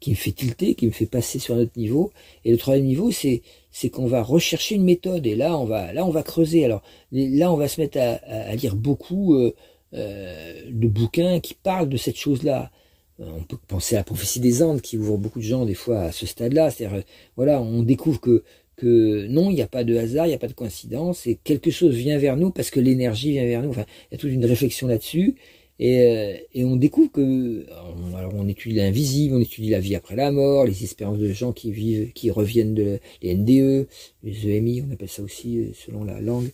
qui me fait tilter, qui me fait passer sur un autre niveau. Et le troisième niveau, c'est c'est qu'on va rechercher une méthode. Et là, on va là on va creuser. Alors là, on va se mettre à, à lire beaucoup euh, euh, de bouquins qui parlent de cette chose-là. Euh, on peut penser à la prophétie des Andes qui ouvre beaucoup de gens des fois à ce stade-là. C'est-à-dire, voilà, on découvre que que non, il n'y a pas de hasard, il n'y a pas de coïncidence, et quelque chose vient vers nous parce que l'énergie vient vers nous. Enfin, il y a toute une réflexion là-dessus. Et, euh, et, on découvre que, alors on étudie l'invisible, on étudie la vie après la mort, les expériences de gens qui vivent, qui reviennent de les NDE, les EMI, on appelle ça aussi euh, selon la langue,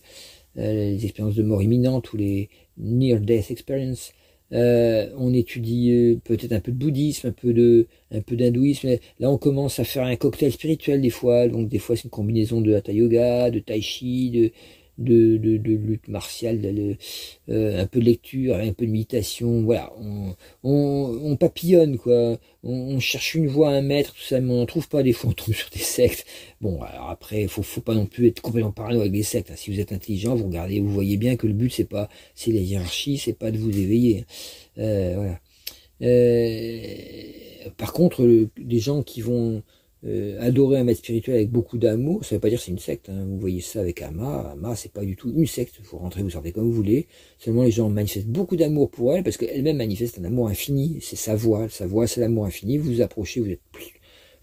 euh, les expériences de mort imminente ou les near death experience. Euh, on étudie peut-être un peu de bouddhisme, un peu de, un peu d'hindouisme. Là, on commence à faire un cocktail spirituel des fois. Donc des fois, c'est une combinaison de hatha yoga, de tai chi, de de, de, de lutte martiale, euh, un peu de lecture, un peu de méditation, voilà, on, on, papillonne quoi, on, cherche une voie, un maître, tout ça, mais on n'en trouve pas des fois, on tombe sur des sectes. Bon, alors après, faut, faut pas non plus être complètement parano avec les sectes. Hein. Si vous êtes intelligent, vous regardez, vous voyez bien que le but c'est pas, c'est la hiérarchie, c'est pas de vous éveiller. Euh, voilà. Euh, par contre, des gens qui vont euh, adorer un maître spirituel avec beaucoup d'amour, ça veut pas dire c'est une secte. Hein. Vous voyez ça avec Ama. Ama, c'est pas du tout une secte. Vous rentrez, vous sortez comme vous voulez. Seulement, les gens manifestent beaucoup d'amour pour elle parce qu'elle-même manifeste un amour infini. C'est sa voix. Sa voix, c'est l'amour infini. Vous vous approchez, vous êtes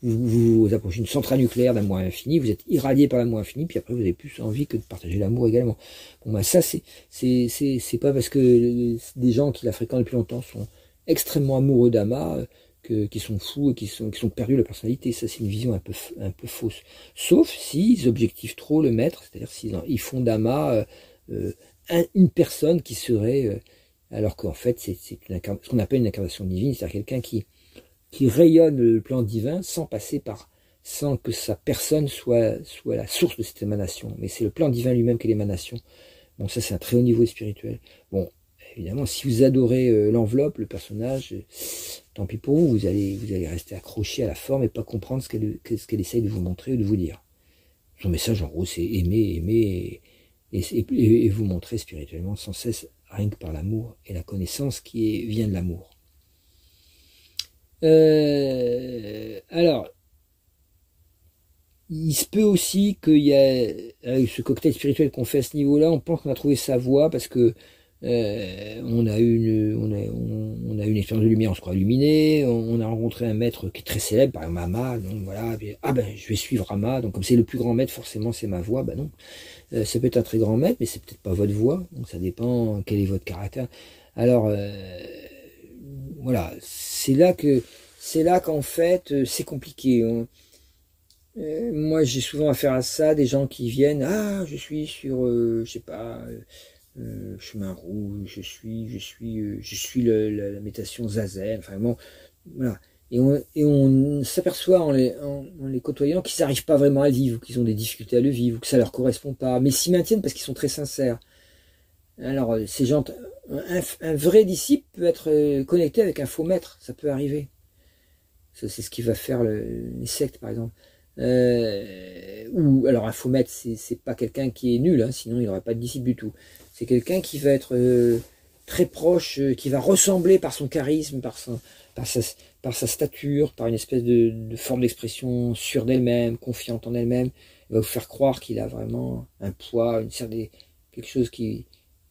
vous, vous approchez une centrale nucléaire d'amour infini, vous êtes irradié par l'amour infini, puis après vous avez plus envie que de partager l'amour également. Bon ben ça c'est c'est c'est pas parce que des gens qui la fréquentent depuis longtemps sont extrêmement amoureux d'Ama qui sont fous et qui sont, qui sont perdus de la personnalité. Ça, c'est une vision un peu, un peu fausse. Sauf s'ils objectifent trop le maître, c'est-à-dire s'ils ils font d'Ama euh, euh, une personne qui serait, euh, alors qu'en fait, c'est ce qu'on appelle une incarnation divine, c'est-à-dire quelqu'un qui, qui rayonne le plan divin sans passer par, sans que sa personne soit, soit la source de cette émanation. Mais c'est le plan divin lui-même qui est l'émanation. Bon, ça, c'est un très haut niveau spirituel. Bon, évidemment, si vous adorez l'enveloppe, le personnage, tant pis pour vous, vous allez, vous allez rester accroché à la forme et pas comprendre ce qu'elle essaye de vous montrer ou de vous dire. Son message, en gros, c'est aimer, aimer et, vous montrer spirituellement sans cesse, rien que par l'amour et la connaissance qui vient de l'amour. Euh, alors, il se peut aussi qu'il y ait, avec ce cocktail spirituel qu'on fait à ce niveau-là, on pense qu'on a trouvé sa voie parce que euh, on a une, on a, on, a une expérience de lumière, on se croit illuminé. On, a rencontré un maître qui est très célèbre, par exemple Mama. Donc voilà, ah ben je vais suivre Rama. Donc comme c'est le plus grand maître, forcément c'est ma voix. Ben non, euh, ça peut être un très grand maître, mais c'est peut-être pas votre voix. Donc ça dépend quel est votre caractère. Alors euh, voilà, c'est là que c'est là qu'en fait c'est compliqué. moi j'ai souvent affaire à ça, des gens qui viennent, ah je suis sur, je sais pas euh, chemin rouge, je suis, je suis, euh, je suis le, la, méditation zazen, enfin voilà. Et on, et on s'aperçoit en les, en, les côtoyant qu'ils n'arrivent pas vraiment à vivre, qu'ils ont des difficultés à le vivre, ou que ça leur correspond pas, mais s'y maintiennent parce qu'ils sont très sincères. Alors, euh, ces gens, un, vrai disciple peut être connecté avec un faux maître, ça peut arriver. C'est ce qui va faire le, les sectes, par exemple. Ou alors un faux maître, c'est pas quelqu'un qui est nul, hein, sinon il n'aurait pas de disciple du tout. C'est quelqu'un qui va être euh, très proche, euh, qui va ressembler par son charisme, par, sa, stature, par une espèce de, forme d'expression sûre d'elle-même, confiante en elle-même. Il va vous faire croire qu'il a vraiment un poids, quelque chose qui,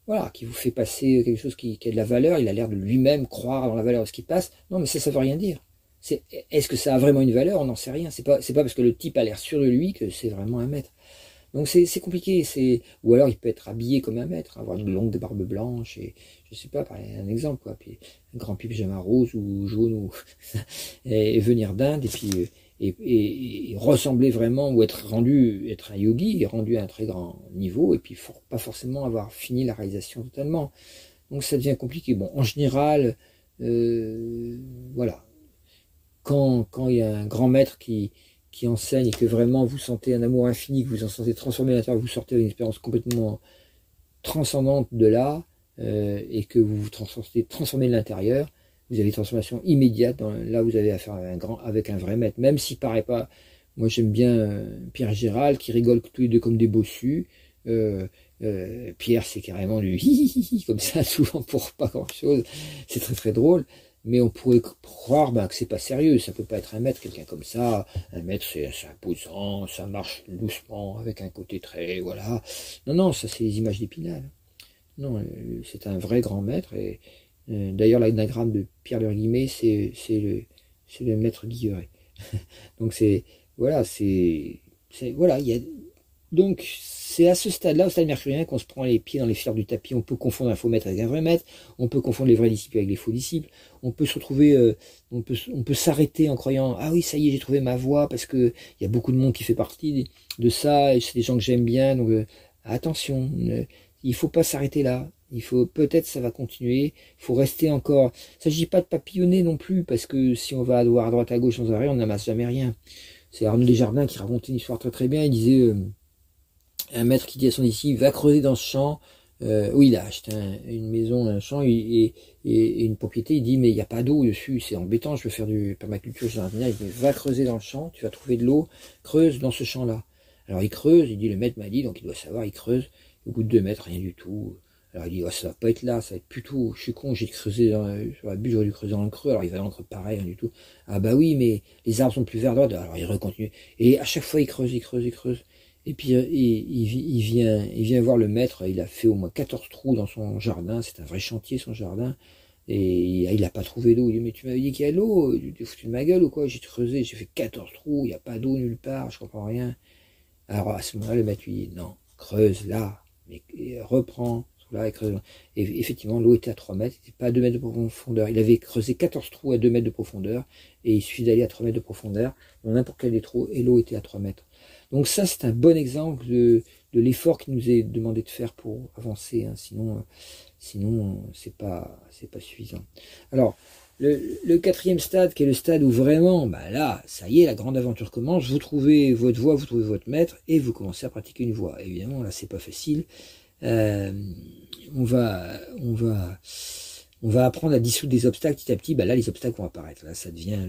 voilà, qui vous fait passer quelque chose qui, a de la valeur. Il a l'air de lui-même croire dans la valeur de ce qui passe. Non, mais ça, ça veut rien dire. Est-ce que ça a vraiment une valeur? On n'en sait rien. C'est pas, pas parce que le type a l'air sûr de lui que c'est vraiment un maître. Donc c'est compliqué, c'est ou alors il peut être habillé comme un maître, avoir une longue barbe blanche et je sais pas, un exemple quoi, puis un grand pyjama rose ou jaune ou et, venir d'Inde et puis euh, et, ressembler vraiment ou être rendu être un yogi rendu à un très grand niveau et puis pas forcément avoir fini la réalisation totalement. Donc ça devient compliqué. Bon, en général, euh, voilà, quand quand il y a un grand maître qui qui enseigne et que vraiment vous sentez un amour infini, que vous en sentez transformer l'intérieur, vous sortez d'une expérience complètement transcendante de là, euh, et que vous vous transformez, transformez de l'intérieur, vous avez une transformation immédiate. Là, vous avez affaire à un grand, avec un vrai maître, même s'il paraît pas. Moi, j'aime bien euh, Pierre Gérald qui rigole tous les deux comme des bossus. Euh, Pierre, c'est carrément du hi, comme ça, souvent pour pas grand chose. C'est très très drôle mais on pourrait croire ben, que c'est pas sérieux, ça peut pas être un maître, quelqu'un comme ça. Un maître, c'est imposant, ça marche doucement, avec un côté très, voilà. Non, non, ça c'est les images d'Épinal. Non, euh, c'est un vrai grand maître, et euh, d'ailleurs l'anagramme de Pierre Le Guimet, c'est le, c'est le maître Guilleret. Donc c'est, voilà, c'est, voilà, il y a, donc c'est à ce stade-là, au stade mercurien, qu'on se prend les pieds dans les fleurs du tapis. On peut confondre un faux maître avec un vrai maître. On peut confondre les vrais disciples avec les faux disciples. On peut se retrouver, euh, on peut, on peut s'arrêter en croyant ah oui ça y est j'ai trouvé ma voie parce que il y a beaucoup de monde qui fait partie de ça et c'est des gens que j'aime bien. Donc euh, attention, il il faut pas s'arrêter là. Il faut peut-être ça va continuer. Il faut rester encore. Il s'agit pas de papillonner non plus parce que si on va à droite à gauche sans arrêt, on n'amasse jamais rien. C'est Arnaud Desjardins qui racontait une histoire très très bien. Il disait euh, un maître qui dit à va creuser dans ce champ. Euh, oui, il a acheté une maison, un champ et, une propriété. Il dit, mais il n'y a pas d'eau dessus, c'est embêtant, je veux faire du permaculture jardinière. Il dit, va creuser dans le champ, tu vas trouver de l'eau, creuse dans ce champ-là. Alors il creuse, il dit, le maître m'a dit, donc il doit savoir, il creuse. Au bout de deux mètres, rien du tout. Alors il dit, oh, ça va pas être là, ça va être plutôt, je suis con, j'ai creusé dans, la butte, j'aurais dû creuser dans le creux, alors il va dans le creux pareil, rien du tout. Ah bah oui, mais les arbres sont plus verts alors il recontinue. Et à chaque fois, il creuse, il creuse, il creuse. Et puis euh, il, vient, il vient voir le maître, il a fait au moins 14 trous dans son jardin, c'est un vrai chantier son jardin, et il n'a pas trouvé d'eau. Il dit, mais tu m'avais dit qu'il y a de l'eau, tu t'es foutu de ma gueule ou quoi? J'ai creusé, j'ai fait 14 trous, il n'y a pas d'eau nulle part, je comprends rien. Alors à ce moment-là, le maître lui dit, non, creuse là, mais reprends, là, et creuse. Et effectivement, l'eau était à 3 mètres, il pas à 2 mètres de profondeur. Il avait creusé 14 trous à 2 mètres de profondeur, et il suffit d'aller à 3 mètres de profondeur, dans n'importe quel des trous, et l'eau était à 3 mètres. Donc ça, c'est un bon exemple de, l'effort qui nous est demandé de faire pour avancer. Hein. Sinon, sinon c'est pas c'est pas suffisant. Alors le, quatrième stade, qui est le stade où vraiment, bah là, ça y est, la grande aventure commence. Vous trouvez votre voie, vous trouvez votre maître, et vous commencez à pratiquer une voie. Évidemment, là, c'est pas facile. Euh, on va, on va, on va apprendre à dissoudre des obstacles petit à petit. Bah là, les obstacles vont apparaître. Là, ça devient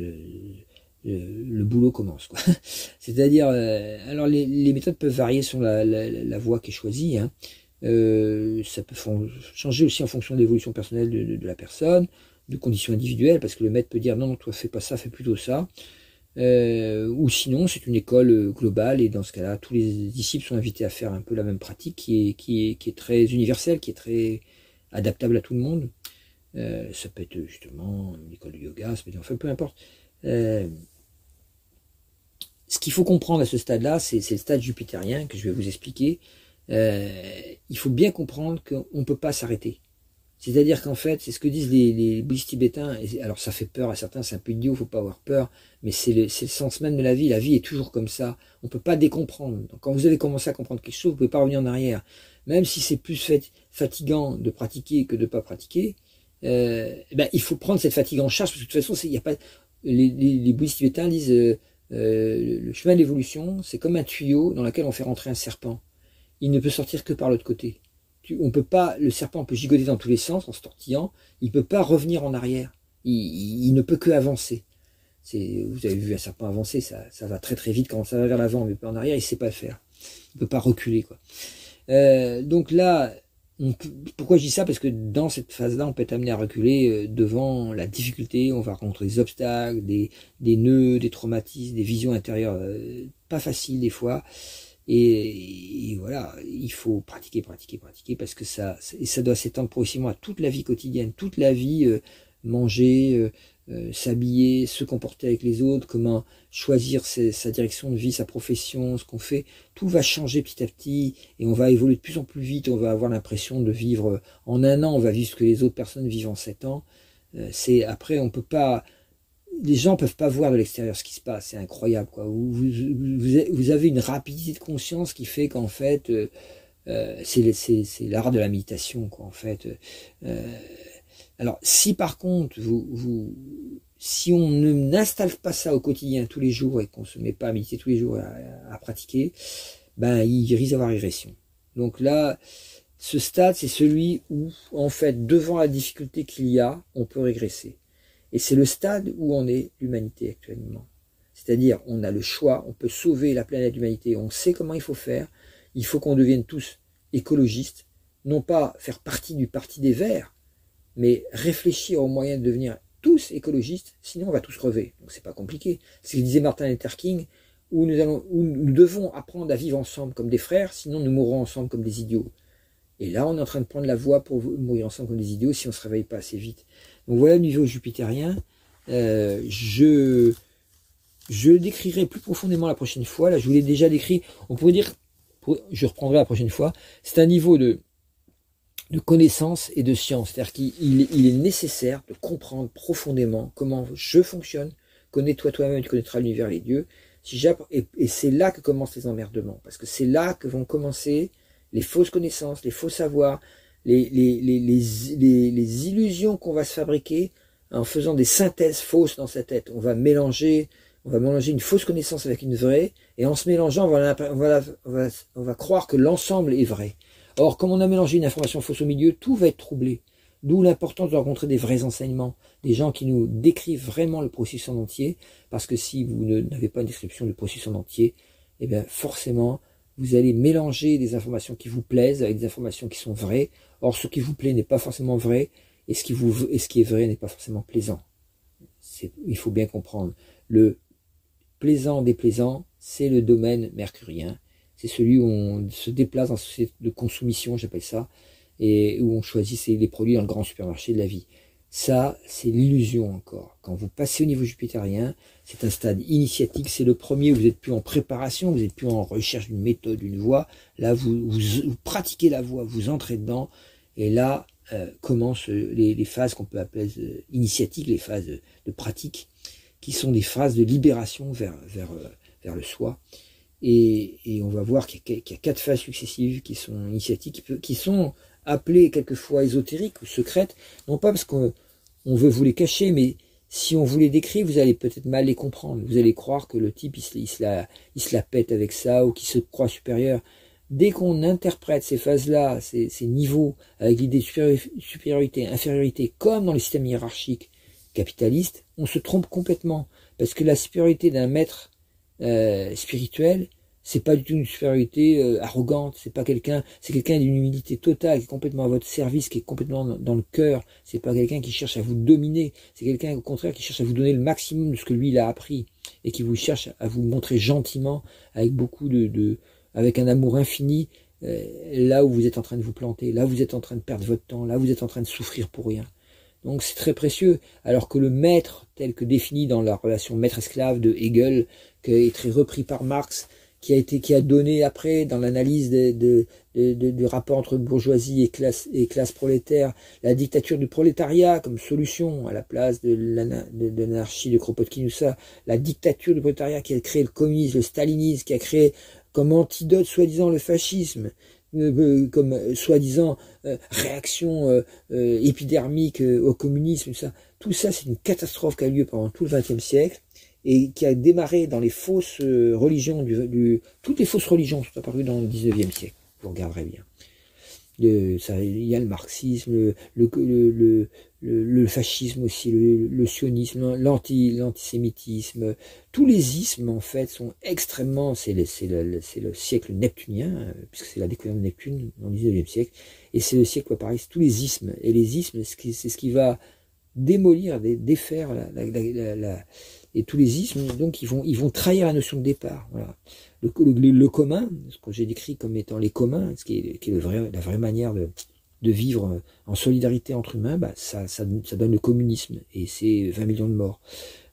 le, boulot commence. C'est-à-dire, euh, alors les, méthodes peuvent varier sur la, la, voie qui est choisie. Hein. Euh, ça peut changer aussi en fonction de l'évolution personnelle de, la personne, de conditions individuelles, parce que le maître peut dire non, non, toi fais pas ça, fais plutôt ça. Euh, ou sinon, c'est une école globale et dans ce cas-là, tous les disciples sont invités à faire un peu la même pratique qui est, qui est, qui est très universelle, qui est très adaptable à tout le monde. ça peut être justement une école de yoga, ça peut être, enfin peu importe. Euh, ce qu'il faut comprendre à ce stade-là, c'est le stade jupitérien que je vais vous expliquer. Euh, il faut bien comprendre qu'on ne peut pas s'arrêter. C'est-à-dire qu'en fait, c'est ce que disent les, bouddhistes tibétains, alors ça fait peur à certains, c'est un peu idiot, faut pas avoir peur, mais c'est le, sens même de la vie, la vie est toujours comme ça, on peut pas décomprendre. Quand vous avez commencé à comprendre quelque chose, vous pouvez pas revenir en arrière. Même si c'est plus fatigant de pratiquer que de pas pratiquer, euh, ben, il faut prendre cette fatigue en charge, parce que de toute façon, il n'y a pas, les bouddhistes tibétains disent euh, euh, le chemin de l'évolution, c'est comme un tuyau dans lequel on fait rentrer un serpent. Il ne peut sortir que par l'autre côté. on peut pas, le serpent peut gigoter dans tous les sens en se tortillant. Il peut pas revenir en arrière. Il, ne peut que avancer. Vous avez vu un serpent avancer, ça, va très très vite quand ça va vers l'avant, mais pas en arrière, il sait pas faire. Il peut pas reculer quoi. Euh, donc là, pourquoi je dis ça? Parce que dans cette phase-là, on peut être amené à reculer euh, devant la difficulté, on va rencontrer des obstacles, des, nœuds, des traumatismes, des visions intérieures euh, pas faciles des fois. Et, voilà, il faut pratiquer, pratiquer, pratiquer, parce que ça, ça doit s'étendre progressivement à toute la vie quotidienne, toute la vie, euh, manger, s'habiller, se comporter avec les autres, comment choisir sa direction de vie, sa profession, ce qu'on fait, tout va changer petit à petit et on va évoluer de plus en plus vite. On va avoir l'impression de vivre en un an, on va vivre ce que les autres personnes vivent en sept ans. Euh, c'est après, on peut pas, les gens peuvent pas voir de l'extérieur ce qui se passe. C'est incroyable, quoi. Vous, vous, avez une rapidité de conscience qui fait qu'en fait, euh, c'est l'art de la méditation, quoi. En fait. Alors, si par contre, vous, vous, si on ne n'installe pas ça au quotidien tous les jours et qu'on se met pas à méditer tous les jours à, pratiquer, ben il risque d'avoir régression. Donc là, ce stade, c'est celui où, en fait, devant la difficulté qu'il y a, on peut régresser. Et c'est le stade où on est l'humanité actuellement. C'est-à-dire, on a le choix, on peut sauver la planète d'humanité, on sait comment il faut faire. Il faut qu'on devienne tous écologistes, non pas faire partie du parti des Verts, mais réfléchir aux moyens de devenir tous écologistes, sinon on va tous crever. Donc c'est pas compliqué. C'est ce que disait Martin Luther King, où nous, allons, où nous devons apprendre à vivre ensemble comme des frères, sinon nous mourrons ensemble comme des idiots. Et là, on est en train de prendre la voie pour mourir ensemble comme des idiots si on ne se réveille pas assez vite. Donc voilà le niveau jupitérien. Euh, je, je décrirai plus profondément la prochaine fois. Là, je vous l'ai déjà décrit. On pourrait dire, je reprendrai la prochaine fois. C'est un niveau de de connaissance et de science. C'est-à-dire qu'il il est nécessaire de comprendre profondément comment je fonctionne. Connais-toi toi-même, tu connaîtras l'univers, les dieux. Si et, et c'est là que commencent les emmerdements, parce que c'est là que vont commencer les fausses connaissances, les faux savoirs, les, les, illusions qu'on va se fabriquer en faisant des synthèses fausses dans sa tête. On va mélanger on va mélanger une fausse connaissance avec une vraie, et en se mélangeant, on va, on va croire que l'ensemble est vrai. Or, comme on a mélangé une information fausse au milieu, tout va être troublé. D'où l'importance de rencontrer des vrais enseignements, des gens qui nous décrivent vraiment le processus en entier, parce que si vous n'avez pas une description du processus en entier, eh forcément, vous allez mélanger des informations qui vous plaisent avec des informations qui sont vraies. Or, ce qui vous plaît n'est pas forcément vrai, et ce qui, et ce qui est vrai n'est pas forcément plaisant. Il faut bien comprendre. Le plaisant déplaisant, c'est le domaine mercurien. C'est celui où on se déplace dans société de consommation, j'appelle ça, et où on choisit les produits dans le grand supermarché de la vie. Ça, c'est l'illusion encore. Quand vous passez au niveau jupitérien, c'est un stade initiatique, c'est le premier, vous n'êtes plus en préparation, vous n'êtes plus en recherche d'une méthode, d'une voie. Là, vous, pratiquez la voie, vous entrez dedans, et là euh, commencent les, phases qu'on peut appeler euh, initiatiques, les phases de, pratique, qui sont des phases de libération vers, euh, vers le soi. Et, on va voir qu'il y, a quatre phases successives qui sont initiatiques, qui sont appelées quelquefois ésotériques ou secrètes, non pas parce qu'on veut vous les cacher, mais si on vous les décrit, vous allez peut-être mal les comprendre. Vous allez croire que le type, il se, il se, la, il se la pète avec ça, ou qu'il se croit supérieur. Dès qu'on interprète ces phases-là, ces, ces, niveaux, avec l'idée de supériorité, infériorité, comme dans les systèmes hiérarchiques capitalistes, on se trompe complètement. Parce que la supériorité d'un maître euh, spirituel, c'est pas du tout une supériorité euh, arrogante, c'est pas quelqu'un, c'est quelqu'un d'une humilité totale, qui est complètement à votre service, qui est complètement dans, le cœur, c'est pas quelqu'un qui cherche à vous dominer, c'est quelqu'un au contraire qui cherche à vous donner le maximum de ce que lui il a appris, et qui vous cherche à vous montrer gentiment, avec beaucoup de, de avec un amour infini, euh, là où vous êtes en train de vous planter, là où vous êtes en train de perdre votre temps, là où vous êtes en train de souffrir pour rien. Donc c'est très précieux, alors que le maître, tel que défini dans la relation maître-esclave de Hegel, qui est très repris par Marx, qui a été qui a donné après dans l'analyse du rapport entre bourgeoisie et classe et classe prolétaire la dictature du prolétariat comme solution à la place de l'anarchie de, Kropotkin ou ça la dictature du prolétariat qui a créé le communisme le stalinisme qui a créé comme antidote soi-disant le fascisme euh, euh, comme euh, soi-disant réaction épidermique au communisme ça. Tout ça c'est une catastrophe qui a lieu pendant tout le XXe siècle et qui a démarré dans les fausses euh, religions, toutes les fausses religions sont apparues dans le 19e siècle, vous regarderez bien. il y a le marxisme, le, fascisme aussi, le, sionisme, l'anti, l'antisémitisme, tous les ismes en fait sont extrêmement, c'est le, le, le, siècle neptunien, euh, puisque c'est la découverte de Neptune dans le 19e siècle, et c'est le siècle où apparaissent tous les ismes, et les ismes, c'est ce qui va démolir, défaire la et tous les ismes, donc ils vont, ils vont trahir la notion de départ. Voilà. Le, le, commun, ce que j'ai décrit comme étant les communs, ce qui est, qui est vrai, la vraie manière de, de vivre en solidarité entre humains, bah, ça, ça, ça donne le communisme et c'est 20 millions de morts.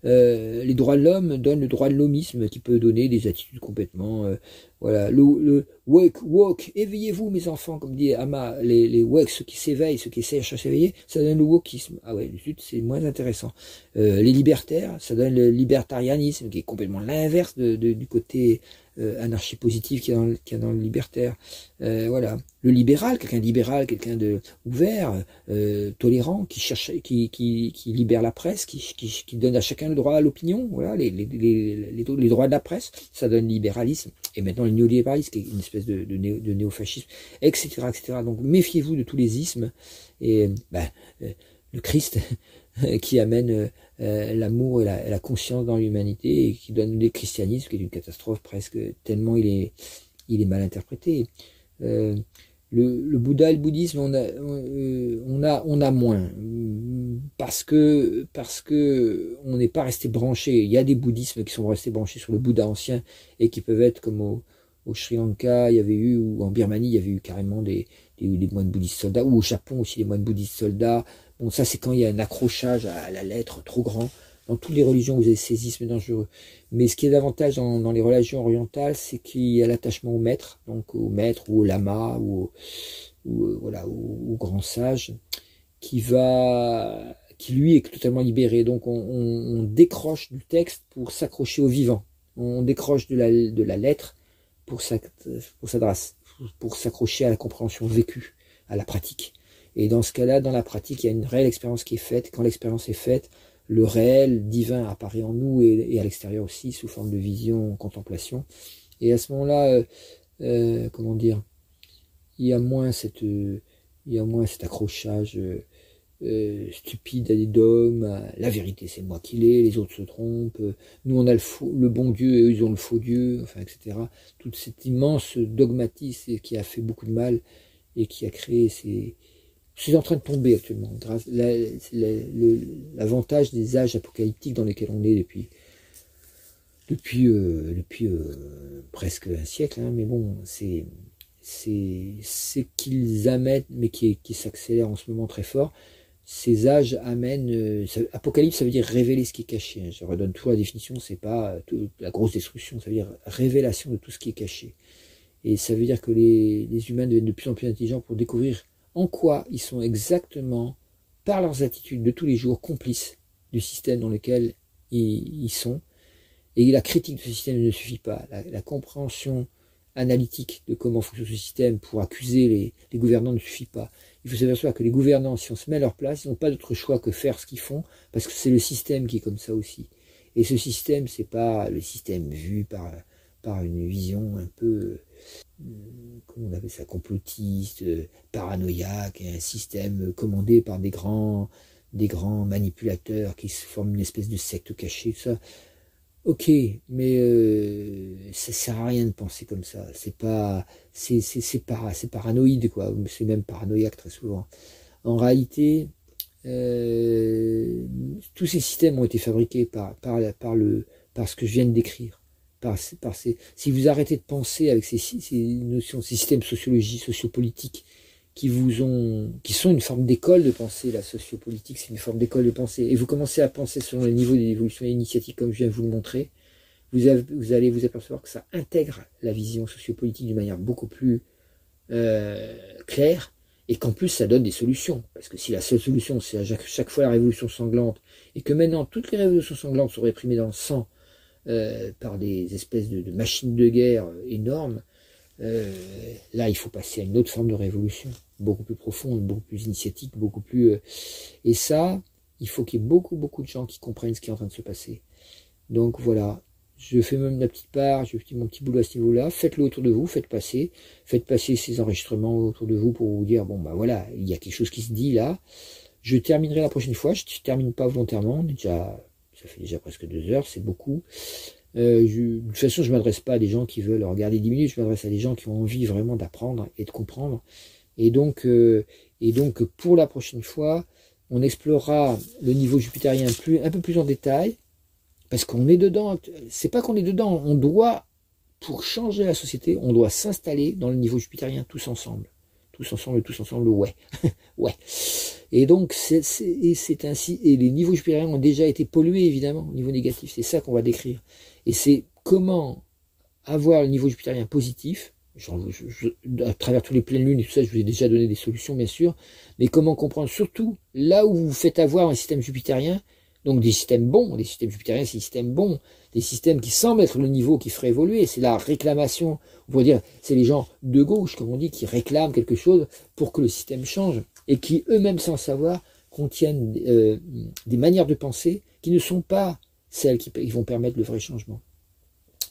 Euh, les droits de l'homme donnent le droit de l'homisme qui peut donner des attitudes complètement euh, voilà. Le, le wake éveillez-vous mes enfants comme dit Ama les les ceux qui s'éveillent ceux qui essaient à s'éveiller ça donne le wokisme. Ah ouais c'est moins intéressant. Euh, les libertaires ça donne le libertarianisme qui est complètement l'inverse du côté euh, anarchie positive qui est dans, le libertaire. Euh, voilà, le libéral, quelqu'un de libéral, quelqu'un de ouvert, euh, tolérant, qui cherche, qui, qui, libère la presse, qui, qui, donne à chacun le droit à l'opinion. Voilà, les, les, les, les, droits de la presse, ça donne libéralisme. Et maintenant le néolibéralisme, qui est une espèce de, de, néo, de néofascisme, etc., etc. Donc méfiez-vous de tous les ismes. Et ben, le Christ qui amène euh, l'amour et la, conscience dans l'humanité et qui donne le christianisme, qui est une catastrophe presque, tellement il est, il est mal interprété. Euh, le, Bouddha et le bouddhisme, on a, euh, on a, on a moins parce que parce que on n'est pas resté branché. Il y a des bouddhismes qui sont restés branchés sur le Bouddha ancien et qui peuvent être comme au, au Sri Lanka, il y avait eu ou en Birmanie, il y avait eu carrément des, des moines bouddhistes soldats ou au Japon aussi des moines bouddhistes soldats. Bon, ça, c'est quand il y a un accrochage à la lettre trop grand. Dans toutes les religions, vous avez ces ismes dangereux. Mais ce qui est davantage dans, les religions orientales, c'est qu'il y a l'attachement au maître, donc au maître ou au lama ou, euh, voilà, au, grand sage, qui va, qui lui est totalement libéré. Donc on, décroche du texte pour s'accrocher au vivant. On décroche de la, de la lettre pour pour s'accrocher à la compréhension vécue, à la pratique. Et dans ce cas-là, dans la pratique, il y a une réelle expérience qui est faite. Quand l'expérience est faite, le réel divin apparaît en nous et, à l'extérieur aussi sous forme de vision, contemplation. Et à ce moment-là, euh, euh, comment dire, il y a moins cette, il y a moins cet accrochage euh, stupide à des dogmes, la vérité c'est moi qui l'ai, les autres se trompent, nous on a le bon Dieu et eux ils ont le faux Dieu, enfin etc. Tout cet immense dogmatisme qui a fait beaucoup de mal et qui a créé ces, c'est en train de tomber actuellement. L'avantage des âges apocalyptiques dans lesquels on est depuis euh, euh, presque un siècle, hein, mais bon, c'est c'est qu'ils amènent, mais qui, qui s'accélère en ce moment très fort. Ces âges amènent euh, apocalypse, ça veut dire révéler ce qui est caché. Hein. Je redonne tout la définition, c'est pas la grosse destruction, ça veut dire révélation de tout ce qui est caché. Et ça veut dire que les humains deviennent de plus en plus intelligents pour découvrir en quoi ils sont exactement, par leurs attitudes de tous les jours, complices du système dans lequel ils, sont. Et la critique de ce système ne suffit pas. La, compréhension analytique de comment fonctionne ce système pour accuser les, gouvernants ne suffit pas. Il faut s'apercevoir que les gouvernants, si on se met à leur place, ils n'ont pas d'autre choix que faire ce qu'ils font, parce que c'est le système qui est comme ça aussi. Et ce système, c'est pas le système vu par une vision un peu comment on appelle ça, complotiste, euh, paranoïaque, un système commandé par des grands, des grands manipulateurs qui forment une espèce de secte cachée, tout ça. Ok, mais euh, ça sert à rien de penser comme ça. C'est pas, c'est c'est c'est paranoïde quoi. C'est même paranoïaque très souvent. En réalité, euh, tous ces systèmes ont été fabriqués par par par le par ce que je viens de décrire si vous arrêtez de penser avec ces, notions, ces systèmes sociologie, sociopolitiques qui vous ont, qui sont une forme d'école de pensée, la sociopolitique, c'est une forme d'école de pensée, et vous commencez à penser selon le niveau d'évolution initiatique, comme je viens de vous le montrer, vous, allez vous apercevoir que ça intègre la vision sociopolitique d'une manière beaucoup plus euh, claire, et qu'en plus ça donne des solutions. Parce que si la seule solution c'est chaque, chaque, fois la révolution sanglante, et que maintenant toutes les révolutions sanglantes sont réprimées dans le sang, euh, par des espèces de, machines de guerre énormes, euh, là il faut passer à une autre forme de révolution, beaucoup plus profonde, beaucoup plus initiatique, beaucoup plus... Euh, et ça, il faut qu'il y ait beaucoup, beaucoup de gens qui comprennent ce qui est en train de se passer. Donc voilà, je fais même la petite part, je fais mon petit boulot à ce niveau-là, faites-le autour de vous, faites passer, faites passer ces enregistrements autour de vous pour vous dire, bon bah voilà, il y a quelque chose qui se dit là, je terminerai la prochaine fois, je ne termine pas volontairement, déjà ça fait déjà presque deux heures, c'est beaucoup. Euh, de toute façon, je ne m'adresse pas à des gens qui veulent regarder dix minutes, je m'adresse à des gens qui ont envie vraiment d'apprendre et de comprendre. Et donc, euh, et donc, pour la prochaine fois, on explorera le niveau jupitérien un peu plus en détail, parce qu'on est dedans. C'est pas qu'on est dedans, on doit, pour changer la société, on doit s'installer dans le niveau jupitérien tous ensemble tous ensemble, tous ensemble, ouais, ouais. Et donc, c'est ainsi, et les niveaux supérieurs ont déjà été pollués, évidemment, au niveau négatif, c'est ça qu'on va décrire. Et c'est comment avoir le niveau jupitérien positif, à travers tous les pleines lunes et tout ça, je vous ai déjà donné des solutions, bien sûr, mais comment comprendre surtout là où vous faites avoir un système jupitérien, donc des systèmes bons, des systèmes jupitériens, des systèmes bons, des systèmes qui semblent être le niveau qui ferait évoluer. C'est la réclamation, on pourrait dire, c'est les gens de gauche, comme on dit, qui réclament quelque chose pour que le système change et qui eux-mêmes, sans savoir, contiennent euh, des manières de penser qui ne sont pas celles qui, vont permettre le vrai changement.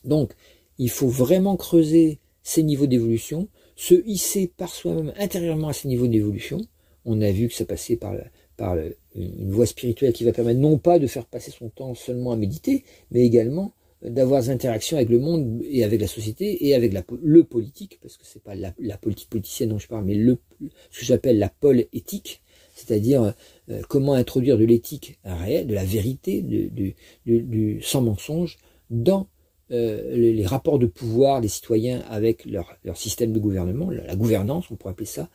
Donc, il faut vraiment creuser ces niveaux d'évolution, se hisser par soi-même intérieurement à ces niveaux d'évolution. On a vu que ça passait par par une voie spirituelle qui va permettre non pas de faire passer son temps seulement à méditer, mais également d'avoir des interactions avec le monde et avec la société et avec le politique, parce que c'est pas la, politique politicienne dont je parle, mais ce que j'appelle la pole éthique, c'est-à-dire euh, comment introduire de l'éthique réelle, de la vérité, de, sans mensonge dans euh, les, rapports de pouvoir des citoyens avec leur, leur système de gouvernement, la, gouvernance, on pourrait appeler ça,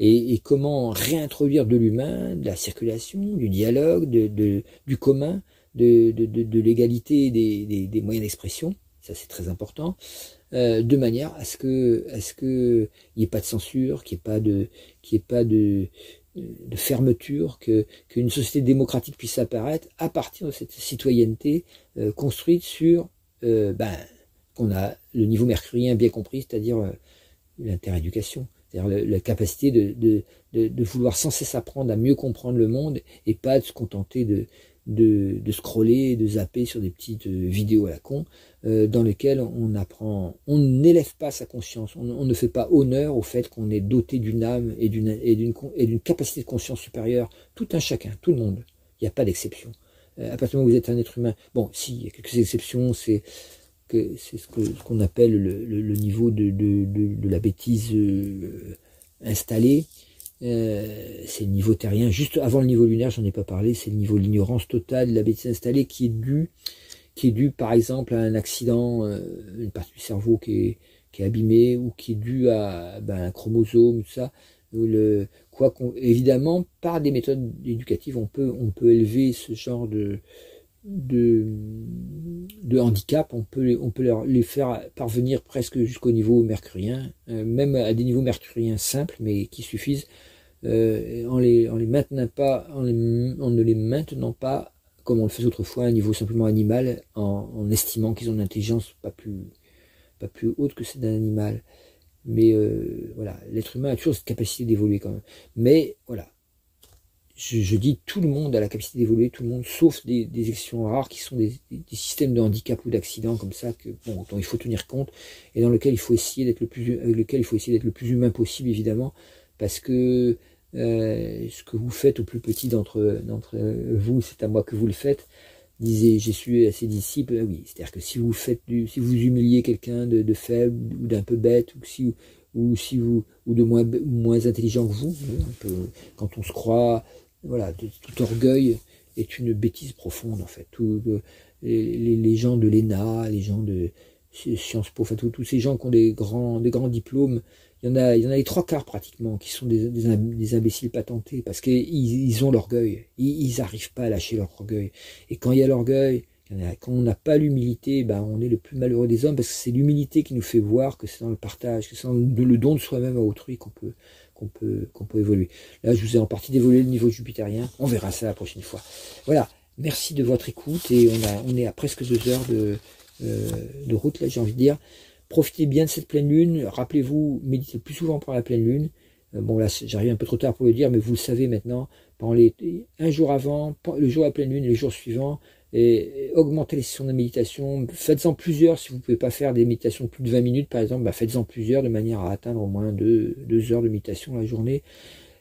et, et comment réintroduire de l'humain, de la circulation, du dialogue, de, de du commun, de, de, l'égalité des, des, des, moyens d'expression, ça c'est très important, euh, de manière à ce que à ce que il n'y ait pas de censure, qu'il n'y ait pas de qu'il ait pas de de fermeture, que qu'une société démocratique puisse apparaître à partir de cette citoyenneté euh, construite sur euh, ben, qu'on a le niveau mercurien bien compris, c'est-à-dire euh, l'interéducation, c'est-à-dire la capacité de, vouloir sans cesse apprendre à mieux comprendre le monde et pas de se contenter de, scroller, de zapper sur des petites euh, vidéos à la con, euh, dans lesquelles on apprend, on n'élève pas sa conscience, on, ne fait pas honneur au fait qu'on est doté d'une âme et d'une capacité de conscience supérieure, tout un chacun, tout le monde. Il n'y a pas d'exception. Euh, à partir du moment où vous êtes un être humain, bon, si, il y a quelques exceptions, c'est que c'est ce qu'on appelle le, niveau de, la bêtise installée. Euh, c'est le niveau terrien. Juste avant le niveau lunaire, j'en ai pas parlé, c'est le niveau de l'ignorance totale, de la bêtise installée, qui est dû, qui est dû par exemple à un accident, euh, une partie du cerveau qui est, abîmée, ou qui est dû à ben, un chromosome, tout ça. Le, évidemment, par des méthodes éducatives, on peut, élever ce genre de, handicap, on peut, leur, les faire parvenir presque jusqu'au niveau mercurien, euh, même à des niveaux mercuriens simples, mais qui suffisent euh, en, les, pas, en, ne les maintenant pas comme on le faisait autrefois à un niveau simplement animal, en, estimant qu'ils ont une intelligence pas plus haute que celle d'un animal. Mais euh, voilà, l'être humain a toujours cette capacité d'évoluer quand même. Mais voilà, je, dis tout le monde a la capacité d'évoluer, tout le monde, sauf des, exceptions rares qui sont des, systèmes de handicap ou d'accident comme ça que bon, dont il faut tenir compte et dans lequel il faut essayer d'être le plus avec lequel il faut essayer d'être le plus humain possible évidemment parce que euh, ce que vous faites au plus petit d'entre vous, c'est à moi que vous le faites. Disait Jésus à ses disciples, oui, c'est-à-dire que si vous faites du, si vous humiliez quelqu'un de, faible ou d'un peu bête, ou si ou si vous ou de moins moins intelligent que vous, quand on se croit, voilà, tout orgueil est une bêtise profonde en fait. Tout, les, les, gens de l'ENA, les gens de Sciences Po, enfin tous ces gens qui ont des grands des grands diplômes il y en a, il y en a les trois quarts pratiquement qui sont des, imbéciles patentés parce qu'ils ils ont l'orgueil, ils n'arrivent pas à lâcher leur orgueil. Et quand il y a l'orgueil, quand on n'a pas l'humilité, ben on est le plus malheureux des hommes parce que c'est l'humilité qui nous fait voir que c'est dans le partage, que c'est dans le don de soi-même à autrui qu'on peut qu'on peut qu'on peut évoluer. Là, je vous ai en partie dévoilé le niveau jupitérien. On verra ça la prochaine fois. Voilà. Merci de votre écoute et on est à presque deux heures de euh, de route là, j'ai envie de dire. Profitez bien de cette pleine lune. Rappelez-vous, méditez plus souvent pour la pleine lune. Euh, bon là, j'arrive un peu trop tard pour le dire, mais vous le savez maintenant. Pendant les, un jour avant, le jour à pleine lune les jours suivants, et augmentez les sessions de méditation. Faites-en plusieurs si vous ne pouvez pas faire des méditations de plus de 20 minutes, par exemple. Bah, faites-en plusieurs de manière à atteindre au moins deux heures de méditation la journée.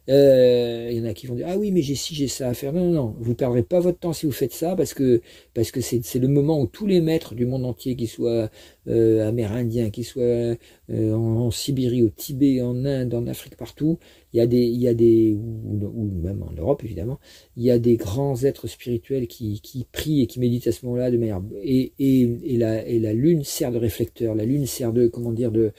Euh, il y en a qui vont dire ah oui mais j'ai ci j'ai ça à faire. Non non non. Vous perdrez pas votre temps si vous faites ça parce que parce que c'est le moment où tous les maîtres du monde entier qu'ils soient euh, amérindiens qu'ils soient euh, en, Sibérie au Tibet en Inde en Afrique partout il y a des il y a des ou, même en Europe évidemment il y a des grands êtres spirituels qui qui prient et qui méditent à ce moment-là de manière et et et la et la lune sert de réflecteur la lune sert de comment dire de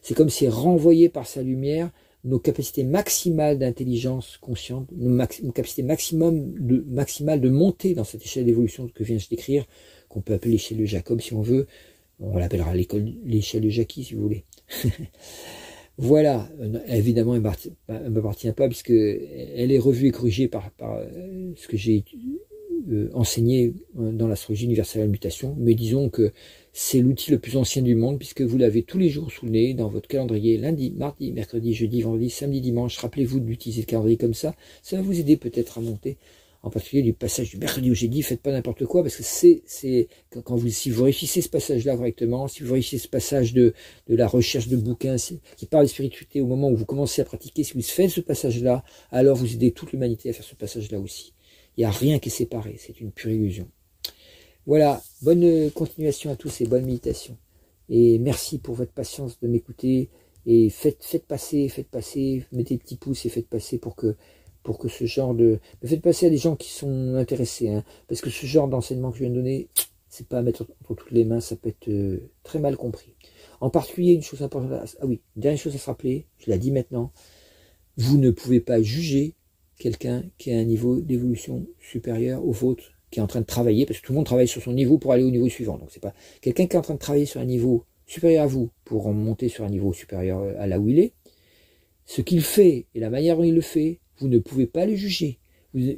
c'est comme si renvoyé par sa lumière nos capacités maximales d'intelligence consciente, nos, capacités maximum maximales de monter dans cette échelle d'évolution que viens de décrire, qu'on peut appeler l'échelle de Jacob si on veut. On l'appellera l'échelle de Jackie si vous voulez. voilà, évidemment, elle ne m'appartient pas puisque elle est revue et corrigée par, par euh, ce que j'ai euh, enseigné dans l'astrologie universelle à la mutation, mais disons que c'est l'outil le plus ancien du monde puisque vous l'avez tous les jours sous le nez dans votre calendrier, lundi, mardi, mercredi, jeudi, vendredi, samedi, dimanche. Rappelez-vous d'utiliser le calendrier comme ça. Ça va vous aider peut-être à monter. En particulier du passage du mercredi au jeudi, faites pas n'importe quoi parce que c'est, c'est, quand vous, si vous réussissez ce passage-là correctement, si vous réussissez ce passage de, de la recherche de bouquins qui parle de spiritualité au moment où vous commencez à pratiquer, si vous faites ce passage-là, alors vous aidez toute l'humanité à faire ce passage-là aussi. Il n'y a rien qui est séparé, c'est une pure illusion. Voilà, bonne continuation à tous et bonne méditation. Et merci pour votre patience de m'écouter. Et faites, passer, faites passer, mettez des petits pouces et faites passer pour que, pour que ce genre de... Mais faites passer à des gens qui sont intéressés. Hein, parce que ce genre d'enseignement que je viens de donner, c'est pas à mettre entre toutes les mains, ça peut être euh, très mal compris. En particulier, une chose importante, ah oui, une dernière chose à se rappeler, je l'ai dit maintenant, vous ne pouvez pas juger quelqu'un qui a un niveau d'évolution supérieur au vôtre qui est en train de travailler, parce que tout le monde travaille sur son niveau pour aller au niveau suivant. Donc c'est pas quelqu'un qui est en train de travailler sur un niveau supérieur à vous pour monter sur un niveau supérieur à là où il est. Ce qu'il fait et la manière dont il le fait, vous ne pouvez pas le juger.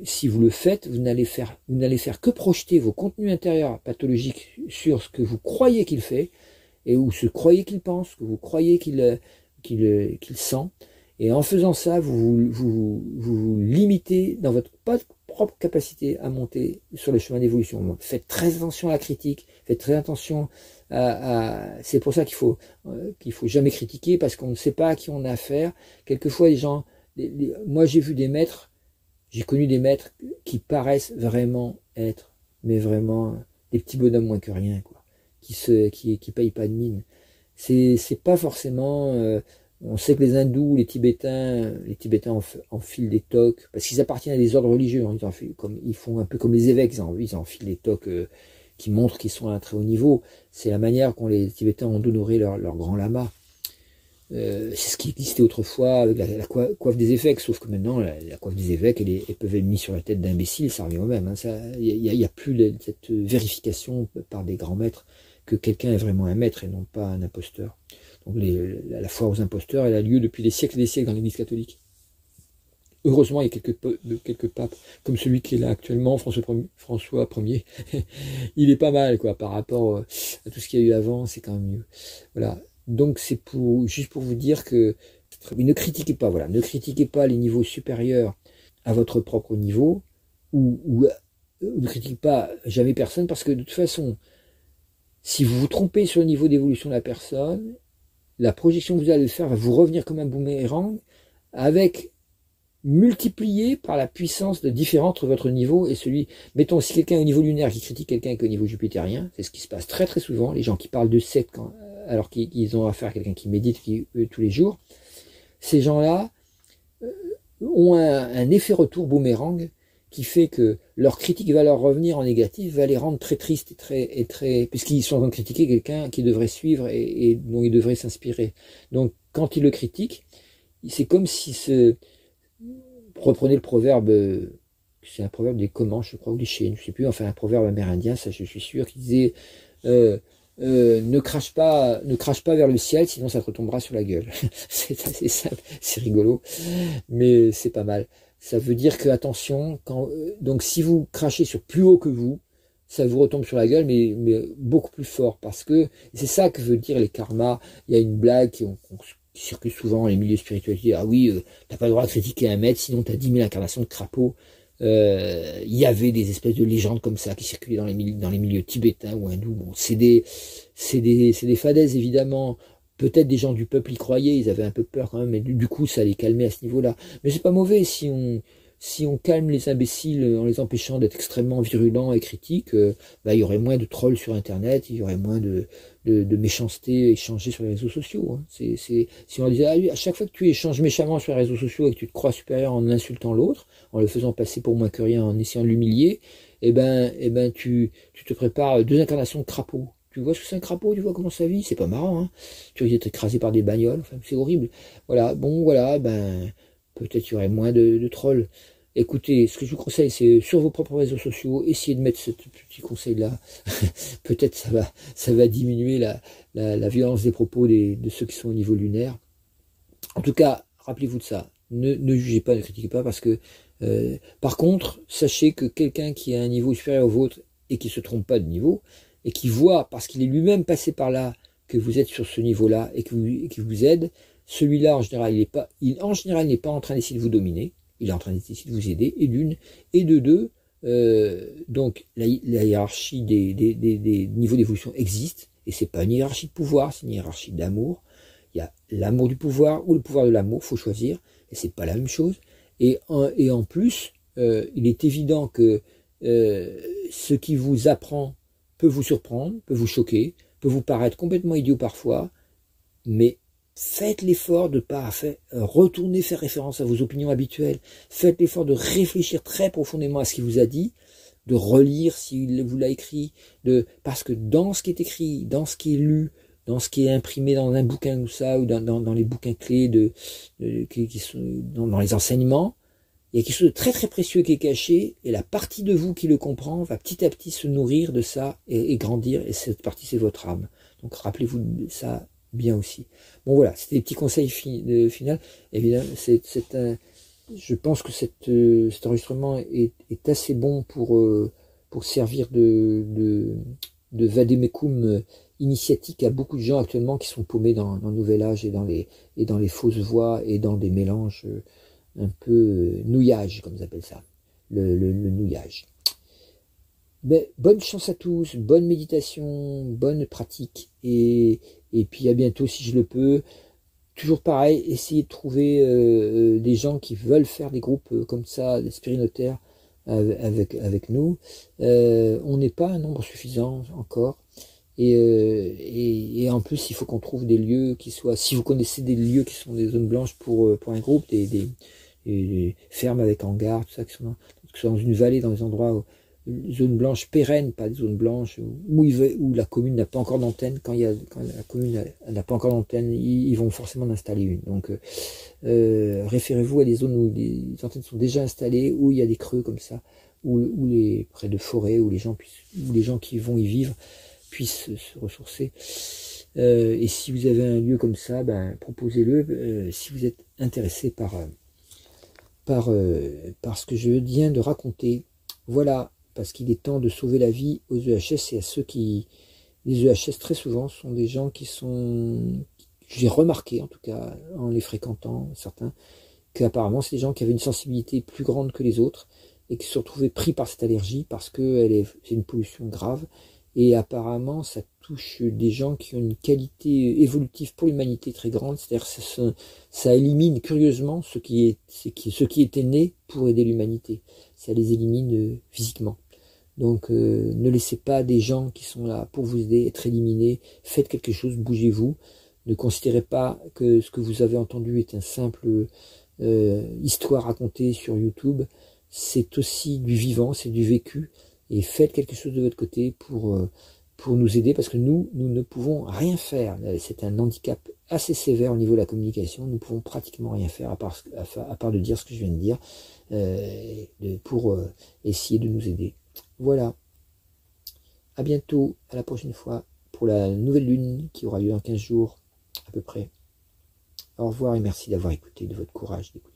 si vous le faites, vous n'allez faire, vous n'allez faire que projeter vos contenus intérieurs pathologiques sur ce que vous croyez qu'il fait et où ce croyez qu'il pense, que vous croyez qu'il qu'il sent. Et en faisant ça, vous vous, vous, vous limitez dans votre propre capacité à monter sur le chemin d'évolution. Faites très attention à la critique, faites très attention à... C'est pour ça qu'il faut euh, qu'il faut jamais critiquer, parce qu'on ne sait pas à qui on a affaire. Quelquefois, les gens... moi, j'ai vu des maîtres, j'ai connu des maîtres qui paraissent vraiment être, mais vraiment, des petits bonhommes moins que rien, quoi, qui se qui, qui payent pas de mine. C'est pas forcément... Euh, on sait que les hindous, les tibétains, les tibétains enfilent des toques, parce qu'ils appartiennent à des ordres religieux, hein. ils, comme, ils font un peu comme les évêques, ils enfilent des toques euh, qui montrent qu'ils sont à un très haut niveau. C'est la manière qu'ont les tibétains ont d'honorer leur, grand lama. Euh, c'est ce qui existait autrefois avec la, coiffe des évêques, sauf que maintenant la, coiffe des évêques, elle, est, peut être mise sur la tête d'imbéciles, ça revient au même. Il hein. n'y a, plus cette vérification par des grands maîtres que quelqu'un est vraiment un maître et non pas un imposteur. La foire aux imposteurs, elle a lieu depuis des siècles et des siècles dans l'Église catholique. Heureusement, il y a quelques, papes, comme celui qui est là actuellement, François, Ier. il est pas mal, quoi, par rapport euh, à tout ce qu'il y a eu avant, c'est quand même mieux. Voilà. Donc c'est pour juste pour vous dire que ne critiquez pas, voilà, ne critiquez pas les niveaux supérieurs à votre propre niveau, ou, ou ne critiquez pas jamais personne, parce que de toute façon, si vous vous trompez sur le niveau d'évolution de la personne, la projection que vous allez faire va vous revenir comme un boomerang avec multiplié par la puissance de différence entre votre niveau et celui, mettons, si quelqu'un au niveau lunaire qui critique quelqu'un au niveau jupitérien, c'est ce qui se passe très très souvent, les gens qui parlent de secte quand, alors qu'ils ont affaire à quelqu'un qui médite tous les jours, ces gens-là euh, ont un, effet retour boomerang qui fait que leur critique va leur revenir en négatif, va les rendre très tristes et très, et très puisqu'ils sont en train de critiquer quelqu'un qui devrait suivre et, dont ils devraient s'inspirer. Donc, quand ils le critiquent, c'est comme si ce, reprenez le proverbe, c'est un proverbe des Comanches, je crois, ou des Chênes, je sais plus, enfin un proverbe amérindien, ça je suis sûr, qui disait, euh, euh, ne crache pas, ne crache pas vers le ciel, sinon ça te retombera sur la gueule. c'est assez simple, c'est rigolo, mais c'est pas mal. Ça veut dire que attention, euh, donc si vous crachez sur plus haut que vous, ça vous retombe sur la gueule, mais, beaucoup plus fort, parce que c'est ça que veut dire les karmas. Il y a une blague qui, circule souvent dans les milieux spirituels, ah oui, euh, t'as pas le droit de critiquer un maître, sinon t'as 10 000 incarnations de crapauds. Euh, il y avait des espèces de légendes comme ça qui circulaient dans les, milieux, tibétains ou hindous. Bon, c'est des, c'est des, c'est des fadaises évidemment. Peut-être des gens du peuple y croyaient, ils avaient un peu peur quand même, mais du, coup ça les calmait à ce niveau-là. Mais c'est pas mauvais si on si on calme les imbéciles en les empêchant d'être extrêmement virulents et critiques, euh, bah, il y aurait moins de trolls sur Internet, il y aurait moins de, de, de méchanceté échangée sur les réseaux sociaux. Hein. Si on disait, ah, à chaque fois que tu échanges méchamment sur les réseaux sociaux et que tu te crois supérieur en insultant l'autre, en le faisant passer pour moins que rien, en essayant de l'humilier, eh ben, eh ben, tu, tu te prépares deux incarnations de crapaud. Tu vois ce que c'est un crapaud, tu vois comment ça vit, c'est pas marrant, hein. Tu risques d'être écrasé par des bagnoles, enfin, c'est horrible. Voilà, bon, voilà, ben, peut-être il y aurait moins de, trolls. Écoutez, ce que je vous conseille, c'est sur vos propres réseaux sociaux, essayez de mettre ce petit conseil-là. peut-être ça va, ça va diminuer la, la, violence des propos des, de ceux qui sont au niveau lunaire. En tout cas, rappelez-vous de ça. Ne, ne jugez pas, ne critiquez pas, parce que, euh, par contre, sachez que quelqu'un qui a un niveau supérieur au vôtre et qui se trompe pas de niveau, et qui voit, parce qu'il est lui-même passé par là, que vous êtes sur ce niveau-là et qui vous, aide, celui-là, en général, il n'est pas, il, en général, n'est pas en train d'essayer de vous dominer, il est en train d'essayer de vous aider, et d'une, et de deux, euh, donc la, hiérarchie des, niveaux d'évolution existe, et c'est pas une hiérarchie de pouvoir, c'est une hiérarchie d'amour. Il y a l'amour du pouvoir ou le pouvoir de l'amour, faut choisir, et c'est pas la même chose. Et en, et en plus, euh, il est évident que euh, ce qui vous apprend peut vous surprendre, peut vous choquer, peut vous paraître complètement idiot parfois, mais faites l'effort de pas faire, euh, retourner faire référence à vos opinions habituelles. Faites l'effort de réfléchir très profondément à ce qu'il vous a dit, de relire s'il vous l'a écrit, de parce que dans ce qui est écrit, dans ce qui est lu, dans ce qui est imprimé dans un bouquin ou ça, ou dans, dans, les bouquins clés de, dans les enseignements, il y a quelque chose de très très précieux qui est caché, et la partie de vous qui le comprend va petit à petit se nourrir de ça et, grandir, et cette partie c'est votre âme. Donc rappelez-vous de ça bien aussi. Bon voilà, c'était des petits conseils fi final. Évidemment, je pense que euh, cet enregistrement est, assez bon pour, euh, pour servir de, de, de vademecum initiatique à beaucoup de gens actuellement qui sont paumés dans, dans le nouvel âge et dans les, et dans les fausses voies et dans des mélanges euh, un peu euh, nouillage, comme ils appellent ça. le, nouillage. Ben, bonne chance à tous, bonne méditation, bonne pratique, et, puis à bientôt si je le peux. Toujours pareil, essayez de trouver euh, des gens qui veulent faire des groupes comme ça, des spirinotaires avec, avec nous. on n'est pas un nombre suffisant encore. Euh, et, en plus, il faut qu'on trouve des lieux qui soient, si vous connaissez des lieux qui sont des zones blanches pour, euh, un groupe, des, fermes avec hangar, tout ça, qui sont dans, dans une vallée, dans des endroits, où, une zone blanche pérenne, pas des zones blanches, où, la commune n'a pas encore d'antenne. Quand, la commune n'a pas encore d'antenne, ils, vont forcément en installer une. Donc, euh, euh, référez-vous à des zones où les antennes sont déjà installées, où il y a des creux comme ça, où, les, près de forêts, où les gens puissent, où les gens qui vont y vivre puissent se ressourcer. Euh, et si vous avez un lieu comme ça, ben, proposez-le euh, si vous êtes intéressé par, euh, par, ce que je viens de raconter. Voilà, parce qu'il est temps de sauver la vie aux EHS et à ceux qui... Les EHS, très souvent, sont des gens qui sont... J'ai remarqué, en tout cas, en les fréquentant, certains, qu'apparemment, c'est des gens qui avaient une sensibilité plus grande que les autres et qui se retrouvaient pris par cette allergie parce que c'est une pollution grave et apparemment, ça touche des gens qui ont une qualité évolutive pour l'humanité très grande. C'est-à-dire ça, ça élimine curieusement ce qui, est, ce était né pour aider l'humanité. Ça les élimine euh, physiquement. Donc euh, ne laissez pas des gens qui sont là pour vous aider être éliminés. Faites quelque chose, bougez-vous. Ne considérez pas que ce que vous avez entendu est un simple euh, histoire racontée sur YouTube. C'est aussi du vivant, c'est du vécu et faites quelque chose de votre côté pour, euh, pour nous aider parce que nous, nous ne pouvons rien faire. C'est un handicap assez sévère au niveau de la communication. Nous pouvons pratiquement rien faire à part, de dire ce que je viens de dire euh, pour euh, essayer de nous aider. Voilà. À bientôt, à la prochaine fois pour la nouvelle lune qui aura lieu dans 15 jours à peu près. Au revoir et merci d'avoir écouté, de votre courage d'écouter.